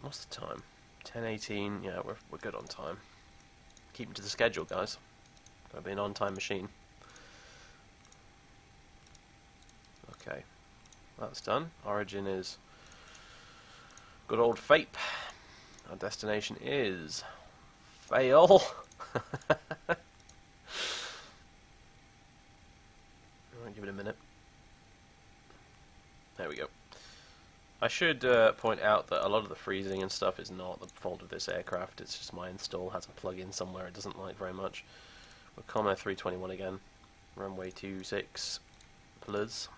What's the time? 10.18, yeah, we're, we're good on time. Keeping to the schedule, guys. Gotta be an on-time machine. Okay, that's done. Origin is good old FAPE. Our destination is fail. give it a minute. There we go. I should uh, point out that a lot of the freezing and stuff is not the fault of this aircraft, it's just my install has a plug-in somewhere it doesn't like very much. We're Comair 321 again, runway 26 plus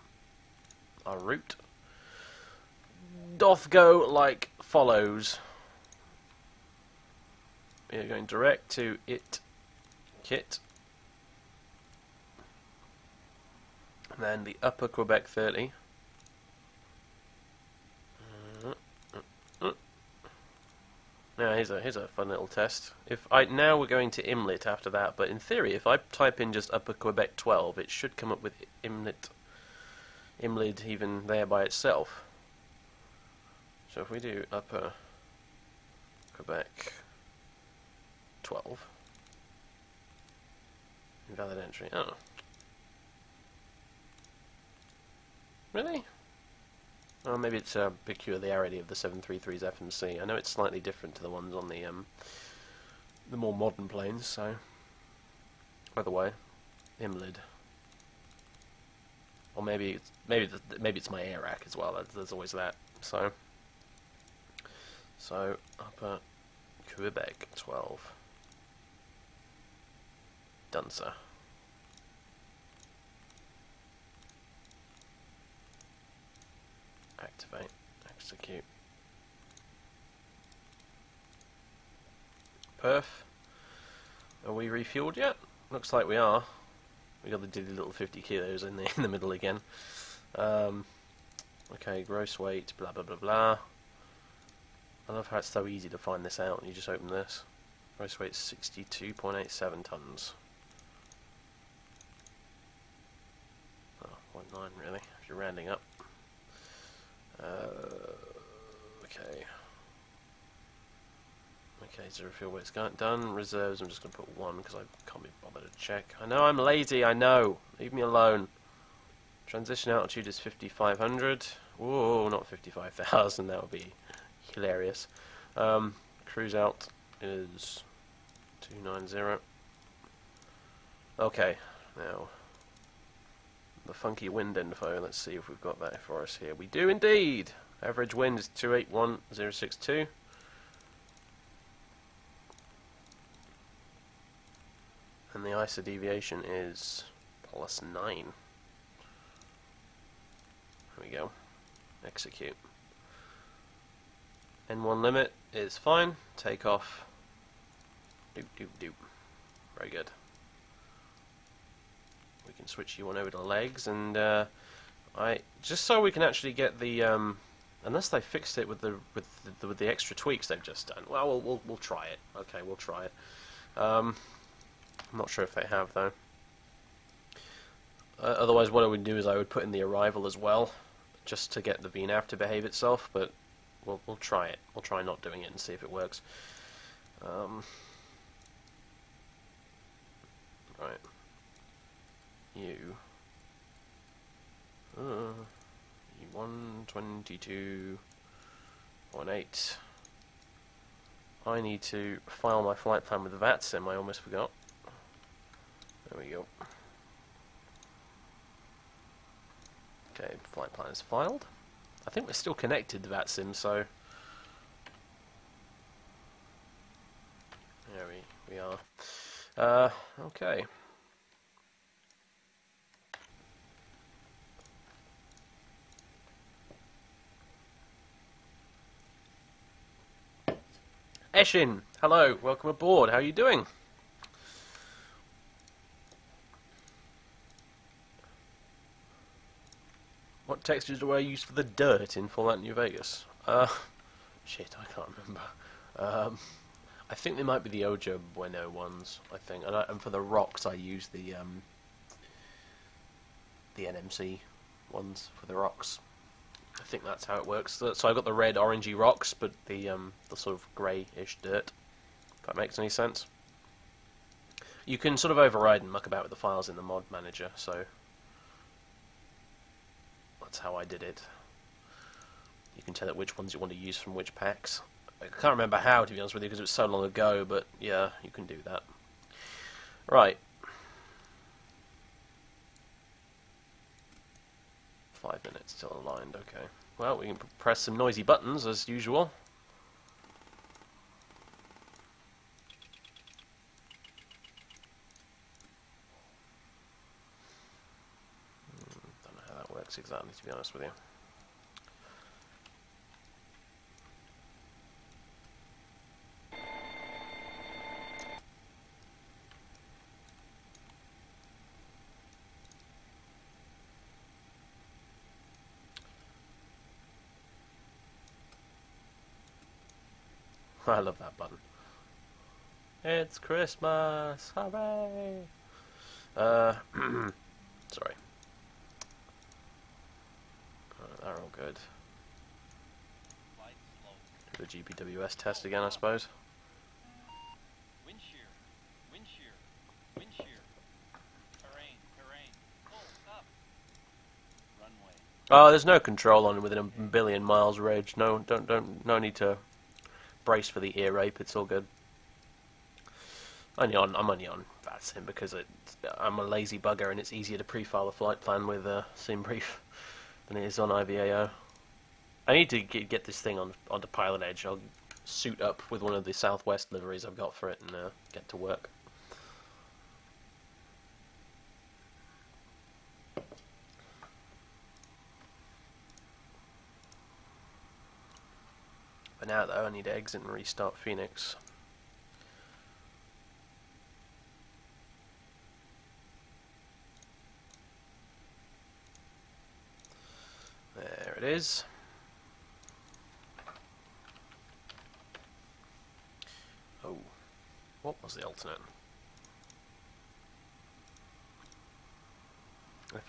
our route. Doth go like follows. We are going direct to it kit And then the upper Quebec 30. Now here's a here's a fun little test. If I now we're going to IMLID after that, but in theory, if I type in just Upper Quebec 12, it should come up with Imlit, Imlid even there by itself. So if we do Upper Quebec 12, invalid entry. Oh, Really? Well, maybe it's a peculiarity of the 733's FMC. I know it's slightly different to the ones on the um, the more modern planes, so... By the way, IMLID. Or maybe it's, maybe maybe it's my AirAC as well. There's always that. So, so upper Quebec 12. Done, sir. activate, execute. Perf. Are we refueled yet? Looks like we are. We got the dilly little 50 kilos in the in the middle again. Um, okay, gross weight, blah blah blah blah. I love how it's so easy to find this out. You just open this. Gross weight 62.87 tons. 0.9 really, if you're rounding up. Uh, okay. Okay, zero fuel weight's done. Reserves, I'm just going to put one because I can't be bothered to check. I know I'm lazy, I know. Leave me alone. Transition altitude is 5,500. Whoa, not 55,000. That would be hilarious. Um, cruise out is 290. Okay, now the funky wind info. Let's see if we've got that for us here. We do indeed. Average wind is 281062. And the ISA deviation is plus 9. There we go. Execute. N1 limit is fine. Take off. Doop doop doop. Very good can switch you on over to legs, and uh, I just so we can actually get the um, unless they fixed it with the with the, with the extra tweaks they've just done. Well, we'll we'll, we'll try it. Okay, we'll try it. Um, I'm not sure if they have though. Uh, otherwise, what I would do is I would put in the arrival as well, just to get the VNAV to behave itself. But we'll we'll try it. We'll try not doing it and see if it works. Um, right you. Uh, 122.8. I need to file my flight plan with the VATSIM, I almost forgot. There we go. Okay, flight plan is filed. I think we're still connected to VATSIM, so... There we, we are. Uh, okay. Eshin, hello, welcome aboard. How are you doing? What textures do I use for the dirt in Fallout New Vegas? Uh, shit, I can't remember. Um, I think they might be the Ojo Bueno ones. I think, and, I, and for the rocks, I use the um, the NMC ones for the rocks. I think that's how it works. So I've got the red, orangey rocks, but the um, the sort of grey-ish dirt. If that makes any sense. You can sort of override and muck about with the files in the mod manager, so that's how I did it. You can tell it which ones you want to use from which packs. I can't remember how, to be honest with you, because it was so long ago, but yeah, you can do that. Right. Five minutes till aligned, okay. Well, we can press some noisy buttons, as usual. Hmm, Don't know how that works exactly, to be honest with you. I love that button. It's Christmas! Hooray! Uh, sorry. Uh, they're all good. Do the GPWS test again, I suppose. Wind shear. Wind shear. Wind shear. Terrain. Terrain. Full stop. Runway. Oh, there's no control on within a billion miles range. No, don't, don't, no need to brace for the ear rape. It's all good. Only on, I'm only on VATSIM because it, I'm a lazy bugger and it's easier to pre-file a flight plan with uh, SimBrief than it is on IVAO. I need to get, get this thing on onto Pilot Edge. I'll suit up with one of the Southwest liveries I've got for it and uh, get to work. Now, though, I need to exit and restart Phoenix. There it is. Oh, what was the alternate?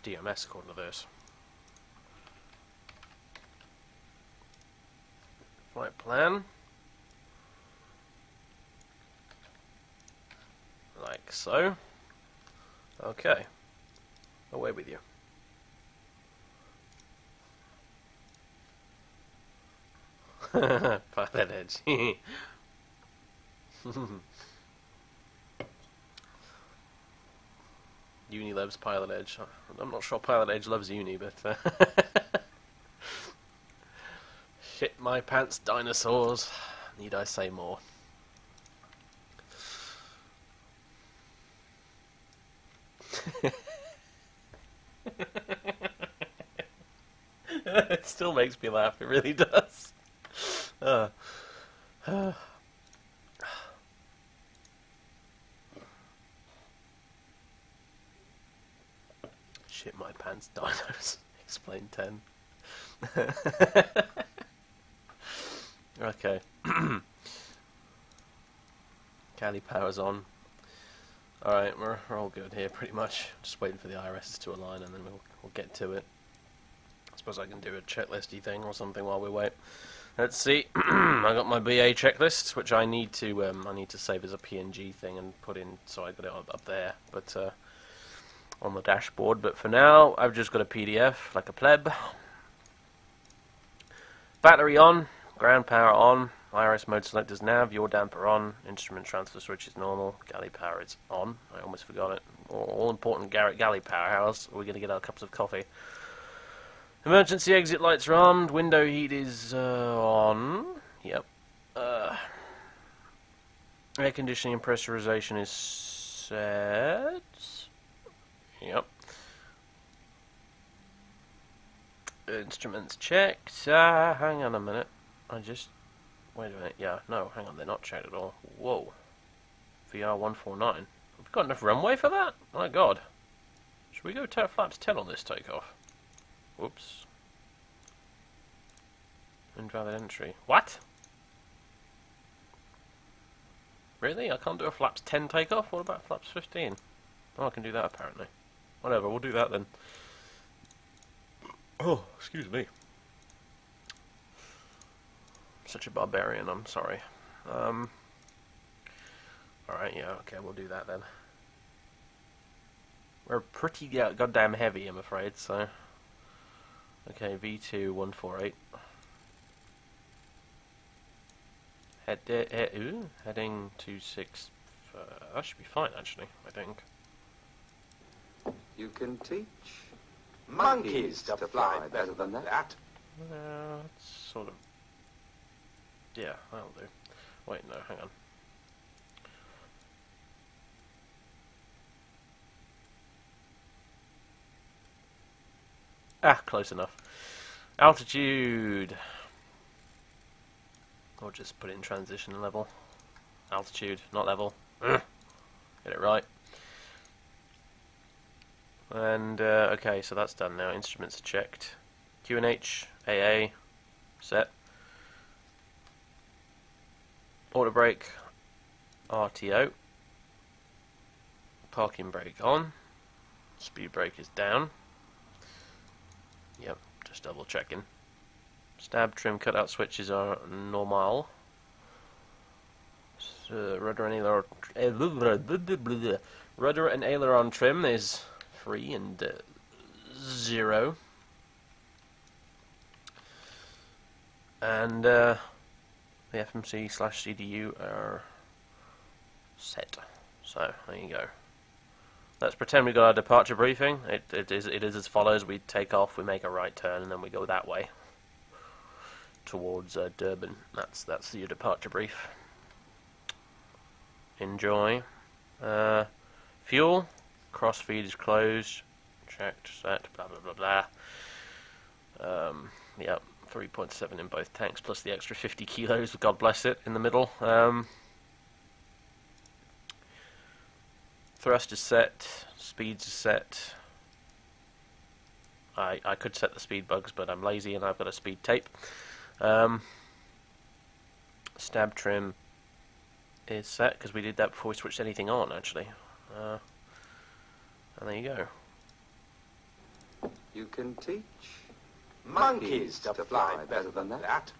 FDMS according to this. Flight plan. Like so. Okay. Away with you. Pilot edge. Uni loves Pilot Edge. I'm not sure Pilot Edge loves Uni, but. Uh my pants, dinosaurs. Need I say more? it still makes me laugh, it really does. Uh, uh. Shit my pants, dinos. X-Plane 10. okay. Galley power's on. Alright, we're, we're all good here pretty much. Just waiting for the IRS to align and then we'll, we'll get to it. I suppose I can do a checklisty thing or something while we wait. Let's see. I got my BA checklist, which I need to um, I need to save as a PNG thing and put in. So I got it up, up there, but uh, on the dashboard. But for now, I've just got a PDF like a pleb. Battery on, ground power on, IRS mode selectors nav, yaw damper on, instrument transfer switch is normal, galley power is on. I almost forgot it. All, important Garrett galley powerhouse. We're we going to get our cups of coffee. Emergency exit lights are armed. Window heat is uh, on. Yep. Uh, air conditioning and pressurization is set. Yep. Instruments checked. Uh, hang on a minute. I just Wait a minute. Yeah, no, hang on. They're not checked at all. Whoa. VR one four nine. We've got enough runway for that. My God. Should we go to flaps ten on this takeoff? Whoops. Invalid entry. What? Really? I can't do a flaps 10 takeoff? What about flaps 15? Oh, I can do that apparently. Whatever, we'll do that then. Oh, excuse me. Such a barbarian, I'm sorry. Um, Alright, yeah, okay, we'll do that then. We're pretty yeah, goddamn heavy, I'm afraid, so... Okay, V2 148. Head, head, ooh, heading to six. Uh, that should be fine, actually. I think. You can teach monkeys to fly better than that. Uh, it's sort of. Yeah, that'll do. Wait, no, hang on. Ah, close enough. Altitude. Or just put it in transition level. Altitude, not level. Get it right. And, uh, okay, so that's done now. Instruments are checked. QNH, AA, set. Auto brake, RTO. Parking brake on. Speed brake is down. Yep, just double checking. Stab trim cutout switches are normal. So, rudder and aileron, rudder and aileron trim is free and uh, zero. And uh, the FMC slash CDU are set. So there you go. Let's pretend we got our departure briefing. It, it is it is as follows: we take off, we make a right turn, and then we go that way towards uh, Durban. That's that's your departure brief. Enjoy. Uh, fuel. Crossfeed is closed. Checked. Set. Blah blah blah blah. Um, yep. 3.7 in both tanks, plus the extra 50 kilos. God bless it in the middle. Um, thrust is set. Speeds is set. I I could set the speed bugs, but I'm lazy and I've got a speed tape. Um, stab trim is set because we did that before we switched anything on actually. Uh, and there you go. You can teach monkeys to fly better than that.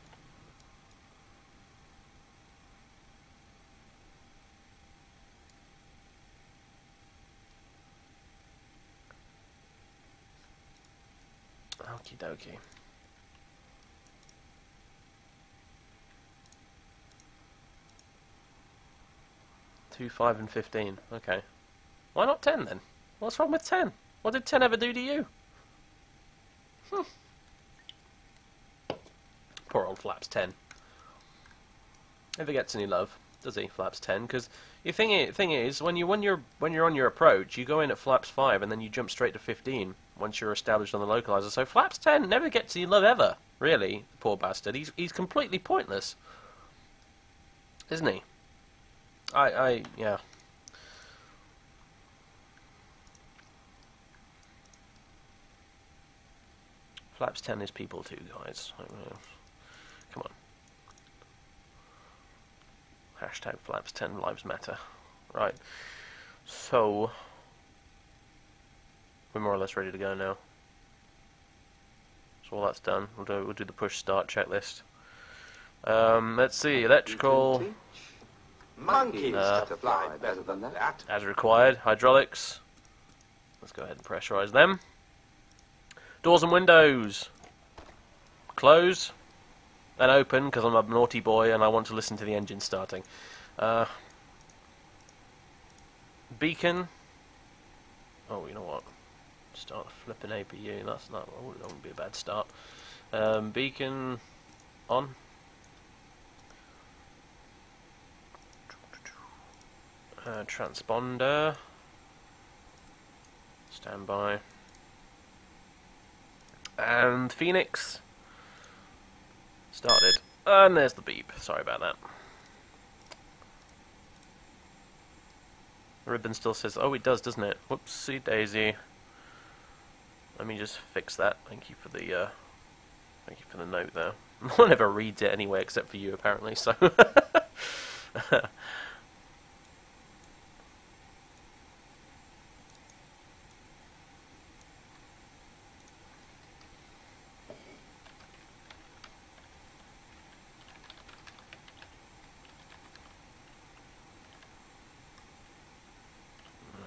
Okie dokie. Two, five, and fifteen. Okay. Why not ten then? What's wrong with ten? What did ten ever do to you? Hmm. Poor old Flaps ten. Never gets any love, does he? Flaps ten, because the thing is, thing is, when you when you're when you're on your approach, you go in at Flaps five, and then you jump straight to fifteen once you're established on the localizer. So Flaps ten never gets any love ever. Really, poor bastard. He's he's completely pointless, isn't he? I, I, yeah. Flaps 10 is people too, guys. Come on. Hashtag Flaps 10 lives matter. Right. So, we're more or less ready to go now. So all that's done. We'll do, we'll do the push start checklist. Um, let's see, electrical... You can teach monkeys Uh, to fly better than that. as required. Hydraulics. Let's go ahead and pressurize them. Doors and windows. Close. Then open because I'm a naughty boy and I want to listen to the engine starting. Uh, beacon. Oh, you know what? Start flipping APU. That's not. That wouldn't be a bad start. Um, beacon on. Uh, transponder. Standby. And Phoenix. Started. And there's the beep. Sorry about that. The ribbon still says, oh, it does, doesn't it? Whoopsie daisy. Let me just fix that. Thank you for the, uh, thank you for the note there. No one ever reads it anyway, except for you, apparently, so...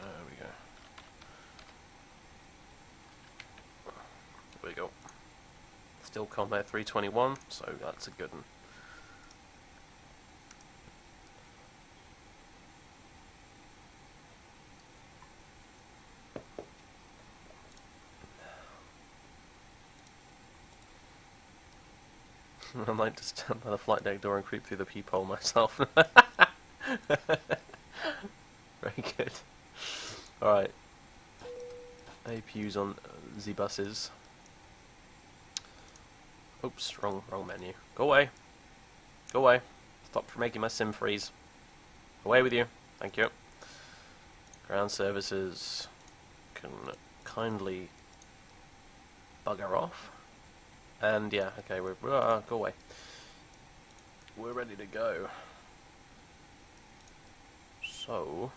There we go. There we go. Combat 321, so that's a good one. I might just stand by the flight deck door and creep through the peephole myself. Very good. Alright. APUs on the buses. Oops, wrong wrong menu. Go away. Go away. Stop making my sim freeze. Away with you. Thank you. Ground services can kindly bugger off. And yeah, okay, we're uh, go away. We're ready to go. So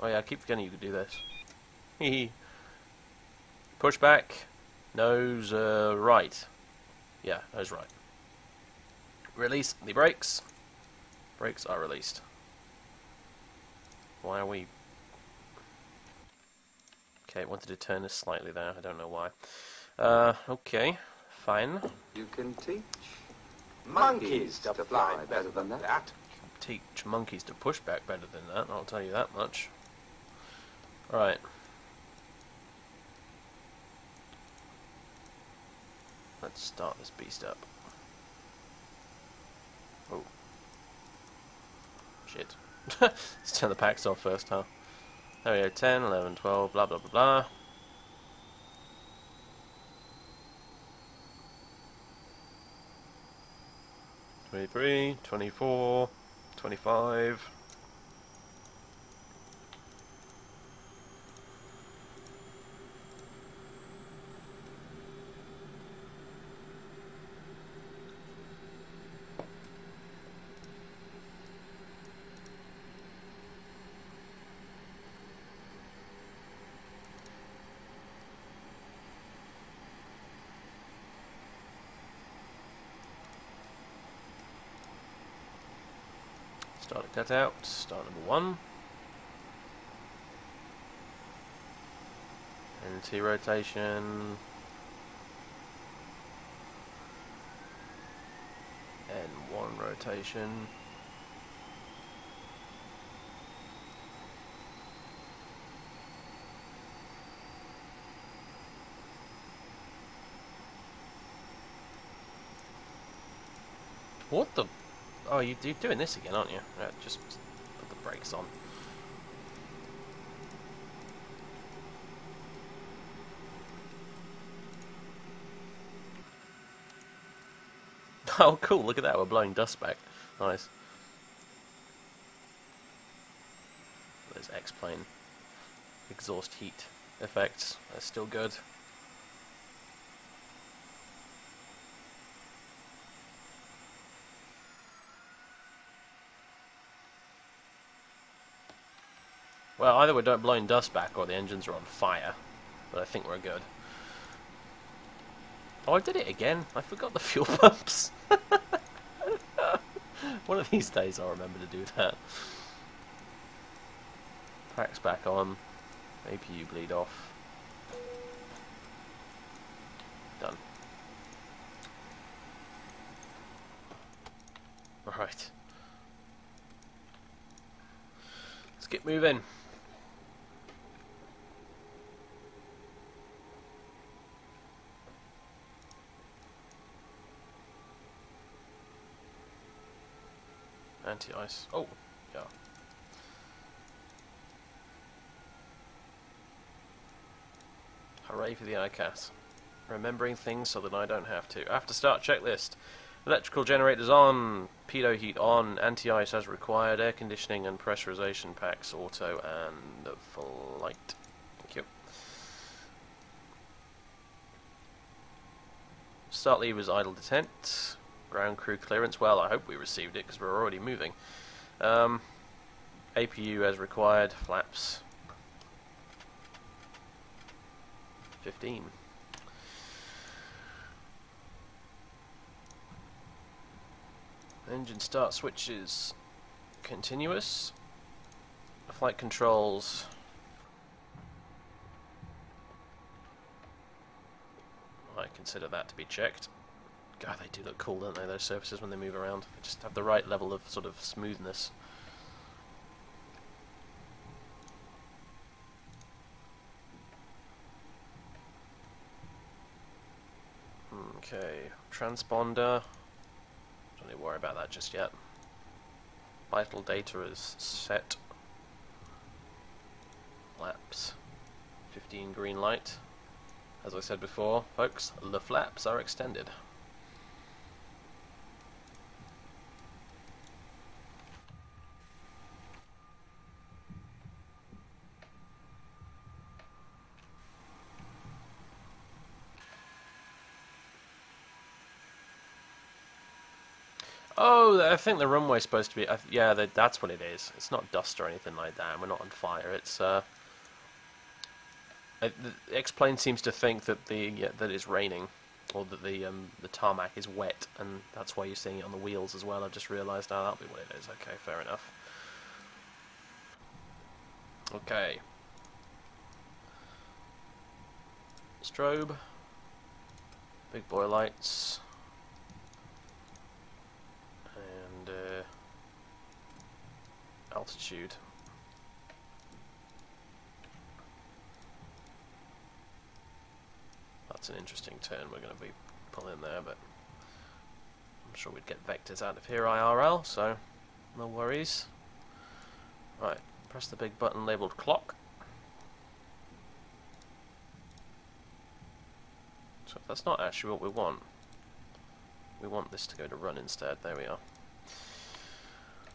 Oh yeah, I keep forgetting you could do this. Hee Push back. Nose uh, right. Yeah, nose right. Release the brakes. Brakes are released. Why are we... Okay, wanted to turn this slightly there. I don't know why. Uh, okay. Fine. You can teach monkeys to fly better than that. Teach monkeys to push back better than that, I'll tell you that much. Right. Let's start this beast up. Oh. Shit. Let's turn the packs off first, huh? There we go, 10, 11, 12, blah blah blah blah. Twenty-three, twenty-four, twenty-five. Start a cutout, start number one. N2 rotation. And one rotation. What the? Oh, you, you're doing this again, aren't you? Just put the brakes on. Oh, cool, look at that, we're blowing dust back. Nice. There's X-plane exhaust heat effects. That's still good. Either we're don't blowing dust back or the engines are on fire. But I think we're good. Oh, I did it again. I forgot the fuel pumps. One of these days I'll remember to do that. Packs back on. APU bleed off. Done. Alright. Let's get moving. Anti-ice. Oh, yeah. Hooray for the ICAS. remembering things so that I don't have to. After start checklist. Electrical generators on, pitot heat on, anti-ice as required, air conditioning and pressurization packs auto and flight. Thank you. Start levers idle detent. Ground crew clearance. Well, I hope we received it because we're already moving. Um, APU as required. Flaps. 15. Engine start switches continuous. Flight controls I consider that to be checked. God, they do look cool, don't they, those surfaces when they move around. They just have the right level of sort of smoothness. Okay, transponder. Don't need to worry about that just yet. Vital data is set. Flaps. 15 green light. As I said before, folks, the flaps are extended. Oh, I think the runway's supposed to be. Th yeah, that, that's what it is. It's not dust or anything like that. We're not on fire. It's uh, uh, the X-plane seems to think that the yeah, that it's raining, or that the um, the tarmac is wet, and that's why you're seeing it on the wheels as well. I've just realised now that'll be what it is. Okay, fair enough. Okay. Strobe. Big boy lights. And uh, altitude. That's an interesting turn we're going to be pulling there, but I'm sure we'd get vectors out of here IRL, so no worries. Right, press the big button labelled clock. So that's not actually what we want. We want this to go to run instead. There we are.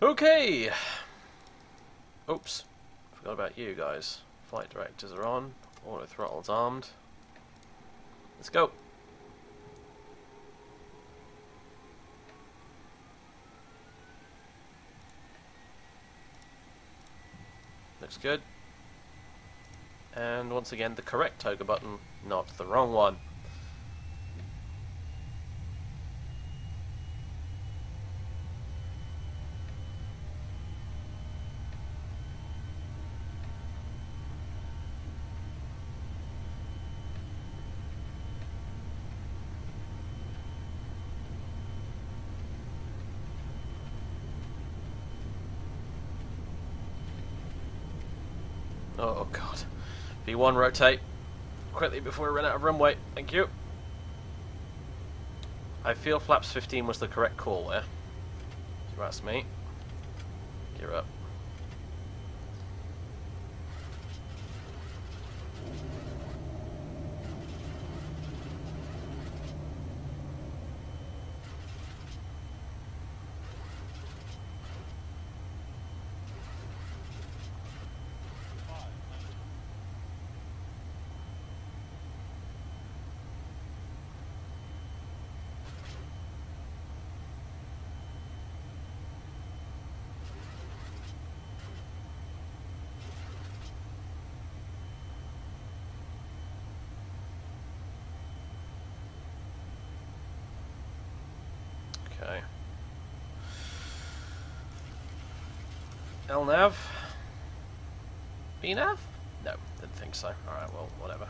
Okay. Oops. Forgot about you guys. Flight directors are on. Auto throttle's armed. Let's go. Looks good. And once again, the correct toga button, not the wrong one. Oh god. V1 rotate. Quickly before we run out of runway. Thank you. I feel flaps 15 was the correct call there. If you ask me. Gear up. Okay. LNAV? VNAV? No, didn't think so. Alright, well, whatever.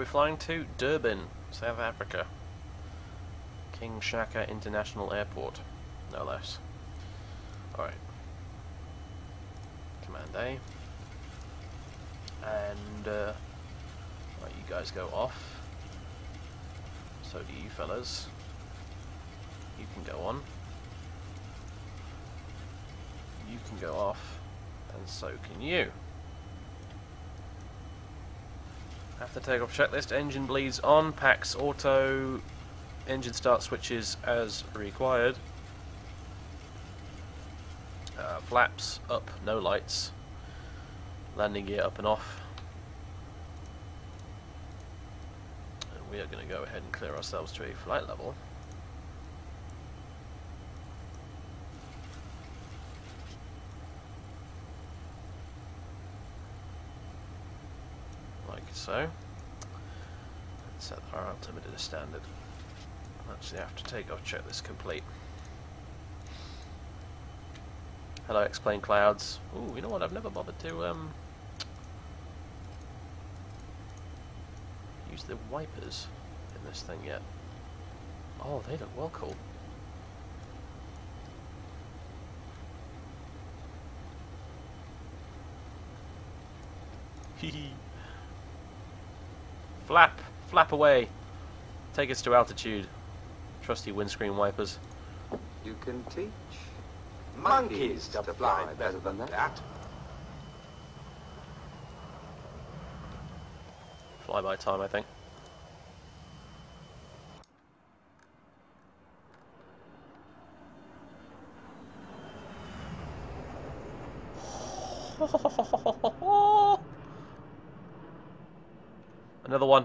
Where are flying to? Durban, South Africa. King Shaka International Airport, no less. Alright. Command A. And, uh, right, you guys go off. So do you fellas. You can go on. You can go off. And so can you. After takeoff checklist, engine bleeds on, packs auto, engine start switches as required. Uh, flaps up, no lights. Landing gear up and off. And we are going to go ahead and clear ourselves to a flight level. Like so. Let's set our altimeter to standard. Actually, after takeoff check this complete. Hello, X-Plane clouds. Ooh, you know what? I've never bothered to um use the wipers in this thing yet. Oh, they look well cool. Hee Flap, flap away. Take us to altitude. Trusty windscreen wipers. You can teach monkeys to fly better than that. Fly by time, I think. another one,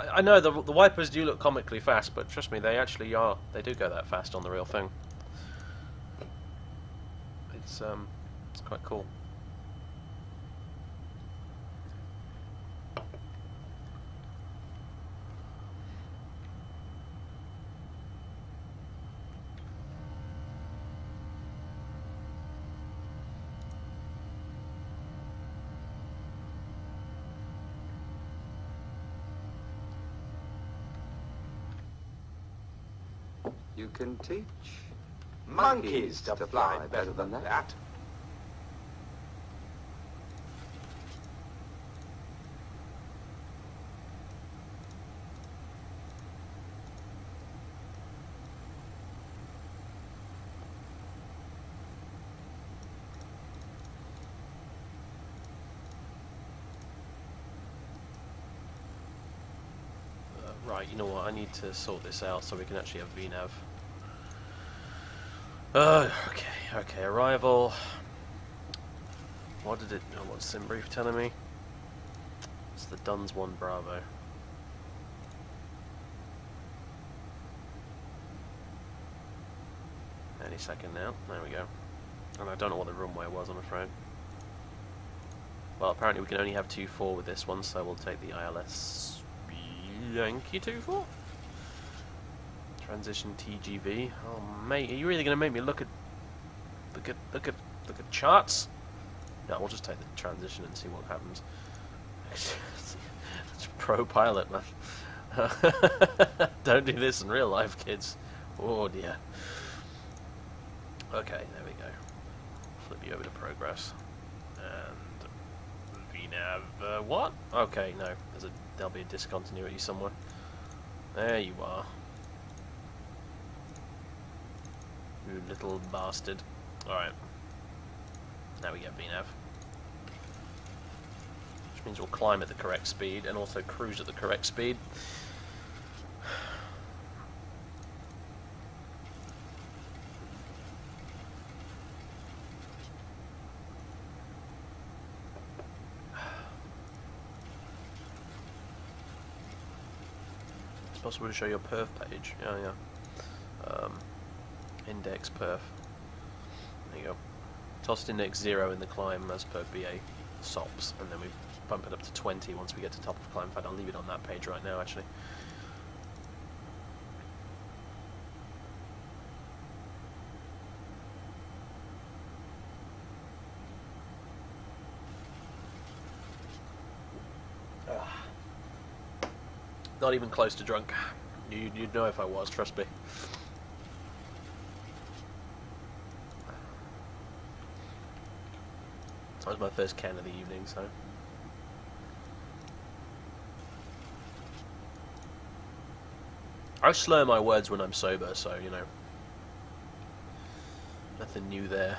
I know the the wipers do look comically fast, but trust me, they actually are. They do go that fast on the real thing. It's um, it's quite cool. Can teach monkeys to fly better than that. Uh, right, you know what? I need to sort this out so we can actually have VNAV. Uh, okay, okay. Arrival. What did it? Oh, what's SimBrief telling me? It's the Duns One Bravo. Any second now. There we go. And I don't know what the runway was, I'm afraid. Well, apparently we can only have 2-4 with this one, so we'll take the ILS Yankee 2-4. Transition TGV. Oh mate, are you really gonna make me look at look at look at look at charts? No, we'll just take the transition and see what happens. it's pro pilot, man. Don't do this in real life, kids. Oh dear. Okay, there we go. Flip you over to progress. And VNAV uh, what? Okay, no. There's a there'll be a discontinuity somewhere. There you are. You little bastard. Alright. Now we get VNAV. Which means we'll climb at the correct speed and also cruise at the correct speed. It's possible to show your perf page. Yeah, yeah. Index perf. There you go. Tossed index 0 in the climb as per BA SOPs, and then we bump it up to 20 once we get to top of climb. In fact, I'll leave it on that page right now, actually. Ah. Not even close to drunk. You, you'd know if I was, trust me. Was my first can of the evening, so. I slur my words when I'm sober, so, you know. Nothing new there.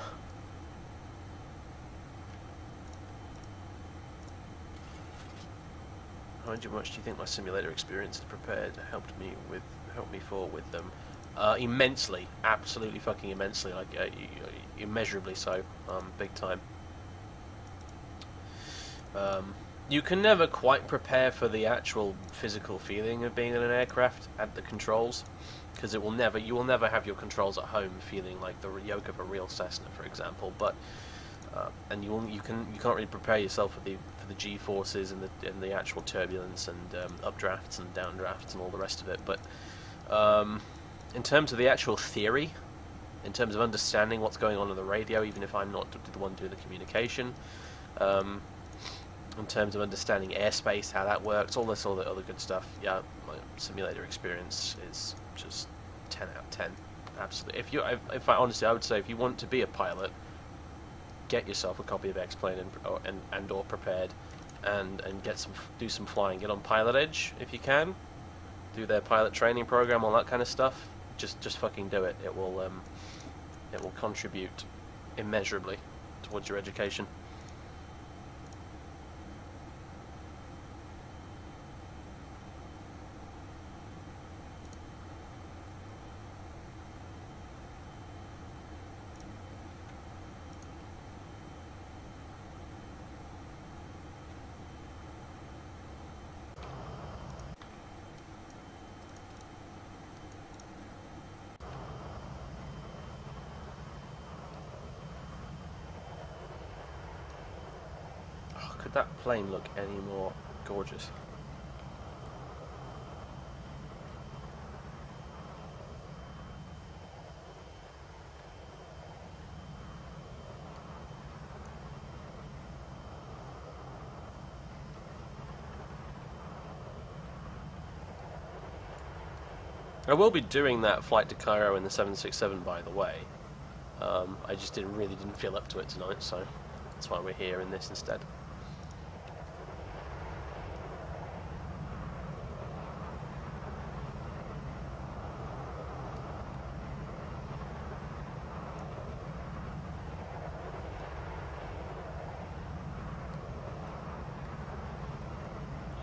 How much do you think my simulator experience has prepared helped me with helped me forward with them? Uh, immensely, absolutely fucking immensely, like uh, immeasurably so, um, big time. Um, you can never quite prepare for the actual physical feeling of being in an aircraft at the controls, because it will never you will never have your controls at home feeling like the yoke of a real Cessna, for example. But uh, and you will, you can you can't really prepare yourself for the for the G forces and the and the actual turbulence and um, updrafts and downdrafts and all the rest of it. But um, in terms of the actual theory, in terms of understanding what's going on in the radio, even if I'm not the one doing the communication, um, in terms of understanding airspace, how that works, all this, all the other good stuff. Yeah, my simulator experience is just 10 out of 10. Absolutely. If you, if, if I honestly, I would say if you want to be a pilot, get yourself a copy of X-Plane and, or, and, and or Prepar3D, and and get some do some flying. Get on Pilot Edge if you can. Do their pilot training program, all that kind of stuff. Just just fucking do it. It will um, it will contribute immeasurably towards your education. Oh, could that plane look any more gorgeous? I will be doing that flight to Cairo in the 767, by the way. Um, I just didn't really didn't feel up to it tonight, so that's why we're here in this instead.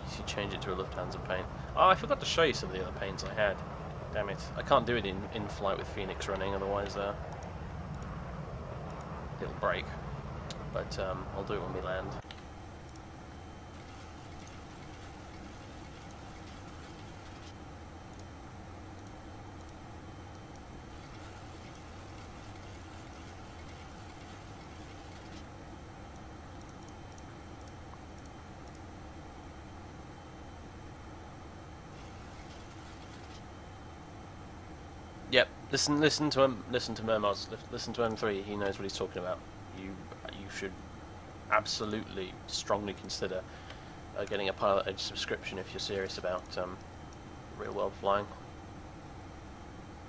You should change it to a Lufthansa plane. Oh, I forgot to show you some of the other planes I had. Damn it. I can't do it in, in flight with Phoenix running, otherwise uh, it'll break. But um, I'll do it when we land. Yep. Listen, listen to him. Listen to Mermoz. Listen to M3. He knows what he's talking about. You, you should absolutely strongly consider uh, getting a Pilot Edge subscription if you're serious about um, real-world flying.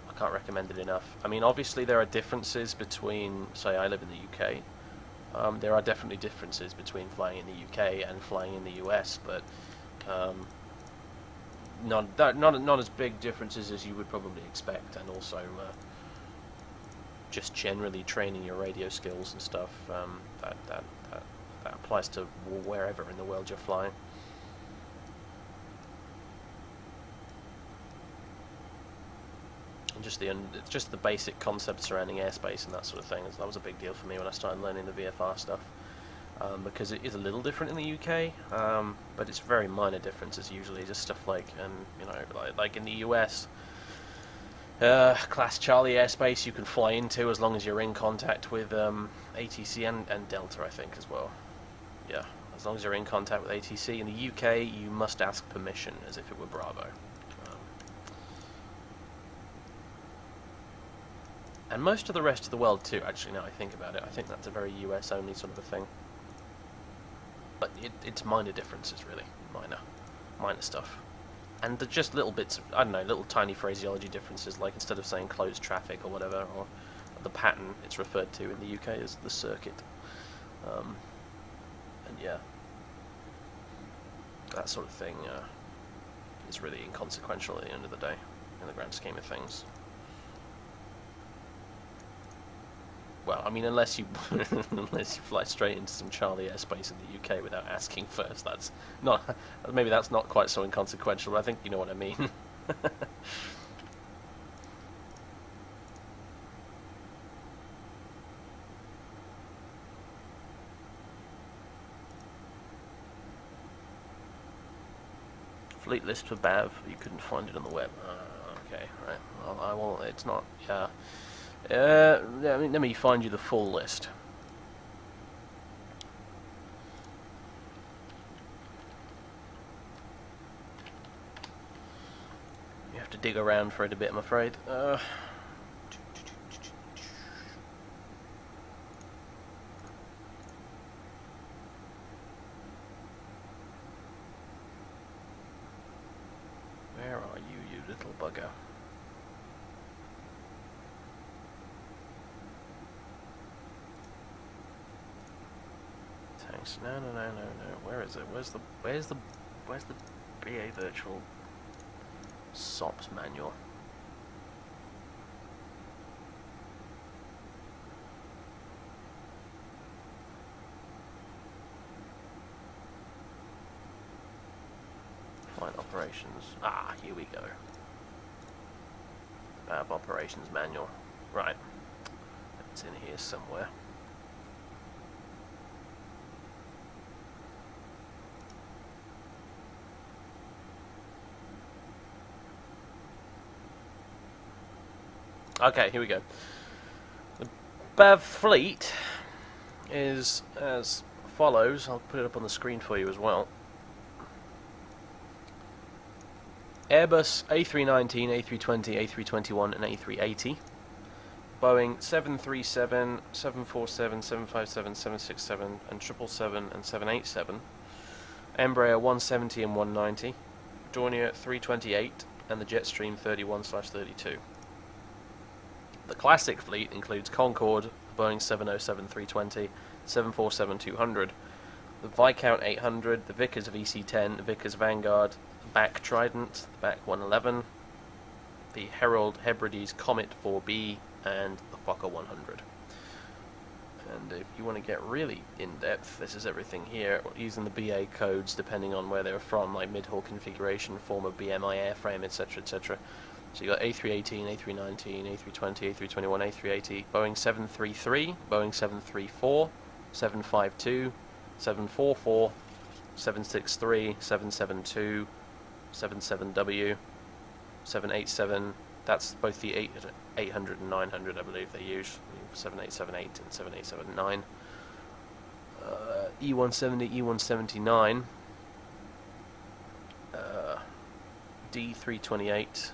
I can't recommend it enough. I mean, obviously there are differences between, say, I live in the UK. Um, there are definitely differences between flying in the UK and flying in the US, but um, not not not as big differences as you would probably expect, and also uh, just generally training your radio skills and stuff. Um, that, that that that applies to wherever in the world you're flying. And just the just the basic concepts surrounding airspace and that sort of thing. That was a big deal for me when I started learning the VFR stuff. Um, because it is a little different in the UK, um, but it's very minor differences usually, just stuff like, and you know, like, like in the US, uh, Class Charlie airspace you can fly into as long as you're in contact with um, ATC and, and Delta, I think, as well. Yeah, as long as you're in contact with ATC. In the UK, you must ask permission, as if it were Bravo. Um, and most of the rest of the world too, actually, now I think about it. I think that's a very US only sort of a thing. But it, it's minor differences, really. Minor. Minor stuff. And they're just little bits, of, I don't know, little tiny phraseology differences, like instead of saying closed traffic or whatever, or the pattern it's referred to in the UK as the circuit. Um, and yeah, that sort of thing uh, is really inconsequential at the end of the day, in the grand scheme of things. Well, I mean, unless you unless you fly straight into some Charlie airspace in the UK without asking first, that's not maybe that's not quite so inconsequential. But I think you know what I mean. Fleet list for BAV. You couldn't find it on the web. Uh, okay, right. Well, I won't. It's not. Yeah. Uh, let me, find you the full list. You have to dig around for it a bit, I'm afraid. Uh, where are you, you little bugger? No, no, no, no, no. Where is it? Where's the, where's the, where's the BA virtual SOPs manual? Flight operations. Ah, here we go. BAV operations manual. Right. It's in here somewhere. Okay, here we go. The BAV fleet is as follows. I'll put it up on the screen for you as well. Airbus A319, A320, A321, and A380. Boeing 737, 747, 757, 767, and 777 and 787. Embraer 170 and 190. Dornier 328 and the Jetstream 31 32. The classic fleet includes Concorde, Boeing 707-320, 747-200, the Viscount 800, the Vickers VC-10, the Vickers Vanguard, the BAC Trident, the BAC 111, the Herald Hebrides Comet 4B, and the Fokker 100. And if you want to get really in-depth, this is everything here, using the BA codes depending on where they're from, like mid-hull configuration, former BMI airframe, etc., etc. So you've got A318, A319, A320, A321, A380, Boeing 733, Boeing 734, 752, 744, 763, 772, 77W, 787. That's both the 8, 800 and 900, I believe they use. 7878 and 7879. Uh, E170, E179. Uh, D328.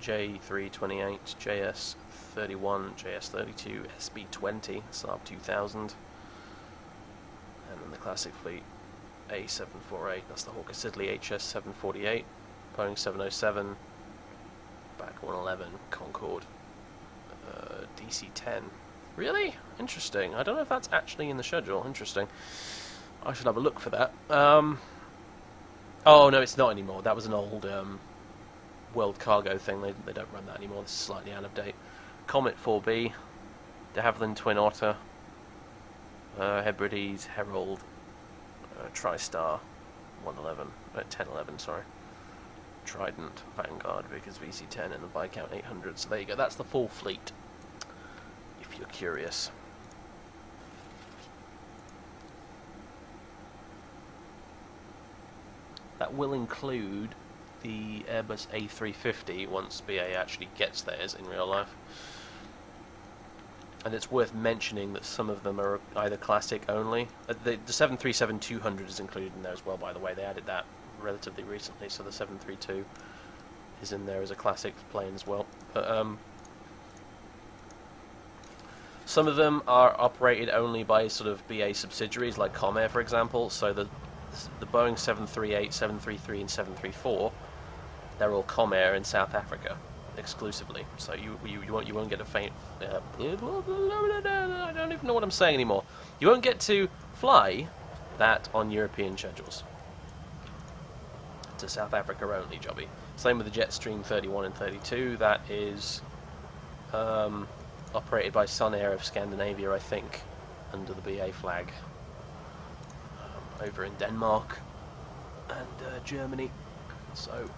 J328, JS31, JS32, SB20, Saab 2000, and then the classic fleet A748, that's the Hawker Siddeley HS748, Boeing 707, BAC 111, Concorde, uh, DC10. Really? Interesting. I don't know if that's actually in the schedule. Interesting. I should have a look for that. Um, oh, no, it's not anymore. That was an old um, World Cargo thing, they, they don't run that anymore, this is slightly out of date. Comet 4B, de Havilland Twin Otter, uh, Hebrides, Herald, uh, TriStar, 111, uh, 1011, sorry. Trident, Vanguard, Vickers VC-10, and the Viscount 800. So there you go, that's the full fleet, if you're curious. That will include the Airbus A350 once BA actually gets theirs in real life. And it's worth mentioning that some of them are either classic only. Uh, the, the 737-200 is included in there as well, by the way. They added that relatively recently, so the 732 is in there as a classic plane as well. But, um, some of them are operated only by sort of BA subsidiaries, like Comair, for example. So the the Boeing 738, 733, and 734, they're all Comair in South Africa exclusively. So you you, you won't you won't get a faint. Uh, I don't even know what I'm saying anymore. You won't get to fly that on European schedules. To South Africa only, Jobby. Same with the Jetstream 31 and 32. That is. Um, operated by Sun Air of Scandinavia, I think, under the BA flag. Um, over in Denmark and uh, Germany. So.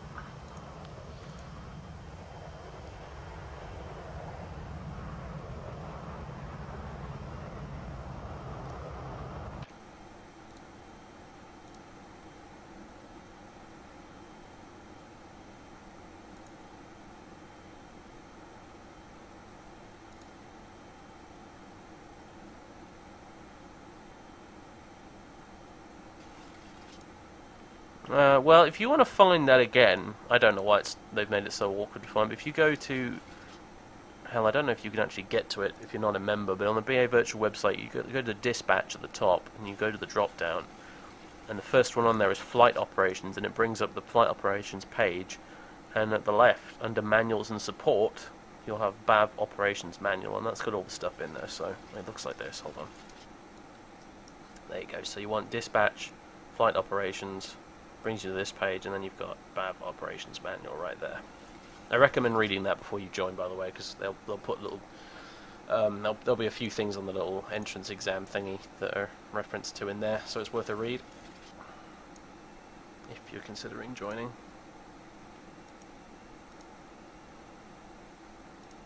Uh, well, if you want to find that again, I don't know why it's, they've made it so awkward to find, but if you go to... Hell, I don't know if you can actually get to it if you're not a member, but on the BA Virtual website, you go, go to Dispatch at the top, and you go to the drop-down, and the first one on there is Flight Operations, and it brings up the Flight Operations page, and at the left, under Manuals and Support, you'll have BAV Operations Manual, and that's got all the stuff in there, so it looks like this. Hold on. There you go. So you want Dispatch, Flight Operations, brings you to this page, and then you've got BAV Operations Manual right there. I recommend reading that before you join, by the way, because they'll they'll put little um, there'll, there'll be a few things on the little entrance exam thingy that are referenced to in there, so it's worth a read if you're considering joining.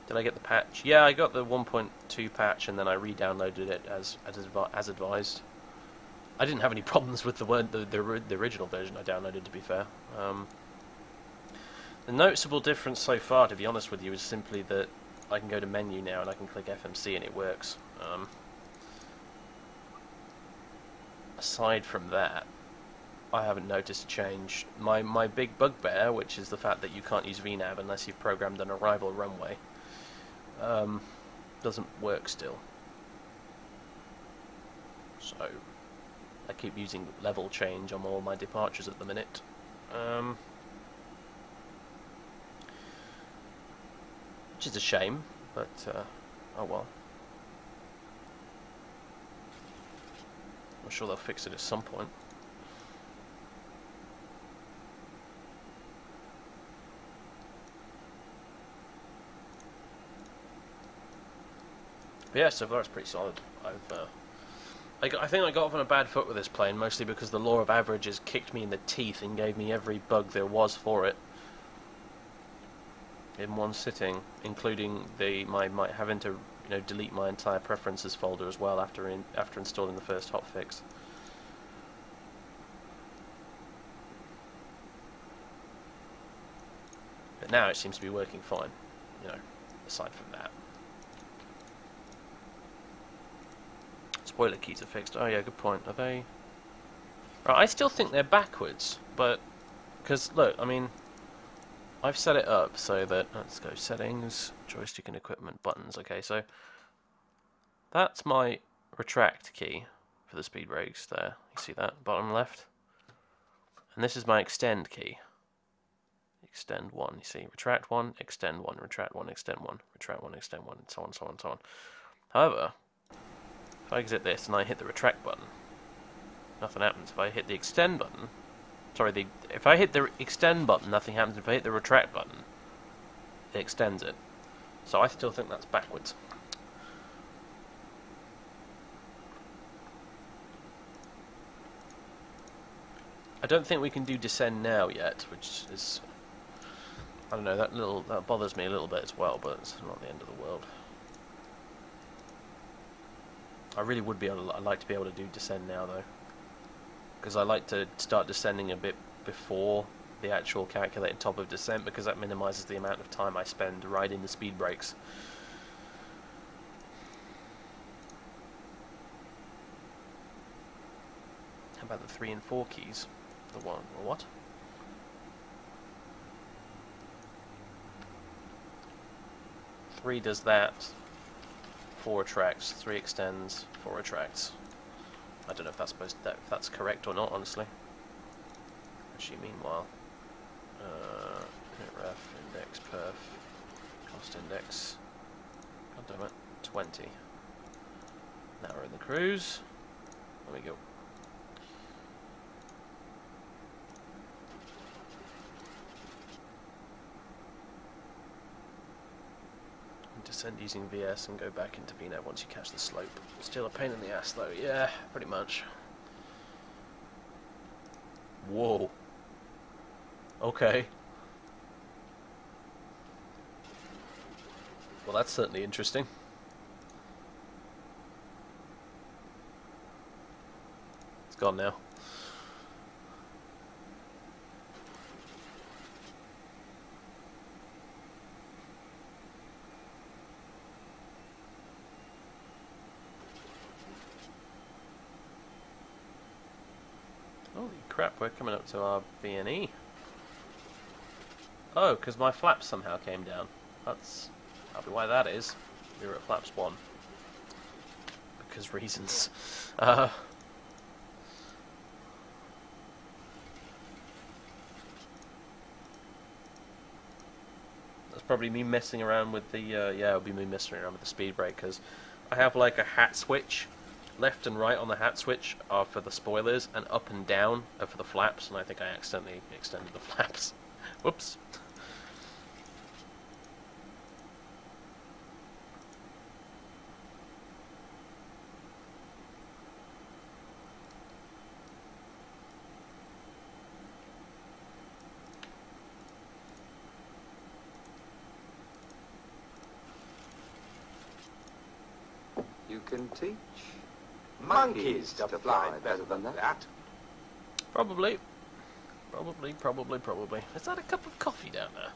Did I get the patch? Yeah, I got the 1.2 patch, and then I re-downloaded it as as, advi as advised. I didn't have any problems with the word the, the, the original version I downloaded. To be fair, um, the noticeable difference so far, to be honest with you, is simply that I can go to menu now and I can click FMC and it works. Um, aside from that, I haven't noticed a change. My my big bugbear, which is the fact that you can't use VNAV unless you've programmed an arrival runway, um, doesn't work still. So I keep using level change on all my departures at the minute. Um, which is a shame, but uh, oh well. I'm sure they'll fix it at some point. But yeah, so far it's pretty solid. I've uh, I, got, I think I got off on a bad foot with this plane, mostly because the law of averages kicked me in the teeth and gave me every bug there was for it in one sitting, including the my, my having to you know delete my entire preferences folder as well after in, after installing the first hotfix. But now it seems to be working fine, you know, aside from that. Spoiler keys are fixed. Oh yeah, good point. Are they... Right, I still think they're backwards, but... Because, look, I mean... I've set it up so that... Let's go settings, joystick and equipment, buttons. Okay, so... That's my retract key for the speed brakes there. You see that? Bottom left. And this is my extend key. Extend 1, you see. Retract 1, extend 1, retract 1, extend 1, retract 1, extend 1, and so on, so on, so on. However, if I exit this and I hit the retract button, nothing happens. If I hit the extend button, sorry, the if I hit the extend button, nothing happens. If I hit the retract button, it extends it. So I still think that's backwards. I don't think we can do descend now yet, which is I don't know that little that bothers me a little bit as well, but it's not the end of the world. I really would be able I'd like to be able to do descend now though. Because I like to start descending a bit before the actual calculated top of descent because that minimises the amount of time I spend riding the speed brakes. How about the three and four keys? The one, or what? Three does that. Four retracts. Three extends. Four retracts. I don't know if that's supposed that if that's correct or not, honestly. Actually, meanwhile, uh, ref index perf cost index. God damn it, twenty. Now we're in the cruise. There we go. Descend using VS and go back into VNAV once you catch the slope. Still a pain in the ass though, yeah, pretty much. Whoa. Okay. Well, that's certainly interesting. It's gone now. Holy crap, we're coming up to our VNE. Oh, because my flaps somehow came down. That's probably why that is. We were at flaps 1. Because reasons. Uh, that's probably me messing around with the, uh, yeah, it'll be me messing around with the speed brake, because I have like a hat switch left and right on the hat switch are for the spoilers, and up and down are for the flaps, and I think I accidentally extended the flaps. Whoops. You can teach monkeys to fly better than that. Probably. Probably, probably, probably. Is that a cup of coffee down there?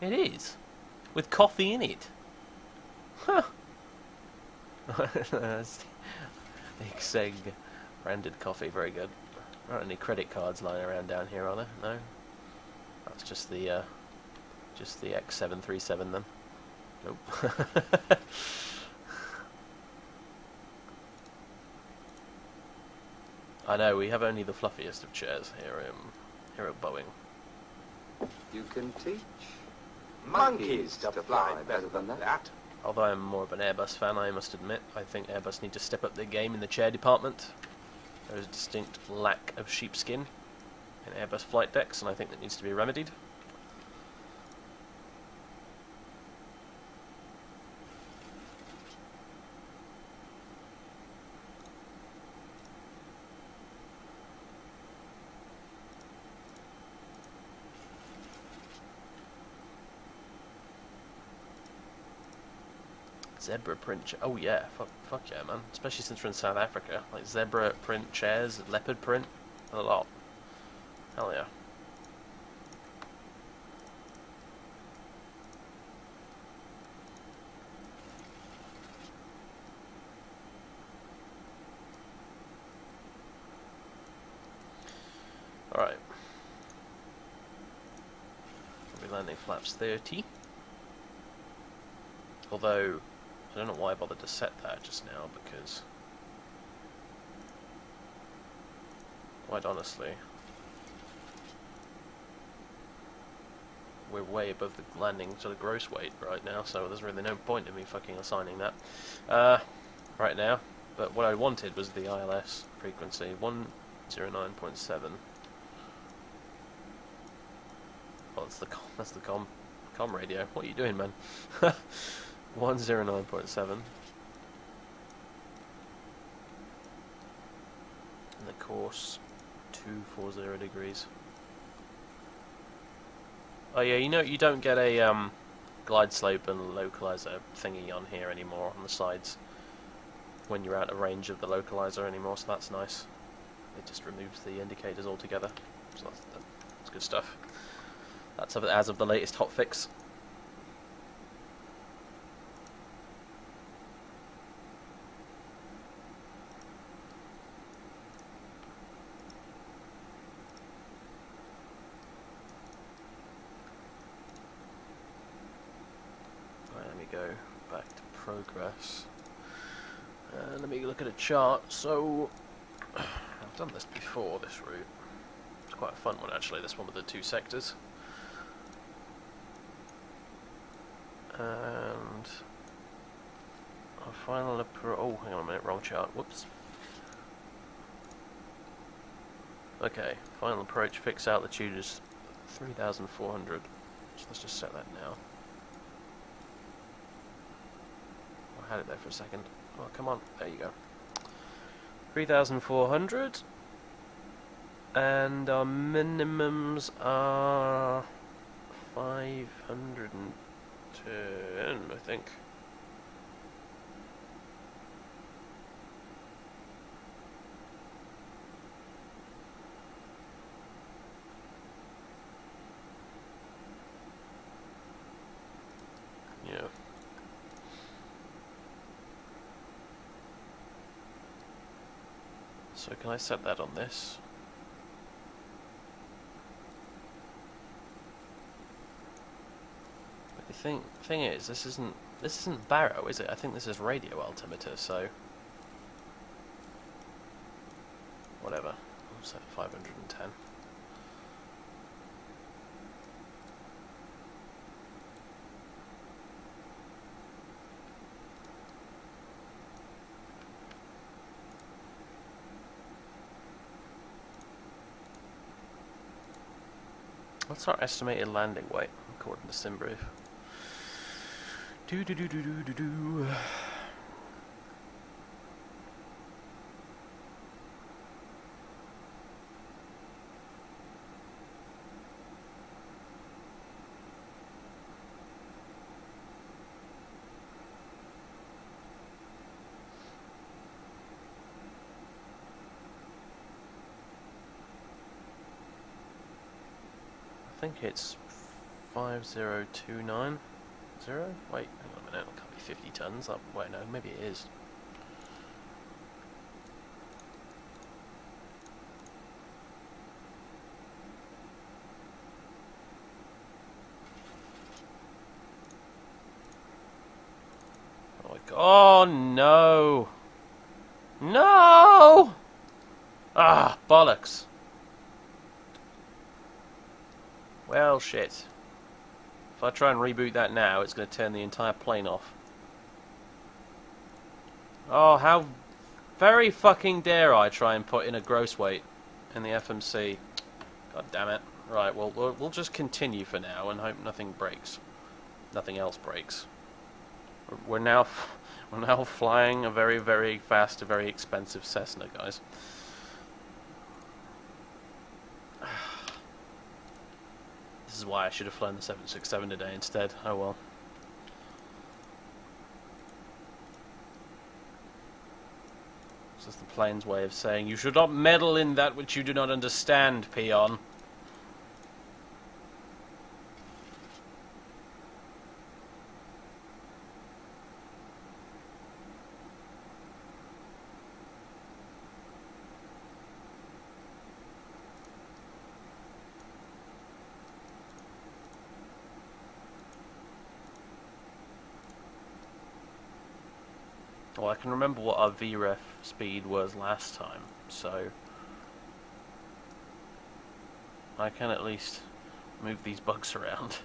It is. With coffee in it. Huh. That's IXEG branded coffee, very good. There aren't any credit cards lying around down here, are there? No. That's just the uh, just the X737 then. Nope. I know we have only the fluffiest of chairs here, um, here at Boeing. You can teach monkeys to fly better than that. Although I'm more of an Airbus fan, I must admit, I think Airbus need to step up their game in the chair department. There is a distinct lack of sheepskin in Airbus flight decks, and I think that needs to be remedied. Zebra print. Cha- oh yeah, fuck, fuck yeah, man. Especially since we're in South Africa, like zebra print chairs, leopard print, a lot. Hell yeah. All right. We'll be landing flaps 30. Although, I don't know why I bothered to set that just now, because... Quite honestly... We're way above the landing to the gross weight right now, so there's really no point in me fucking assigning that. Uh, right now. But what I wanted was the ILS frequency, 109.7. Oh, that's the com, that's the com, com radio. What are you doing, man? 109.7. And the course 240 degrees. Oh yeah, you know you don't get a um, glide slope and localizer thingy on here anymore on the sides when you're out of range of the localizer anymore, so that's nice. it just removes the indicators altogether. So that's, that's good stuff. That's as of the latest hotfix. Right, let me go back to progress. Uh, let me look at a chart. So, I've done this before, this route. It's quite a fun one actually, this one with the two sectors. And our final appro- oh, hang on a minute, wrong chart, whoops. Okay, final approach, fix out the altitude is 3,400. So let's just set that now. I had it there for a second. Oh, come on. There you go. 3,400. And our minimums are 510, I think. Yeah. So can I set that on this? But the thing thing is, this isn't this isn't baro, is it? I think this is radio altimeter, so whatever. I'll set 510. What's our estimated landing weight according to SimBrief? Do do do do do do do. Think it's 50290. Wait, hang on a minute, it can't be 50 tons. That, wait, no, maybe it is. Oh no! No! Ah, bollocks. Well, shit. If I try and reboot that now, it's going to turn the entire plane off. Oh, how very fucking dare I try and put in a gross weight in the FMC. God damn it. Right, well, we'll, we'll just continue for now and hope nothing breaks. Nothing else breaks. We're- now, we're now flying a very, very fast, a very expensive Cessna, guys. Is why I should have flown the 767 today instead. Oh well. This is the plane's way of saying you should not meddle in that which you do not understand, peon. Can remember what our VREF speed was last time, so I can at least move these bugs around.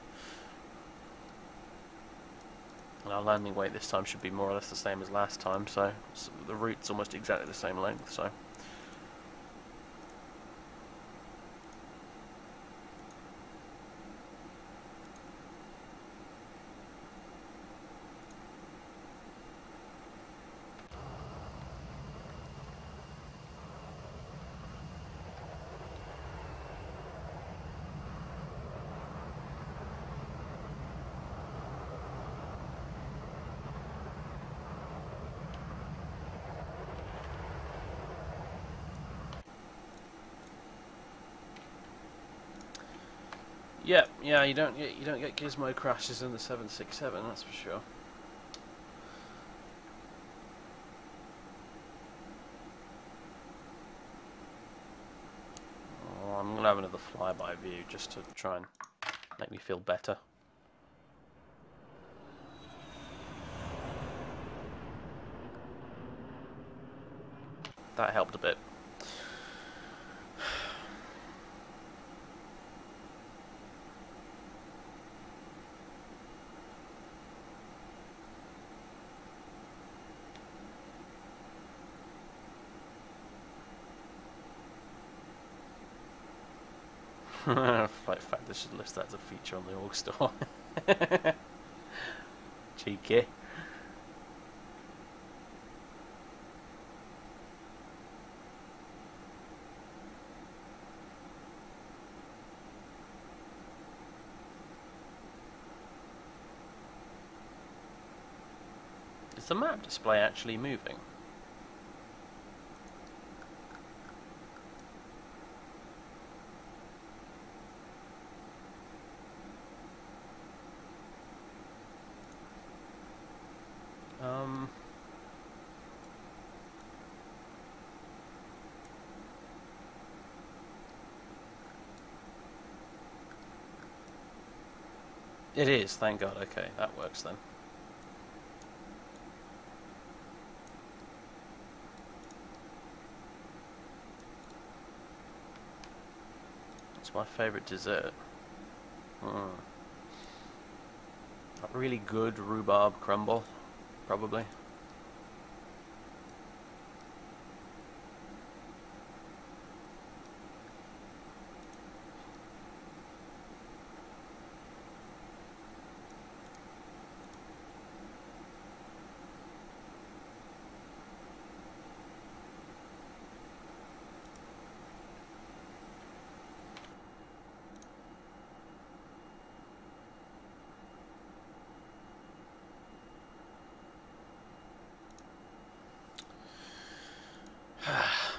And our landing weight this time should be more or less the same as last time, so the route's almost exactly the same length, so. Yeah, you don't get you don't get gizmo crashes in the 767, that's for sure. Oh, I'm gonna have another flyby view just to try and make me feel better. That helped a bit. In fact, they should list that as a feature on the org store. Cheeky. Is the map display actually moving? Um. It is, thank God. Okay, that works then. It's my favourite dessert. Hmm. A really good rhubarb crumble, probably.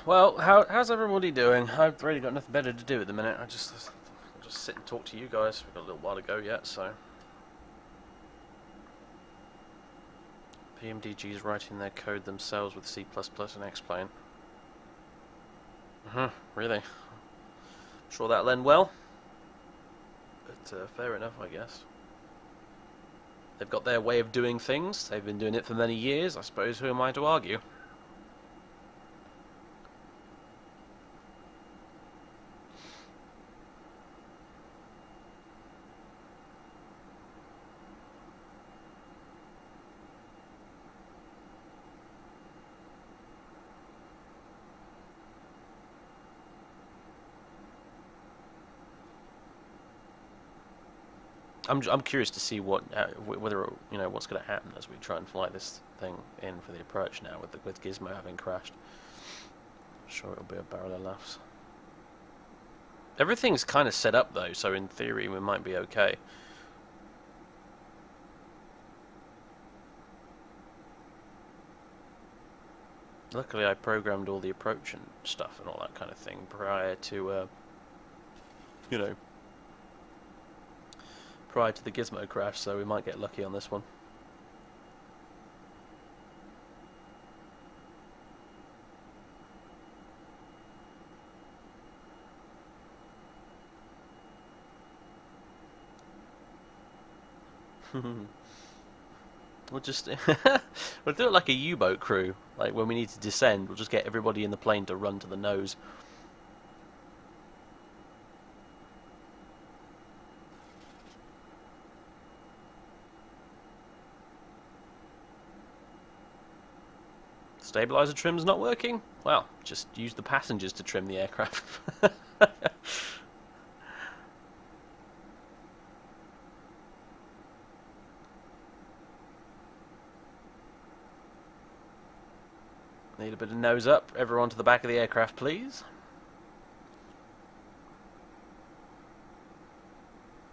Well, how, how's everybody doing? I've really got nothing better to do at the minute. I just I'll just sit and talk to you guys. We've got a little while to go yet, so. PMDG is writing their code themselves with C++ and X-Plane. Uh-huh, really? Sure that'll end well. But uh, fair enough, I guess. They've got their way of doing things. They've been doing it for many years. I suppose who am I to argue? I'm I'm curious to see what uh, whether you know what's going to happen as we try and fly this thing in for the approach now with the, with Gizmo having crashed. Sure it'll be a barrel of laughs. Everything's kind of set up though, so in theory we might be okay. Luckily, I programmed all the approach and stuff and all that kind of thing prior to, uh, you know, prior to the Gizmo crash, so we might get lucky on this one. we'll just we'll do it like a U-boat crew. Like when we need to descend, we'll just get everybody in the plane to run to the nose. Stabilizer trim's not working? Well, just use the passengers to trim the aircraft. Need a bit of nose up. Everyone to the back of the aircraft, please.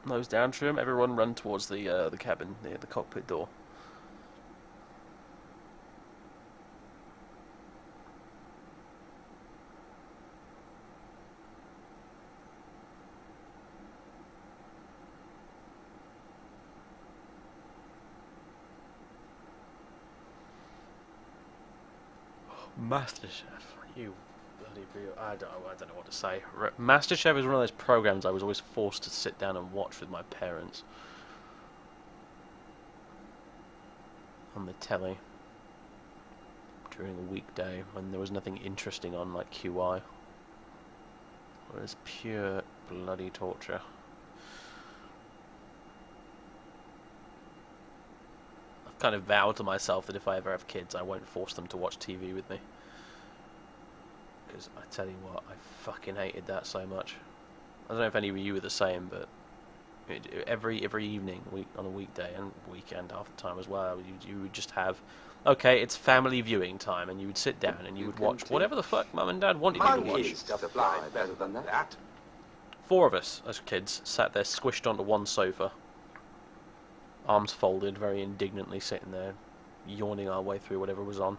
Nose down trim. Everyone run towards the uh, the cabin, near the cockpit door. MasterChef. You bloody real. I don't, I don't know what to say. Re- MasterChef is one of those programs I was always forced to sit down and watch with my parents on the telly during a weekday when there was nothing interesting on like QI. It was pure bloody torture. I've kind of vowed to myself that if I ever have kids, I won't force them to watch TV with me. Because I tell you what, I fucking hated that so much. I don't know if any of you were the same, but it, every every evening, week on a weekday and weekend half the time as well, you, you would just have, okay, it's family viewing time, and you would sit down and you You would can watch whatever the fuck mum and dad wanted you to watch. Monkeys to better than that. Four of us as kids sat there squished onto one sofa, arms folded, very indignantly sitting there, yawning our way through whatever was on.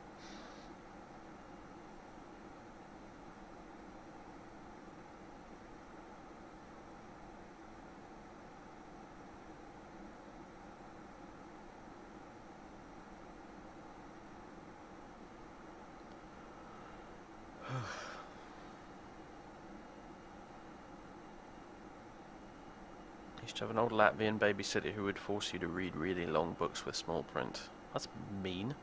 An old Latvian babysitter who would force you to read really long books with small print. That's mean.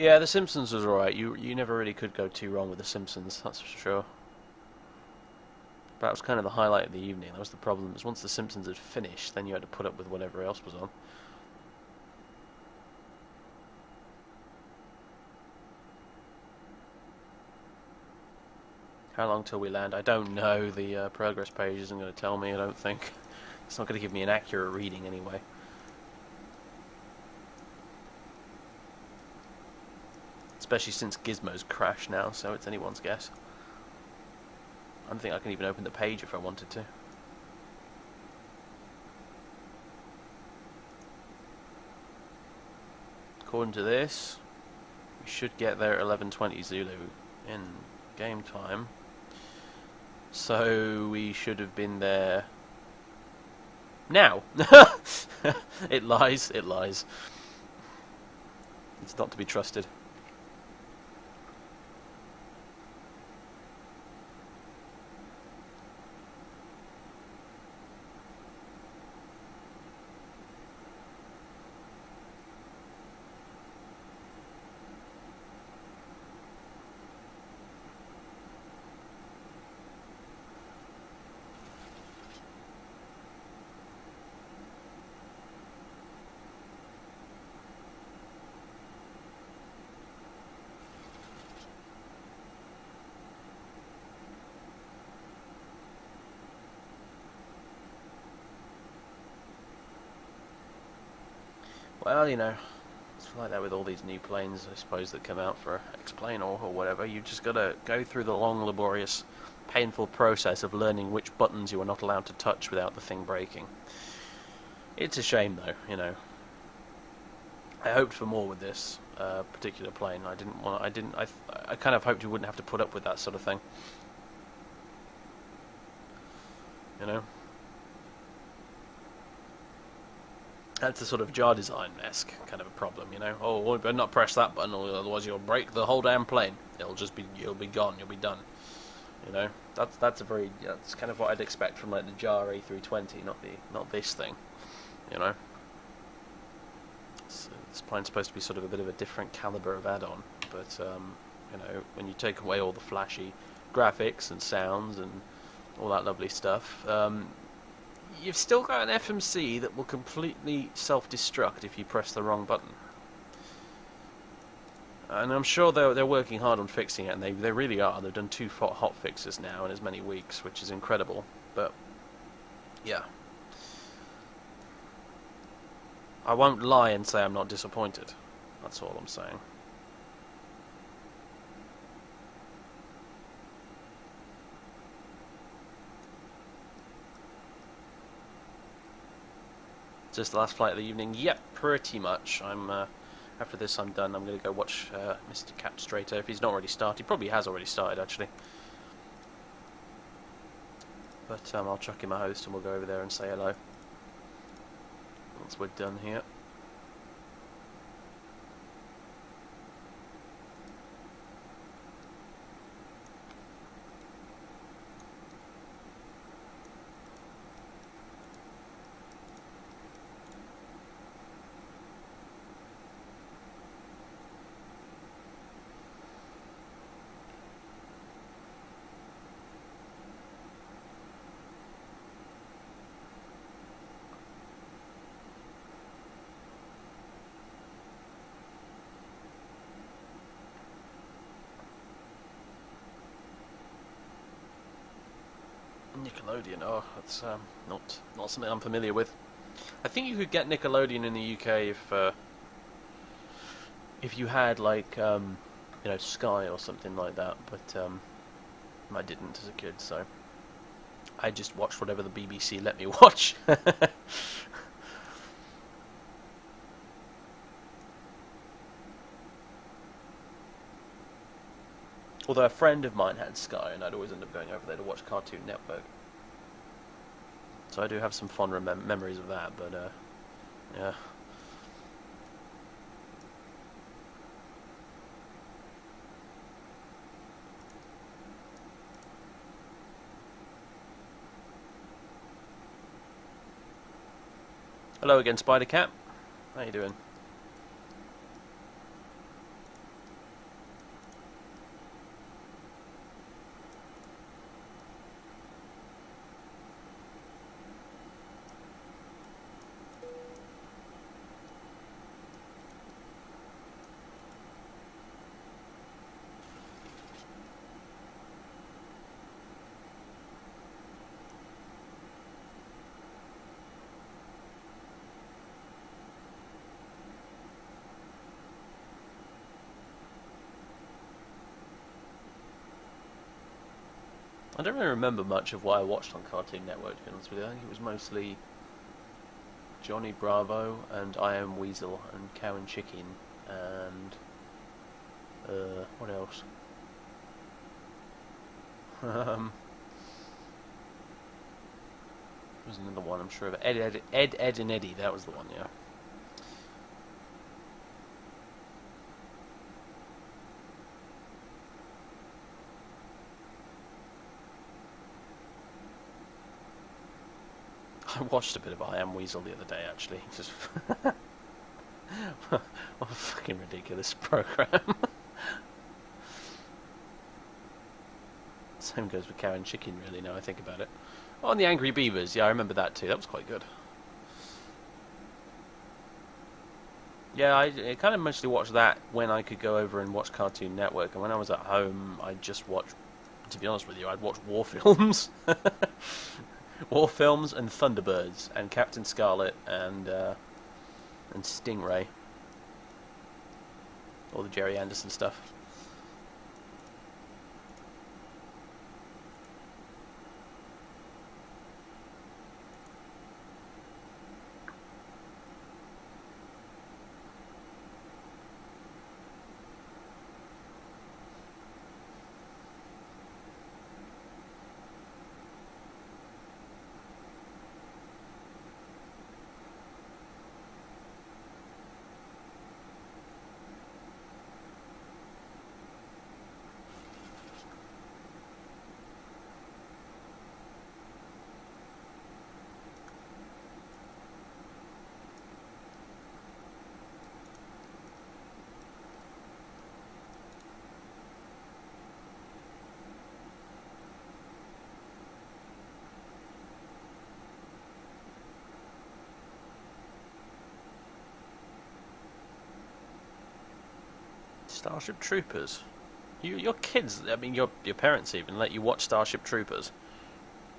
Yeah, The Simpsons was alright. You you never really could go too wrong with The Simpsons, that's for sure. That was kind of the highlight of the evening. That was the problem. Is once The Simpsons had finished, then you had to put up with whatever else was on. How long till we land? I don't know. The uh, progress page isn't going to tell me. I don't think. It's not going to give me an accurate reading anyway. Especially since Gizmo's crashed now, so it's anyone's guess. I don't think I can even open the page if I wanted to. According to this, we should get there at 11.20 Zulu in game time. So we should have been there now. it lies, it lies. It's not to be trusted. Well, you know, it's like that with all these new planes, I suppose, that come out for X-Plane or, or whatever. You've just got to go through the long, laborious, painful process of learning which buttons you are not allowed to touch without the thing breaking. It's a shame, though, you know. I hoped for more with this uh, particular plane. I didn't want. I didn't. I. I kind of hoped you wouldn't have to put up with that sort of thing. You know. That's a sort of JARDesign esque kind of a problem, you know. Oh, better not press that button, or otherwise you'll break the whole damn plane. It'll just be, you'll be gone, you'll be done. You know, that's that's a very that's kind of what I'd expect from like the JAR A320, not the not this thing. You know, so this plane's supposed to be sort of a bit of a different caliber of add-on, but um, you know, when you take away all the flashy graphics and sounds and all that lovely stuff, um, you've still got an FMC that will completely self-destruct if you press the wrong button. And I'm sure they're, they're working hard on fixing it, and they, they really are. They've done two hot, fixes now in as many weeks, which is incredible. But, yeah. I won't lie and say I'm not disappointed. That's all I'm saying. Just the last flight of the evening. Yep, pretty much. I'm uh, after this. I'm done. I'm going to go watch uh, Mr. Capstrator if he's not already started. He probably has already started actually. But um, I'll chuck him a host and we'll go over there and say hello. Once we're done here. Nickelodeon. Oh, that's um, not not something I'm familiar with. I think you could get Nickelodeon in the UK if uh, if you had like um, you know Sky or something like that, but um, I didn't as a kid, so I just watched whatever the BBC let me watch. Although a friend of mine had Sky, and I'd always end up going over there to watch Cartoon Network. I do have some fond remem- memories of that, but uh, yeah. Hello again, Spider Cat. How you doing? Don't really remember much of what I watched on Cartoon Network, to be honest with you. I think it was mostly Johnny Bravo and I Am Weasel and Cow and Chicken and uh, what else? um, there was another one I'm sure of. Ed, Ed, Ed, Ed and Eddie. That was the one, yeah. I watched a bit of I Am Weasel the other day, actually. Just what a fucking ridiculous program. Same goes with Cow and Chicken, really. Now I think about it. Oh, and the Angry Beavers. Yeah, I remember that too. That was quite good. Yeah, I, I kind of mostly watched that when I could go over and watch Cartoon Network, and when I was at home, I just watched. To be honest with you, I'd watch war films. War films and Thunderbirds and Captain Scarlet and uh, and Stingray. All the Gerry Anderson stuff. Starship Troopers. You, your kids, I mean, your your parents even let you watch Starship Troopers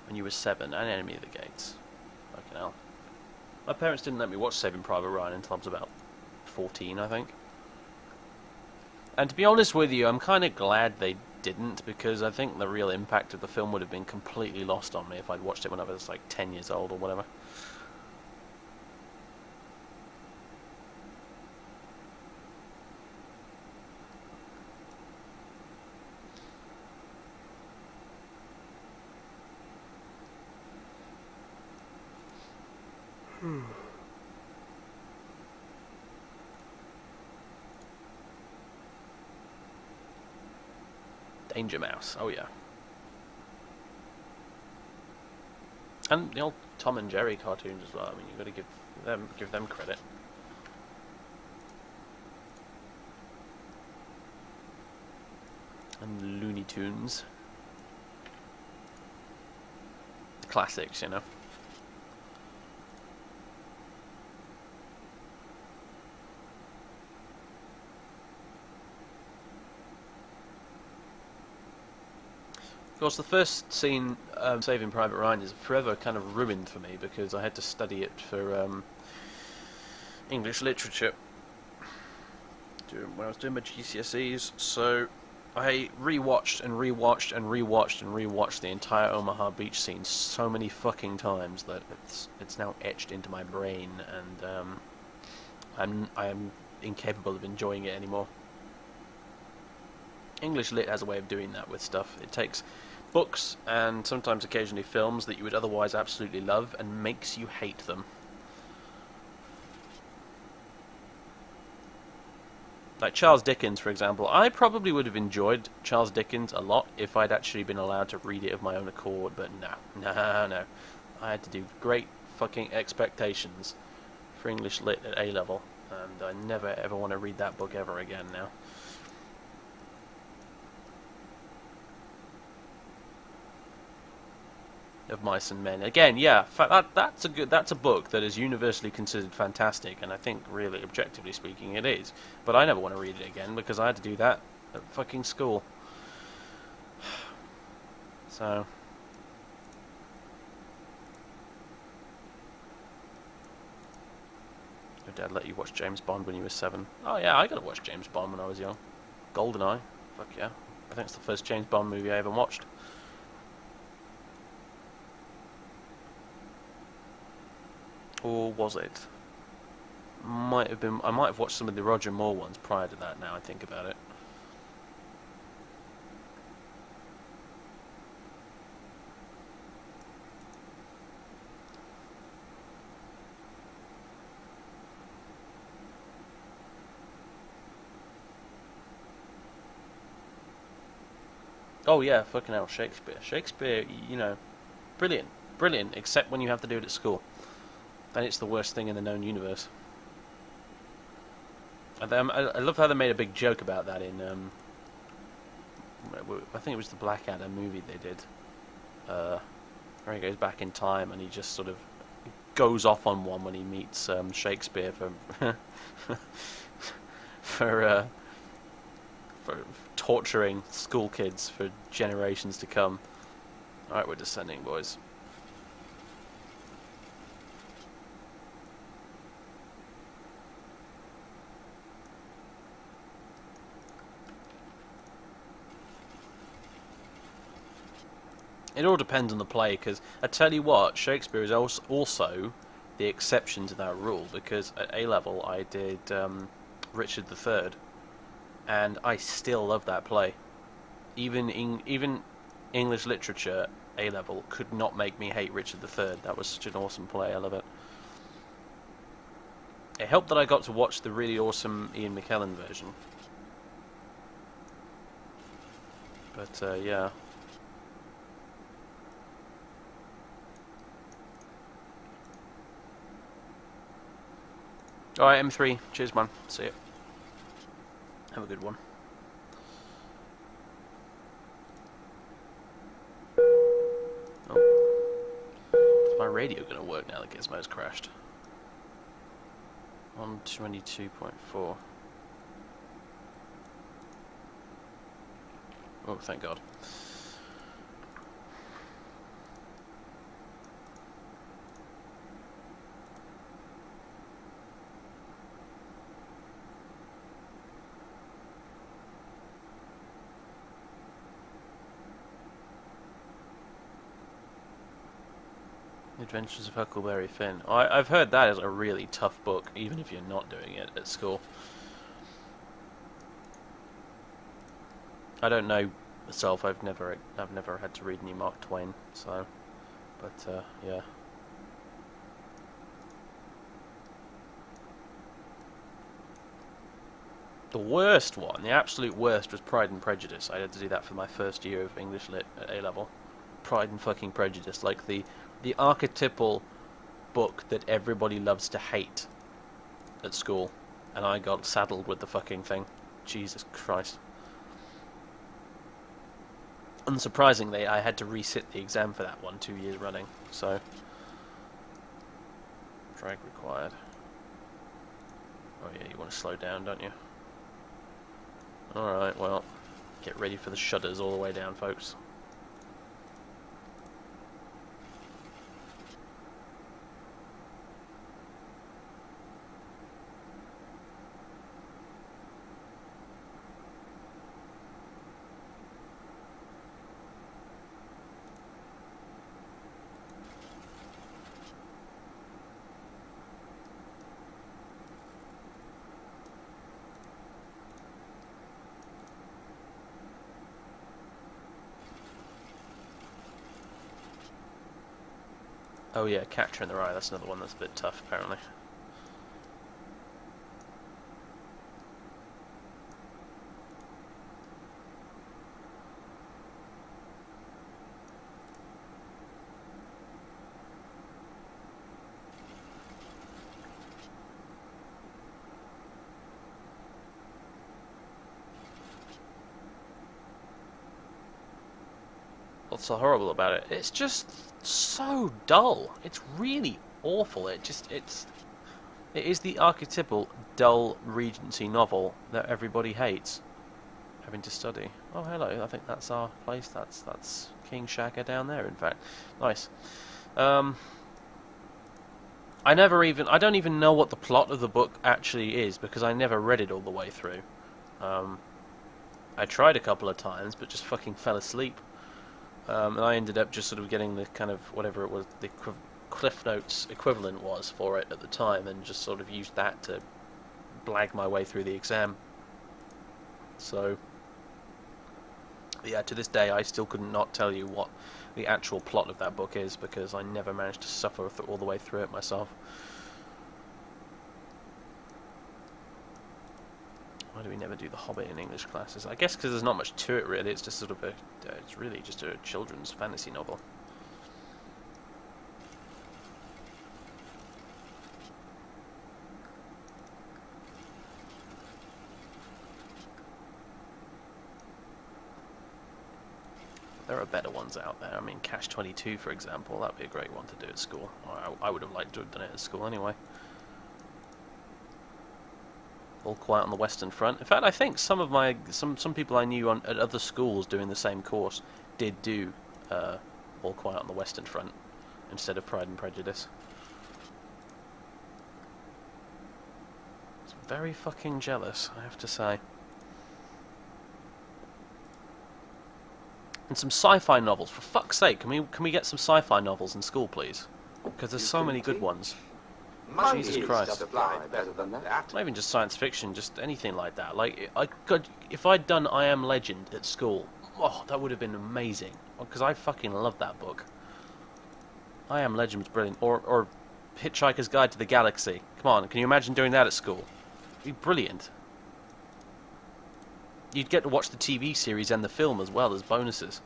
when you were seven, and Enemy of the Gates. Fucking hell. My parents didn't let me watch Saving Private Ryan until I was about fourteen, I think. And to be honest with you, I'm kind of glad they didn't because I think the real impact of the film would have been completely lost on me if I'd watched it when I was like ten years old or whatever. Danger Mouse. Oh yeah. And the old Tom and Jerry cartoons as well. I mean, you've got to give them give them credit. And Looney Tunes. The classics, you know. Course, the first scene, um, Saving Private Ryan, is forever kind of ruined for me because I had to study it for um, English literature when I was doing my GCSEs. So I rewatched and rewatched and rewatched and rewatched the entire Omaha Beach scene so many fucking times that it's it's now etched into my brain, and um, I'm I'm incapable of enjoying it anymore. English lit has a way of doing that with stuff. It takes books and sometimes occasionally films that you would otherwise absolutely love and makes you hate them. Like Charles Dickens, for example. I probably would have enjoyed Charles Dickens a lot if I'd actually been allowed to read it of my own accord, but no, no, no. I had to do great fucking expectations for English lit at A level, and I never ever want to read that book ever again now. Of Mice and Men. Again, yeah, that that's a good that's a book that is universally considered fantastic, and I think really objectively speaking it is. But I never want to read it again because I had to do that at fucking school. So. Your dad let you watch James Bond when you were seven. Oh yeah, I got to watch James Bond when I was young. Goldeneye. Fuck yeah. I think it's the first James Bond movie I ever watched. Or was it? Might have been. I might have watched some of the Roger Moore ones prior to that. Now I think about it. Oh yeah, fucking hell, Shakespeare. Shakespeare, you know, brilliant, brilliant. Except when you have to do it at school then it's the worst thing in the known universe. Um, I, love how they made a big joke about that in. Um, I think it was the Blackadder movie they did. Uh, where he goes back in time and he just sort of goes off on one when he meets um, Shakespeare for for uh, for torturing school kids for generations to come. All right, we're descending, boys. It all depends on the play, because I tell you what, Shakespeare is also the exception to that rule, because at A level I did um, Richard III, and I still love that play. Even in, even English literature A level could not make me hate Richard III. That was such an awesome play. I love it. It helped that I got to watch the really awesome Ian McKellen version. But uh, yeah. Alright, M3. Cheers, man. See you. Have a good one. Oh. Is my radio going to work now that Gizmo's crashed? 122.4. Oh, thank God. Adventures of Huckleberry Finn. I, have heard that is a really tough book, even if you're not doing it at school. I don't know myself. I've never I've never had to read any Mark Twain, so. But uh, yeah. The worst one, the absolute worst, was Pride and Prejudice. I had to do that for my first year of English Lit at A level. Pride and fucking Prejudice, like the the archetypal book that everybody loves to hate at school, and I got saddled with the fucking thing. Jesus Christ. Unsurprisingly, I had to resit the exam for that one two years running, so. Drag required. Oh yeah, you want to slow down, don't you? Alright, well, get ready for the shudders all the way down, folks. Oh yeah, Catcher in the Rye, that's another one that's a bit tough, apparently. What's so horrible about it? It's just so dull. It's really awful. It just it's it is the archetypal dull Regency novel that everybody hates having to study. Oh hello, I think that's our place. That's that's King Shaka down there. In fact, nice. Um, I never even I don't even know what the plot of the book actually is because I never read it all the way through. Um, I tried a couple of times, but just fucking fell asleep. Um, and I ended up just sort of getting the kind of whatever it was, the Cliff Notes equivalent was for it at the time, and just sort of used that to blag my way through the exam. So, yeah, to this day, I still could not tell you what the actual plot of that book is because I never managed to suffer all the way through it myself. Why do we never do The Hobbit in English classes? I guess because there's not much to it really. It's just sort of a, uh, it's really just a children's fantasy novel. There are better ones out there. I mean, Catch-22, for example, that'd be a great one to do at school. I, I would have liked to have done it at school anyway. All Quiet on the Western Front. In fact, I think some of my some some people I knew on, at other schools doing the same course did do uh, All Quiet on the Western Front instead of Pride and Prejudice. It's very fucking jealous, I have to say. And some sci-fi novels. For fuck's sake, can we can we get some sci-fi novels in school, please? Because there's so many good teach ones. Monkeys Christ. supply better than that. Not even just science fiction, just anything like that. Like I could, if I'd done I Am Legend at school, oh, that would have been amazing. Because I fucking love that book. I Am Legend was brilliant. Or or Hitchhiker's Guide to the Galaxy. Come on, can you imagine doing that at school? It'd be brilliant. You'd get to watch the TV series and the film as well as bonuses.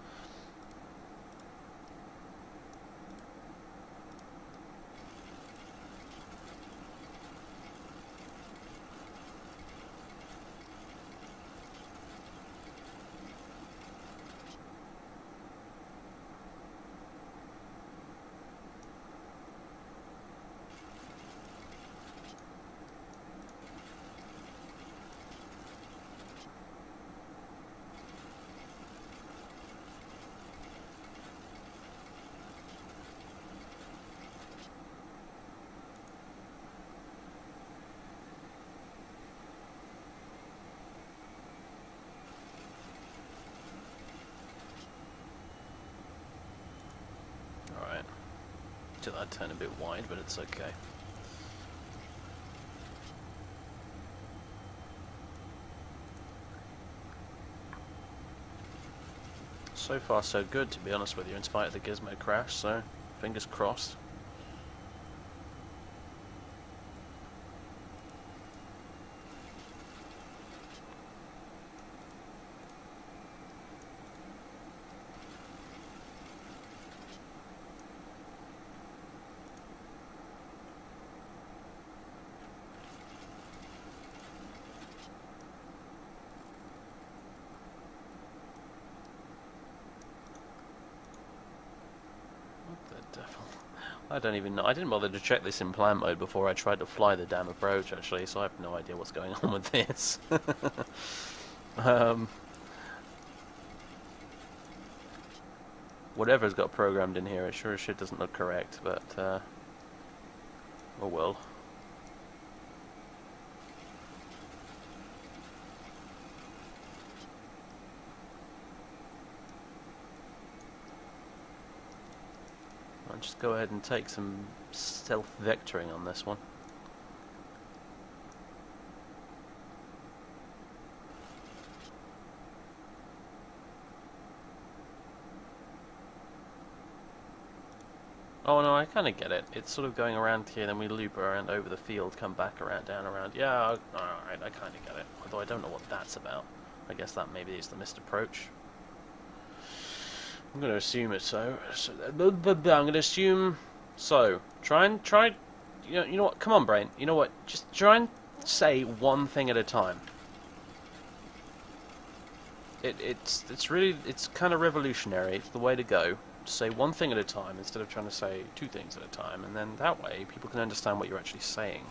Alright. Did Turn a bit wide, but it's okay. So far so good, to be honest with you, in spite of the gizmo crash, so fingers crossed. I don't even know. I didn't bother to check this in plan mode before I tried to fly the damn approach, actually, so I have no idea what's going on with this. um, whatever's got programmed in here, it sure as shit doesn't look correct, but, uh, oh well. I'll go ahead and take some stealth vectoring on this one. Oh no, I kind of get it. It's sort of going around here, then we loop around over the field, come back around, down around. Yeah, alright, I kind of get it. Although I don't know what that's about. I guess that maybe is the missed approach. I'm going to assume it's so. so I'm going to assume so. Try and try. You know, you know what? Come on, brain. You know what? Just try and say one thing at a time. It, it's it's really it's kind of revolutionary. It's the way to go. Say one thing at a time instead of trying to say two things at a time, and then that way people can understand what you're actually saying.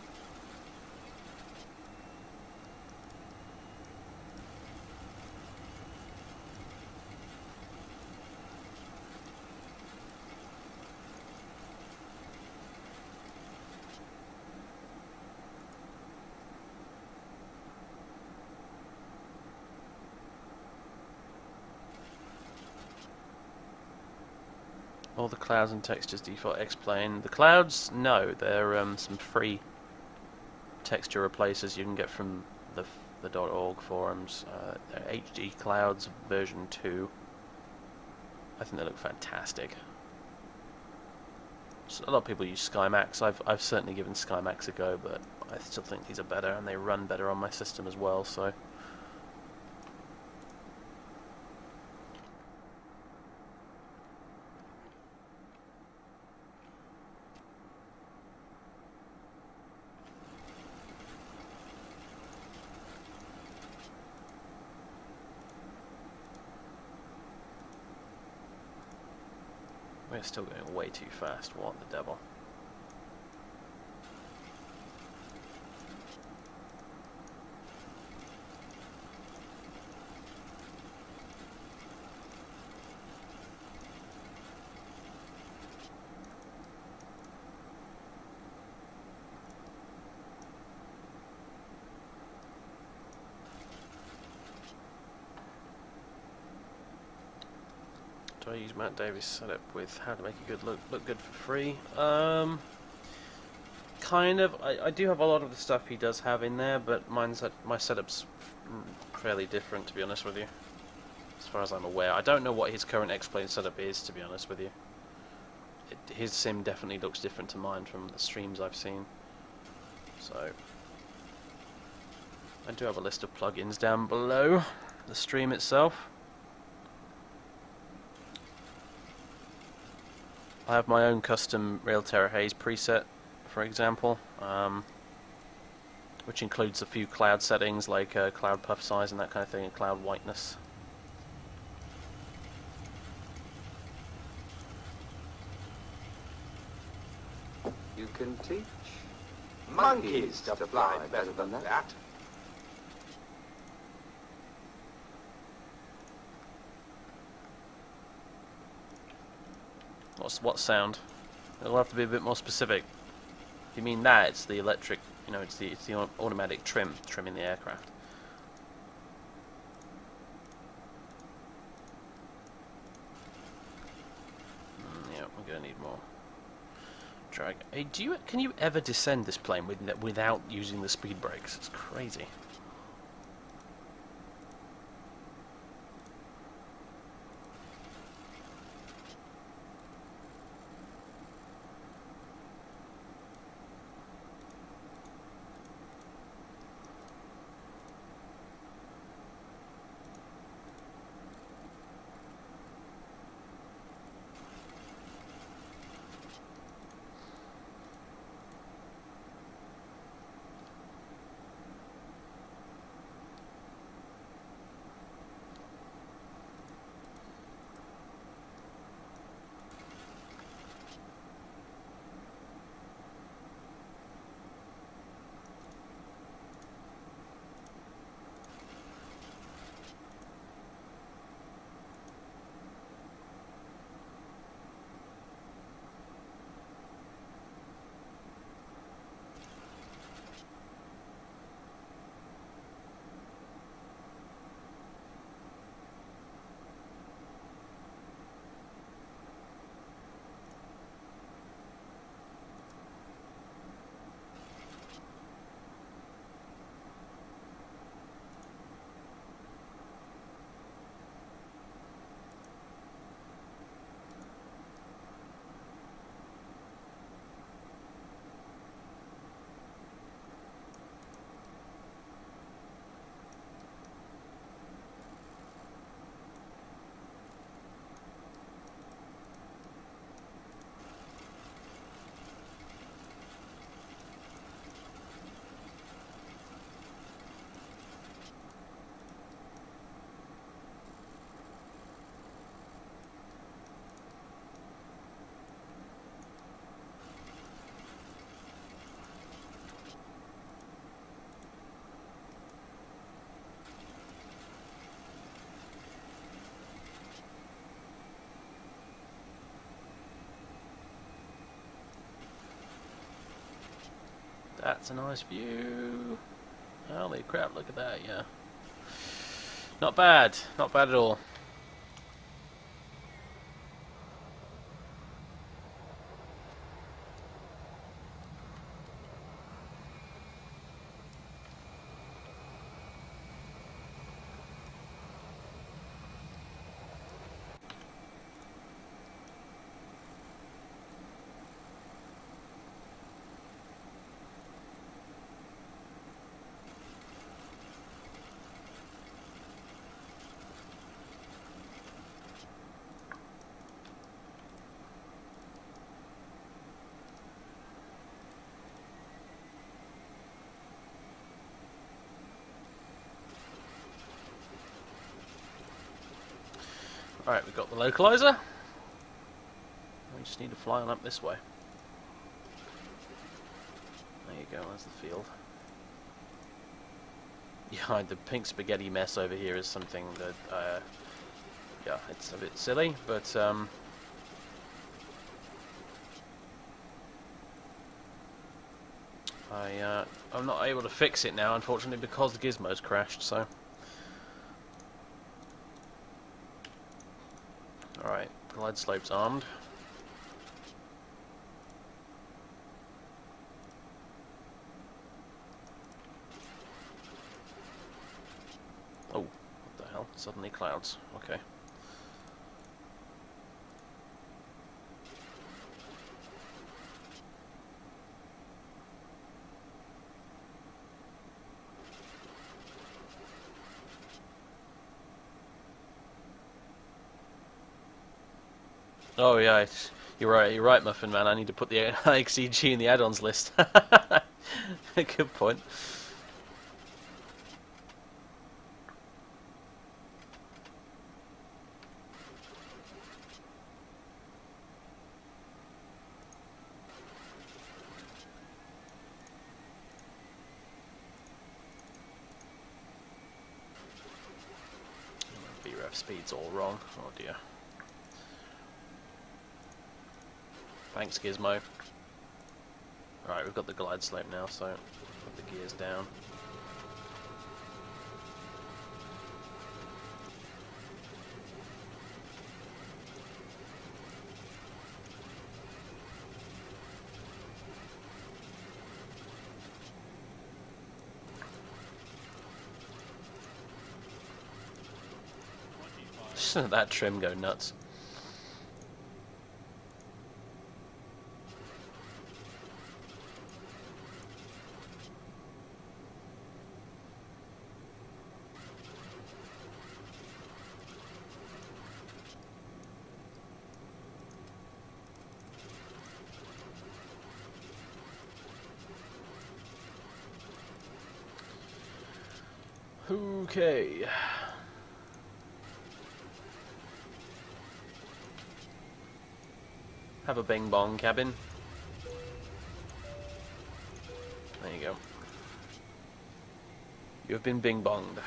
Clouds and textures default X-plane. The clouds, no, they're um, some free texture replacers you can get from the the .org forums. Uh, they're HD Clouds version 2. I think they look fantastic. So a lot of people use SkyMaxx. I've I've certainly given SkyMaxx a go, but I still think these are better and they run better on my system as well. So. Still going way too fast. What the devil? Do I use Matt Davis set up with how to make a good look look good for free? Um, kind of. I, I do have a lot of the stuff he does have in there, but mine's my setup's fairly different, to be honest with you. As far as I'm aware, I don't know what his current X-Plane setup is, to be honest with you. It, his sim definitely looks different to mine from the streams I've seen. So, I do have a list of plugins down below the stream itself. I have my own custom Realterra Haze preset, for example, um, which includes a few cloud settings like uh, cloud puff size and that kind of thing, and cloud whiteness. You can teach monkeys to fly better than that. What's what sound? It'll have to be a bit more specific. If you mean that, it's the electric. You know, it's the it's the automatic trim trimming the aircraft. Mm, yeah, we're gonna need more drag. Hey, do you can you ever descend this plane with, without using the speed brakes? It's crazy. That's a nice view. Holy crap, look at that, yeah. Not bad, not bad at all. Alright, we've got the localizer. We just need to fly on up this way. There you go, there's the field. Yeah, the pink spaghetti mess over here is something that, uh, yeah, it's a bit silly, but, um, I, uh, I'm not able to fix it now, unfortunately, because the gizmo's crashed, so... Glide slope's armed. Oh, what the hell? Suddenly clouds. Okay. Oh yeah, you're right. You're right, Muffin Man. I need to put the IXEG in the add-ons list. Good point. VREF speed's all wrong. Oh dear. Thanks, Gizmo. Alright, we've got the glide slope now, so put the gears down. that trim go nuts. Okay. Have a bing bong cabin. There you go. You have been bing bonged.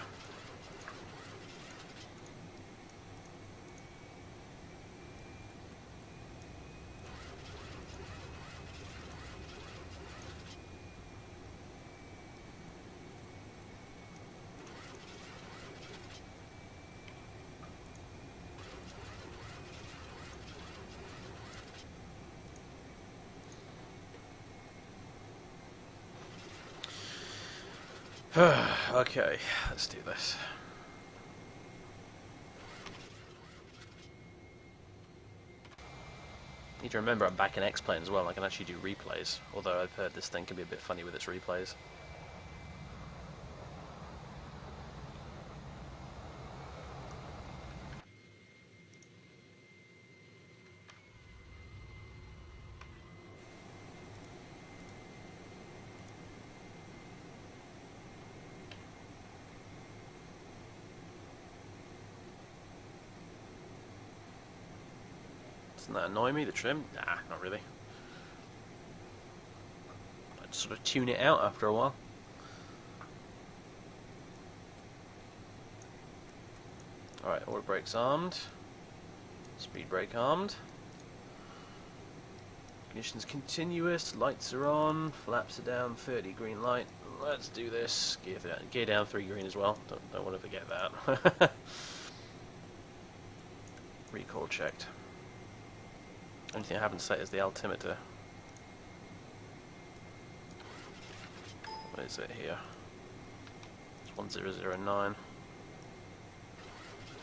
okay, let's do this. Need to remember I'm back in X-Plane as well, I can actually do replays, although I've heard this thing can be a bit funny with its replays. Doesn't annoy me, the trim? Nah, not really. I just sort of tune it out after a while. Alright, auto brakes armed. Speed brake armed. ignition's continuous, lights are on, flaps are down, 30 green light. Let's do this. Gear, th- gear down, 3 green as well. Don't, don't want to forget that. Recall checked. Only thing I haven't set is the altimeter. What is it here? It's 1009.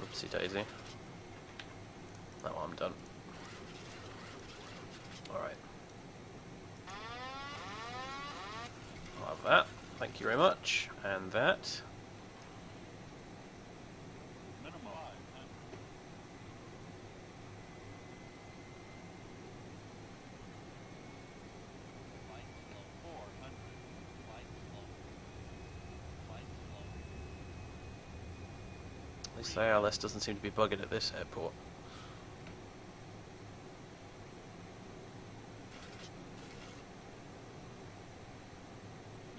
Oopsie daisy. No, I'm done. Alright. I'll have that. Thank you very much. And that. Minimum. Glide slope. 400. Glide slope. Glide slope. At least the ALS doesn't seem to be bugging at this airport.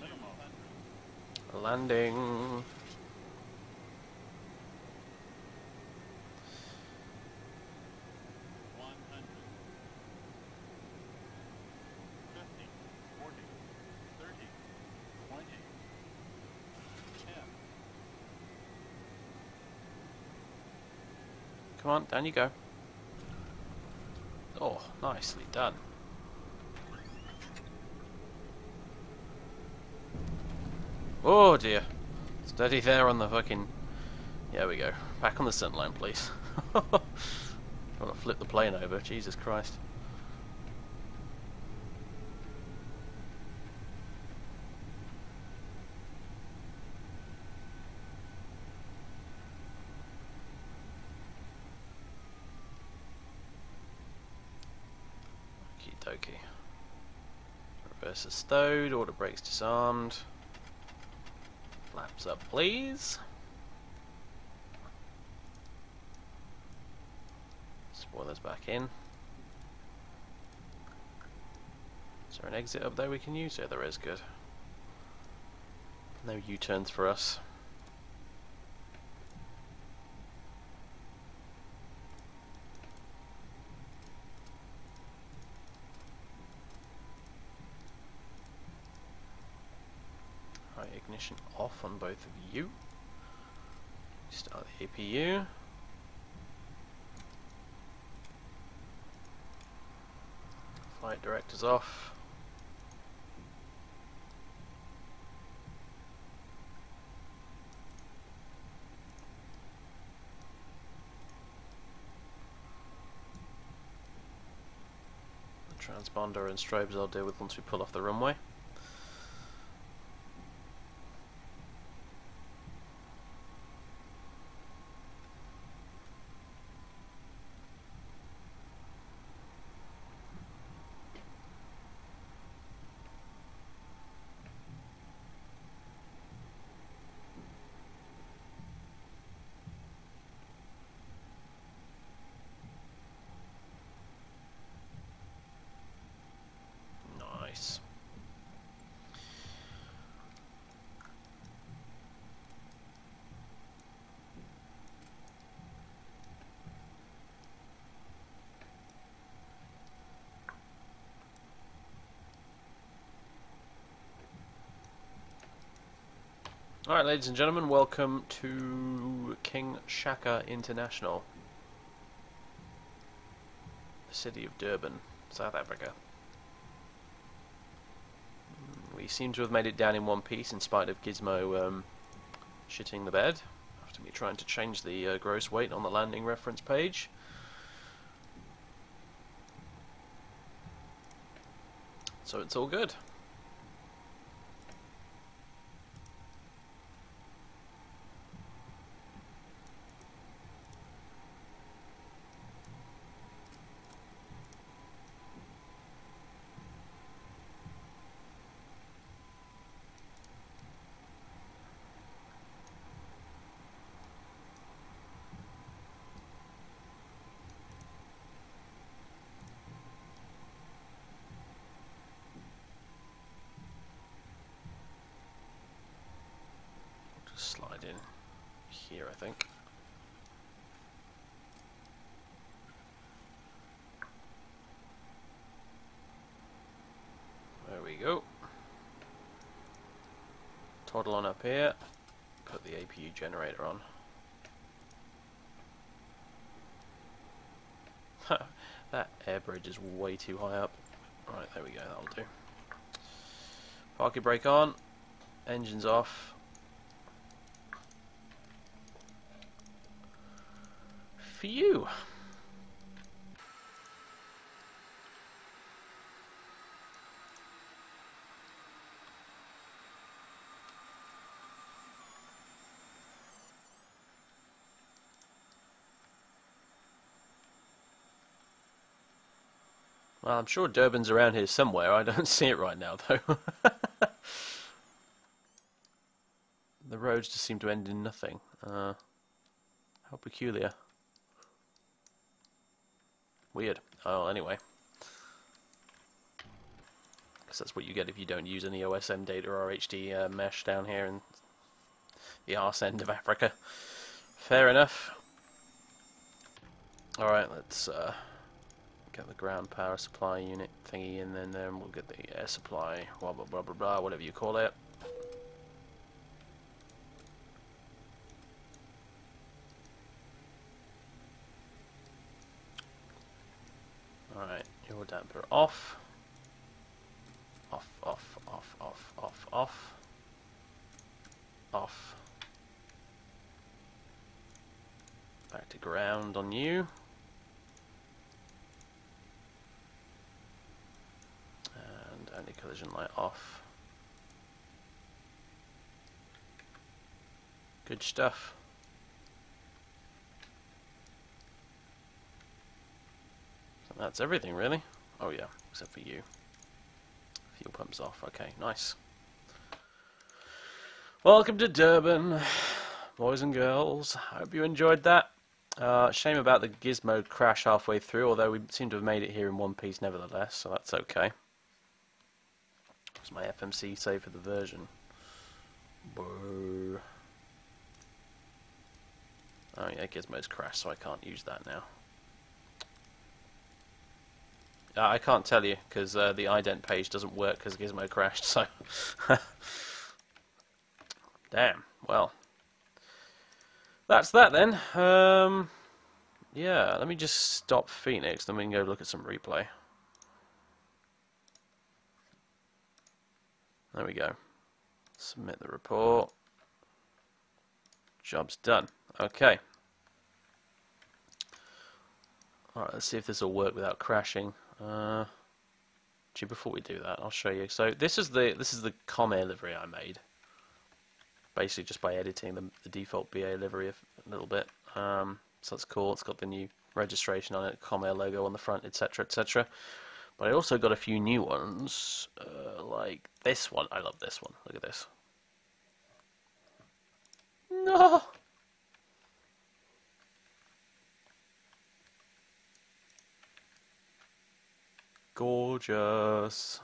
Minimum. Landing. One hundred. Fifty. Forty. Thirty. Twenty. Ten. Come on, down you go. Oh, nicely done. Oh dear. Steady there on the fucking... There we go. Back on the center line, please. I want to flip the plane over. Jesus Christ. Okie dokie. Is stowed, auto brakes disarmed. Flaps up, please. Spoilers back in. Is there an exit up there we can use? Yeah, there is, good. No U-turns for us. Right, ignition off on both of you. Start the APU. Flight directors off. Transponder and strobes I'll deal with once we pull off the runway. Nice. Alright, ladies and gentlemen, welcome to King Shaka International, the city of Durban, South Africa. We seem to have made it down in one piece in spite of Gizmo um, shitting the bed after me trying to change the uh, gross weight on the landing reference page. So it's all good. Just slide in here, I think. throttle on up here. Put the APU generator on. that air bridge is way too high up. Right, there we go, that'll do. Parking brake on. Engines off. Phew. Well, I'm sure Durban's around here somewhere. I don't see it right now, though. the roads just seem to end in nothing. Uh, how peculiar. Weird. Oh, anyway. Because that's what you get if you don't use any OSM data or HD uh, mesh down here in the arse end of Africa. Fair enough. Alright, let's... Uh, get the ground power supply unit thingy in then then we'll get the air supply blah blah blah blah blah whatever you call it. Alright yaw damper off off off off off off off back to ground on you collision light off. Stuff. So that's everything really. Oh yeah, except for you. Fuel pumps off. Okay, nice. Welcome to Durban, boys and girls. Hope you enjoyed that. Uh, shame about the gizmo crash halfway through, although we seem to have made it here in one piece nevertheless, so that's okay. It's my FMC save for the version. Boo. Oh yeah, Gizmo's crashed, so I can't use that now. Uh, I can't tell you, because uh, the ident page doesn't work because Gizmo crashed, so... Damn, well. That's that then. Um, yeah, let me just stop Phoenix, then we can go look at some replay. There we go. Submit the report. Job's done. Okay. Alright, let's see if this will work without crashing. Uh, gee, before we do that, I'll show you. So this is the this is the Comair livery I made. Basically, just by editing the, the default BA livery a little bit. Um, so that's cool. It's got the new registration on it, Comair logo on the front, etc., etc. But I also got a few new ones, uh, like this one. I love this one. Look at this. No. Gorgeous.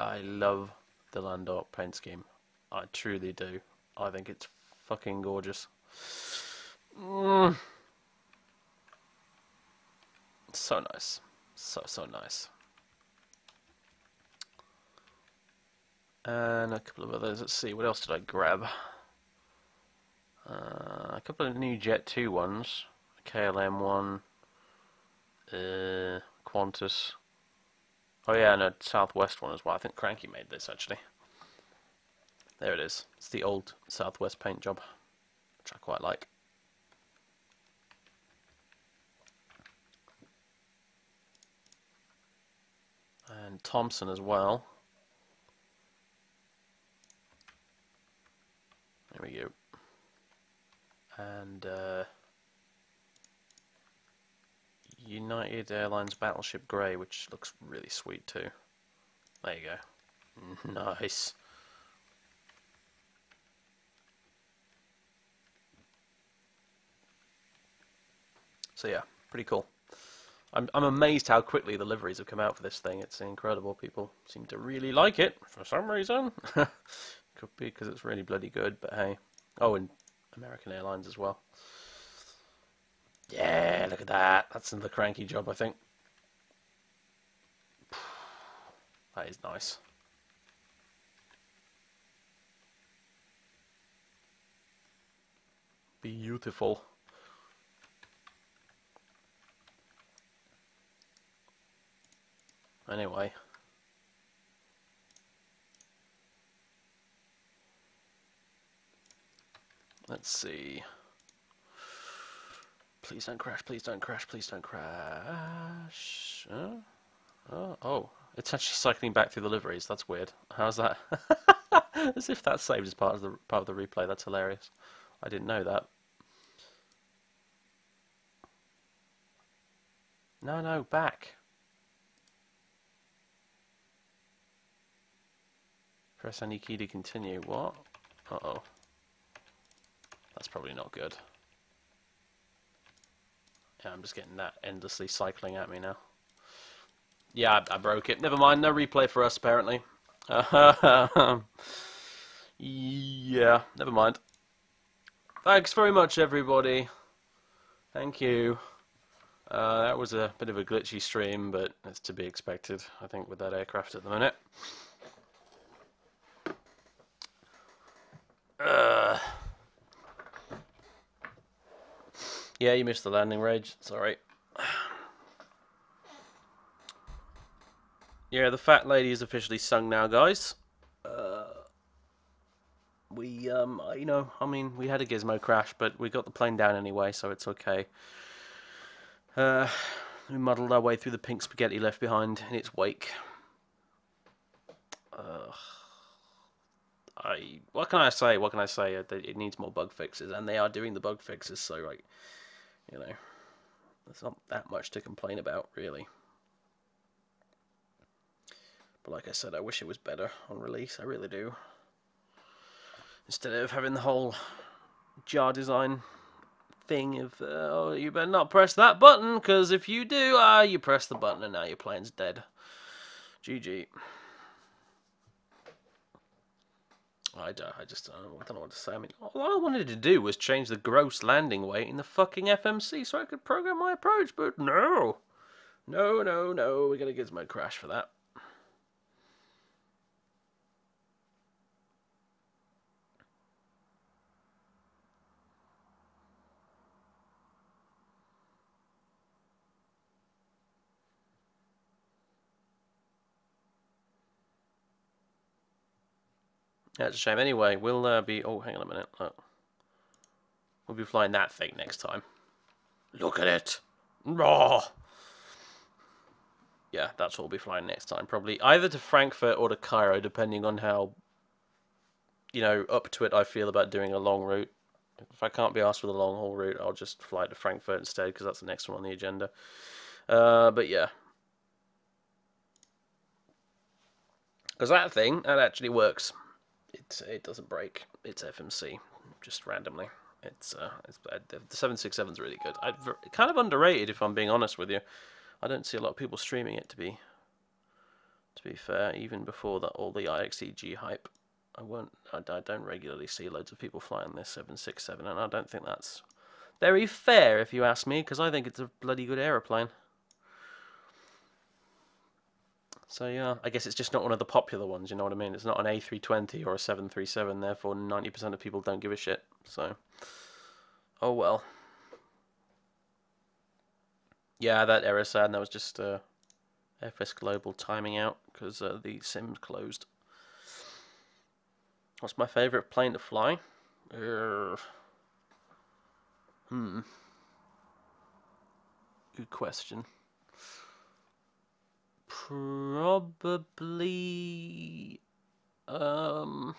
I love the Landor paint scheme. I truly do. I think it's fucking gorgeous. Mm. So nice. So, so nice. And a couple of others. Let's see, what else did I grab? Uh, a couple of new Jet 2 ones. KLM one. Uh, Qantas. Oh yeah, and a Southwest one as well. I think Cranky made this actually. There it is. It's the old Southwest paint job, which I quite like. and Thomson as well. There we go. And uh, United Airlines Battleship Grey, which looks really sweet too. There you go. Mm-hmm. nice. So yeah, pretty cool. I'm I'm amazed how quickly the liveries have come out for this thing. It's incredible. People seem to really like it for some reason. Could be because it's really bloody good, but hey. Oh, and American Airlines as well. Yeah, look at that. That's in the cranky job, I think. That is nice. Beautiful. Anyway. Let's see. Please don't crash, please don't crash, please don't crash. Oh, oh, it's actually cycling back through the liveries. That's weird. How's that? as if that's saved as part of the part of the replay. That's hilarious. I didn't know that. No, no, back. Press any key to continue. What? Uh oh. That's probably not good. Yeah, I'm just getting that endlessly cycling at me now. Yeah, I, I broke it. Never mind, no replay for us apparently. yeah, never mind. Thanks very much, everybody. Thank you. Uh, that was a bit of a glitchy stream, but it's to be expected, I think, with that aircraft at the minute. Uh, yeah, you missed the landing rage. Sorry. Yeah, the fat lady is officially sung now, guys. Uh, we, um, you know, I mean, we had a gizmo crash, but we got the plane down anyway, so it's okay. Uh, we muddled our way through the pink spaghetti left behind in its wake. Uh, I, what can I say? What can I say? It, it needs more bug fixes, and they are doing the bug fixes, so, like, you know, there's not that much to complain about, really. But like I said, I wish it was better on release. I really do. Instead of having the whole JARDesign thing of, uh, oh, you better not press that button, because if you do, ah, you press the button and now your plane's dead. GG. I, don't, I just don't I don't know what to say. I mean, all I wanted to do was change the gross landing weight in the fucking FMC so I could program my approach, but no. No, no, no, We're gonna gizmo crash for that. That's a shame. Anyway, we'll uh, be. Oh, hang on a minute. Look. We'll be flying that thing next time. Look at it. Raw. Yeah, that's what we'll be flying next time. Probably either to Frankfurt or to Cairo, depending on how, you know, up to it I feel about doing a long route. If I can't be asked for the long haul route, I'll just fly to Frankfurt instead, because that's the next one on the agenda. Uh, but yeah. Because that thing, that actually works it it doesn't break. It's FMC, just randomly. It's uh, it's the seven six seven is really good. I kind of underrated if I'm being honest with you. I don't see a lot of people streaming it to be to be fair. Even before that, all the IXEG hype, I won't. I, I don't regularly see loads of people flying this seven six seven, and I don't think that's very fair if you ask me, because I think it's a bloody good aeroplane. So yeah, I guess it's just not one of the popular ones. You know what I mean? It's not an A320 or a 737. Therefore, 90% of people don't give a shit. So, oh well. Yeah, that error sad. That was just uh, FS Global timing out because uh, the sim's closed. What's my favourite plane to fly? Uh, hmm. Good question. Probably. Um.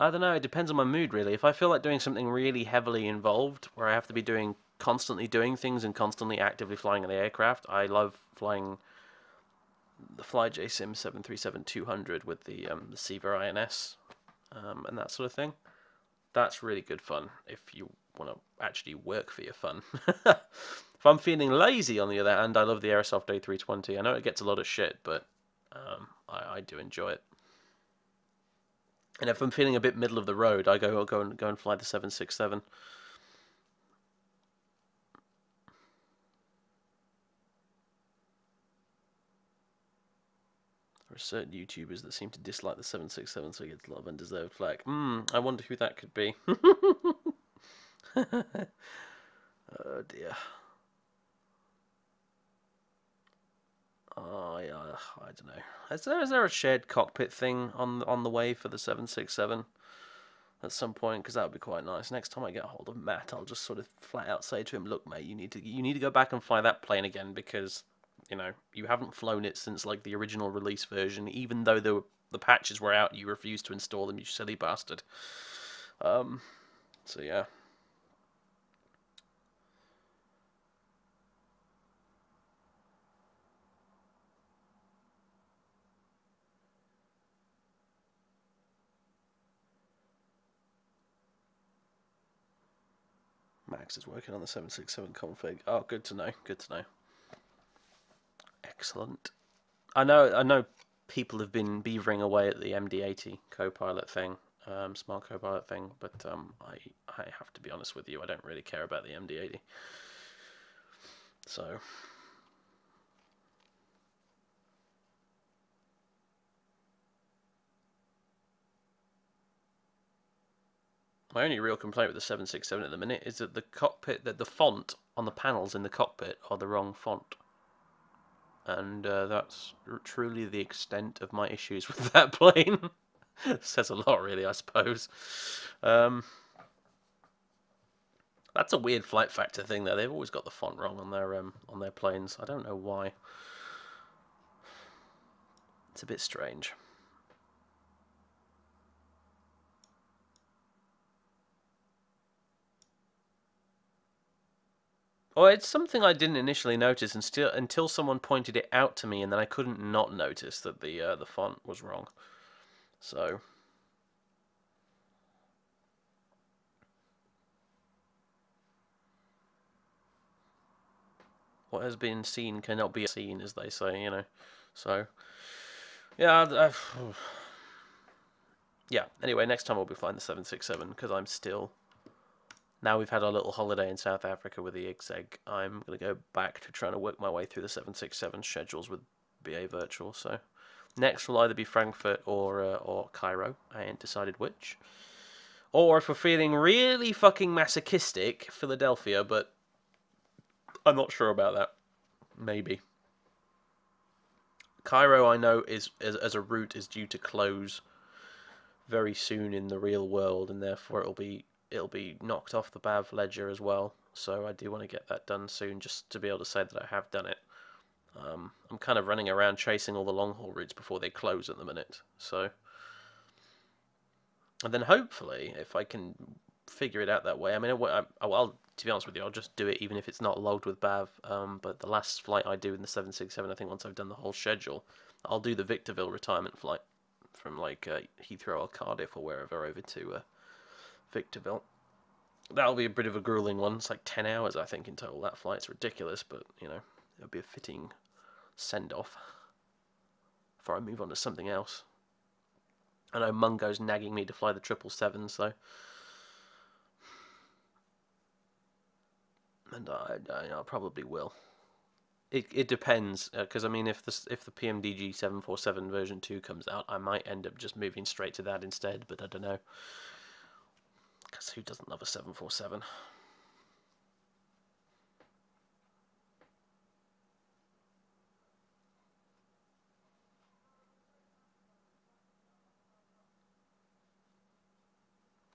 I don't know. It depends on my mood, really. If I feel like doing something really heavily involved, where I have to be doing constantly doing things and constantly actively flying in the aircraft, I love flying the FlyJSim 737-200 with the um, the CIVA INS um, and that sort of thing. That's really good fun if you want to actually work for your fun. if I'm feeling lazy, on the other hand, I love the Aerosoft A320. I know it gets a lot of shit, but um, I, I do enjoy it. And if I'm feeling a bit middle of the road, I go I'll go and go and fly the 767. There are certain YouTubers that seem to dislike the 767, so he gets a lot of undeserved flack. Hmm, I wonder who that could be. oh dear. Oh yeah, I don't know. Is there is there a shared cockpit thing on on the way for the 767 at some point? Because that would be quite nice. Next time I get a hold of Matt, I'll just sort of flat out say to him, "Look, mate, you need to you need to go back and fly that plane again because you know you haven't flown it since like the original release version. Even though the the patches were out, you refused to install them. You silly bastard." Um. So yeah. Max is working on the 767 config. Oh, good to know. Good to know. Excellent. I know. I know. People have been beavering away at the MD80 Copilot thing, um, Smart Copilot thing, but um, I I have to be honest with you. I don't really care about the MD80. So. My only real complaint with the 767 at the minute is that the cockpit, that the font on the panels in the cockpit are the wrong font. And uh, that's truly the extent of my issues with that plane. Says a lot, really, I suppose. Um, that's a weird FlightFactor thing, though. They've always got the font wrong on their um, on their planes. I don't know why. It's a bit strange. Well, it's something I didn't initially notice and still, until someone pointed it out to me, and then I couldn't not notice that the uh, the font was wrong. So. What has been seen cannot be seen, as they say, you know. So, yeah, uh, yeah. Anyway, next time I'll be flying the seven six seven because I'm still now we've had our little holiday in South Africa with the IXEG, I'm going to go back to trying to work my way through the 767 schedules with BA Virtual. So next will either be Frankfurt or uh, or Cairo. I ain't decided which. Or if we're feeling really fucking masochistic, Philadelphia, but I'm not sure about that. Maybe. Cairo, I know, is as, as a route is due to close very soon in the real world, and therefore it'll be it'll be knocked off the BAV ledger as well. So I do want to get that done soon, just to be able to say that I have done it. Um, I'm kind of running around chasing all the long haul routes before they close at the minute. So, and then hopefully, if I can figure it out that way, I mean, I, I, well, to be honest with you, I'll just do it even if it's not logged with BAV. Um, but the last flight I do in the 767, I think once I've done the whole schedule, I'll do the Victorville retirement flight from like uh, Heathrow or Cardiff or wherever over to uh, Victorville. That'll be a bit of a grueling one. It's like 10 hours, I think, in total. That flight's ridiculous, but, you know, it'll be a fitting send off before I move on to something else. I know Mungo's nagging me to fly the 777, so. And I, I, I probably will. It, it depends, because uh, I mean, if the if the PMDG seven four seven version two comes out, I might end up just moving straight to that instead. But I don't know. Because who doesn't love a 747?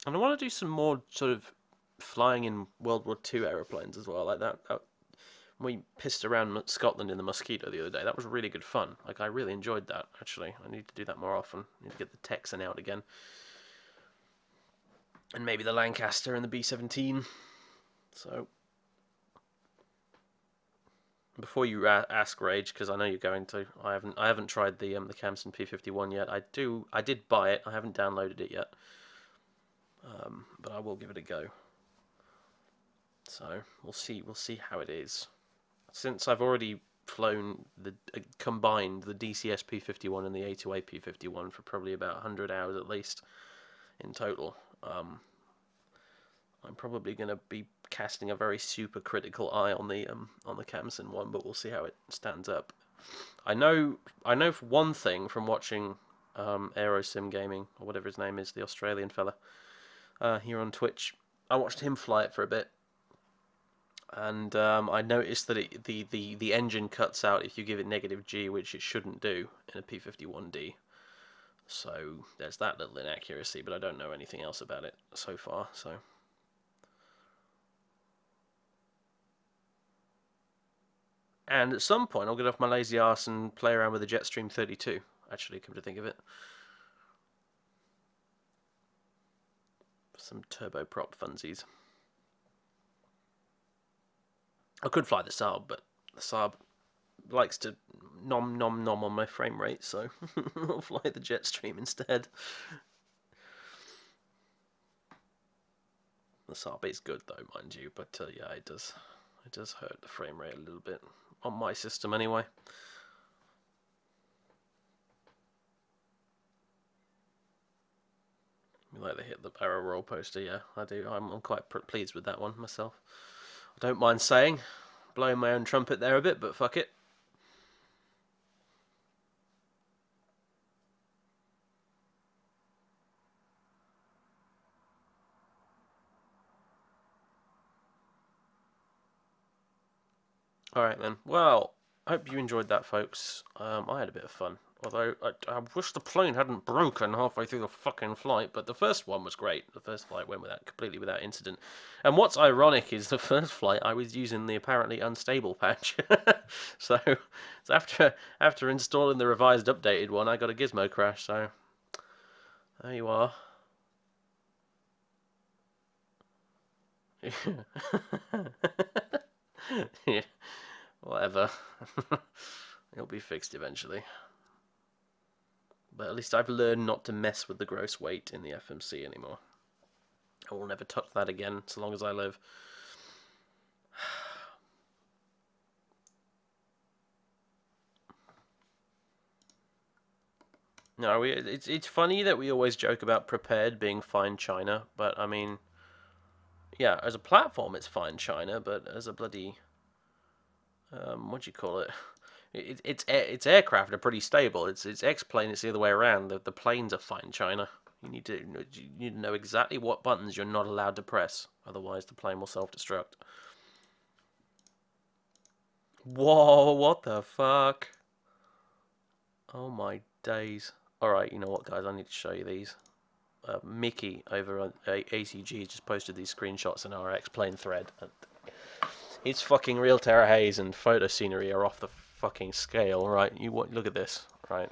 And I want to do some more sort of flying in World War II aeroplanes as well, like that. that we pissed around Scotland in the Mosquito the other day. That was really good fun. Like I really enjoyed that. Actually, I need to do that more often. I need to get the Texan out again and maybe the Lancaster and the B17. So, before you ask Rage, because I know you're going to, I haven't, I haven't tried the um, the Camson P51 yet. I do, I did buy it. I haven't downloaded it yet, um, but I will give it a go. So we'll see, we'll see how it is. Since I've already flown the uh, combined the DCS P51 and the A2A P51 for probably about 100 hours at least in total. Um, I'm probably going to be casting a very super critical eye on the um, on the Camson one, but we'll see how it stands up. I know I know one thing from watching um, Aerosim Gaming or whatever his name is, the Australian fella uh, here on Twitch. I watched him fly it for a bit, and um, I noticed that it, the, the the engine cuts out if you give it negative G, which it shouldn't do in a P51D. So there's that little inaccuracy, but I don't know anything else about it so far. So. And at some point, I'll get off my lazy ass and play around with the Jetstream 32. Actually, come to think of it, some turboprop funsies. I could fly the Saab, but the Saab likes to nom nom nom on my frame rate, so I'll fly the jet stream instead. The Saab is good though, mind you, but uh, yeah, it does it does hurt the frame rate a little bit on my system anyway. Like to hit the barrel roll poster, yeah, I do. I'm, I'm quite pleased with that one myself. I don't mind saying, blowing my own trumpet there a bit, but fuck it. Alright then, well, I hope you enjoyed that folks. Um, I had a bit of fun. Although, I, I wish the plane hadn't broken halfway through the fucking flight, but the first one was great. The first flight went without completely without incident. And what's ironic is the first flight I was using the apparently unstable patch. so, so after after installing the revised updated one, I got a gizmo crash, so there you are. yeah, whatever. It'll be fixed eventually. But at least I've learned not to mess with the gross weight in the FMC anymore. I will never touch that again so long as I live. No, we, it's it's funny that we always joke about Prepar3D being fine china, but I mean, yeah, as a platform it's fine china, but as a bloody um, what do you call it? it, it's its aircraft are pretty stable. It's it's X-Plane. It's the other way around. The the planes are fine China. You need to you need to know exactly what buttons you're not allowed to press. Otherwise, the plane will self destruct. Whoa! What the fuck? Oh my days! All right, you know what, guys? I need to show you these. Uh, Mickey over on ACG just posted these screenshots in our X-Plane thread. And It's fucking real Terra Haze and photo scenery are off the fucking scale, right? You look at this, right?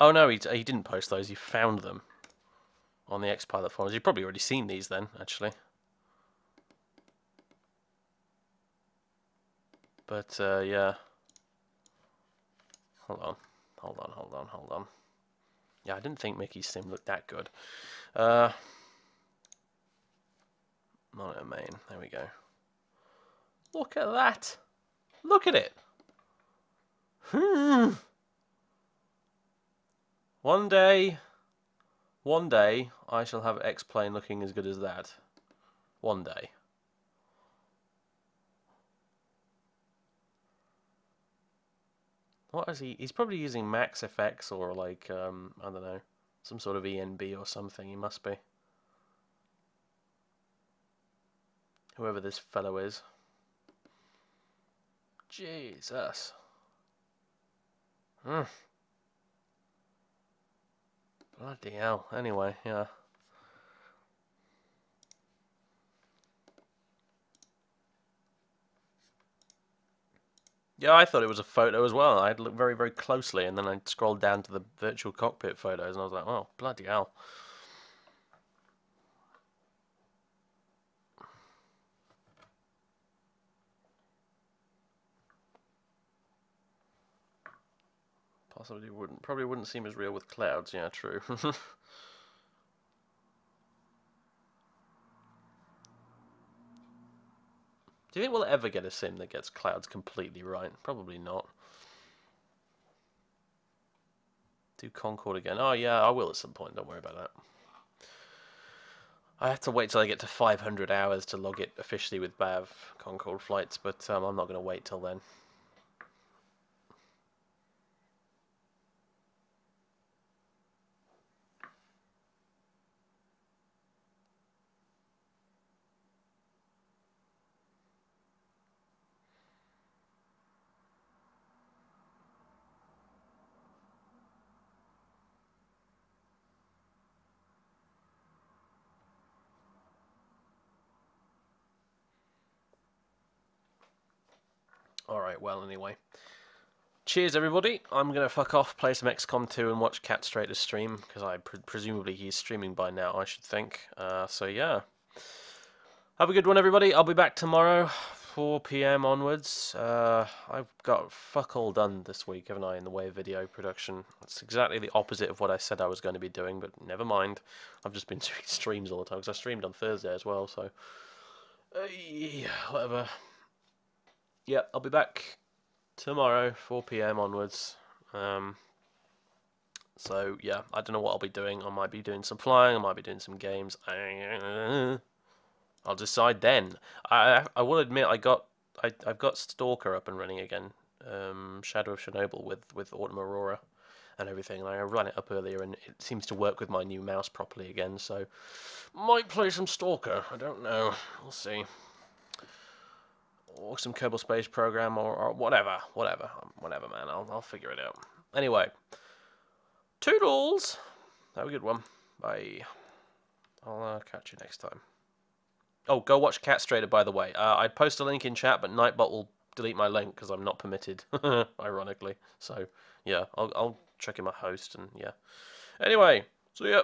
Oh no, he he didn't post those. He found them on the X-Pilot forums. You've probably already seen these then, actually. But uh, yeah. Hold on, hold on, hold on, hold on. Yeah, I didn't think Mickey's sim looked that good. Uh, monitor main. There we go. Look at that. Look at it. Hmm. One day, one day, I shall have X-Plane looking as good as that. One day. What is he? He's probably using Max FX or like, um, I don't know, some sort of ENB or something. He must be. Whoever this fellow is. Jesus. Hmm. Bloody hell. Anyway, yeah. Yeah, I thought it was a photo as well. I looked very, very closely, and then I scrolled down to the virtual cockpit photos, and I was like, oh, bloody hell. Possibly wouldn't. Probably wouldn't seem as real with clouds. Yeah, true. Do you think we'll ever get a sim that gets clouds completely right? Probably not. Do Concorde again. Oh yeah, I will at some point. Don't worry about that. I have to wait till I get to 500 hours to log it officially with BAV Concorde flights, but um, I'm not going to wait till then. Alright, well, anyway. Cheers, everybody. I'm going to fuck off, play some XCOM 2, and watch Cat Strader's stream, because I pre presumably he's streaming by now, I should think. Uh, so, yeah. Have a good one, everybody. I'll be back tomorrow, 4 p.m. onwards. Uh, I've got fuck all done this week, haven't I, in the way of video production. It's exactly the opposite of what I said I was going to be doing, but never mind. I've just been doing streams all the time, because I streamed on Thursday as well, so... Uh, yeah, whatever. Yeah, I'll be back tomorrow, 4 p.m. onwards. Um, so yeah, I don't know what I'll be doing. I might be doing some flying. I might be doing some games. I'll decide then. I I will admit I got I I've got Stalker up and running again. Um, Shadow of Chernobyl with with Autumn Aurora and everything. And I ran it up earlier, and it seems to work with my new mouse properly again. So might play some Stalker. I don't know. We'll see or some Kerbal Space Program or, or whatever, whatever, um, whatever, man. I'll I'll figure it out. Anyway, toodles. Have a good one. Bye. I'll uh, catch you next time. Oh, go watch Cat Strader, by the way. Uh, I'd post a link in chat, but Nightbot will delete my link because I'm not permitted, ironically. So, yeah, I'll, I'll check in my host and, yeah. Anyway, see ya.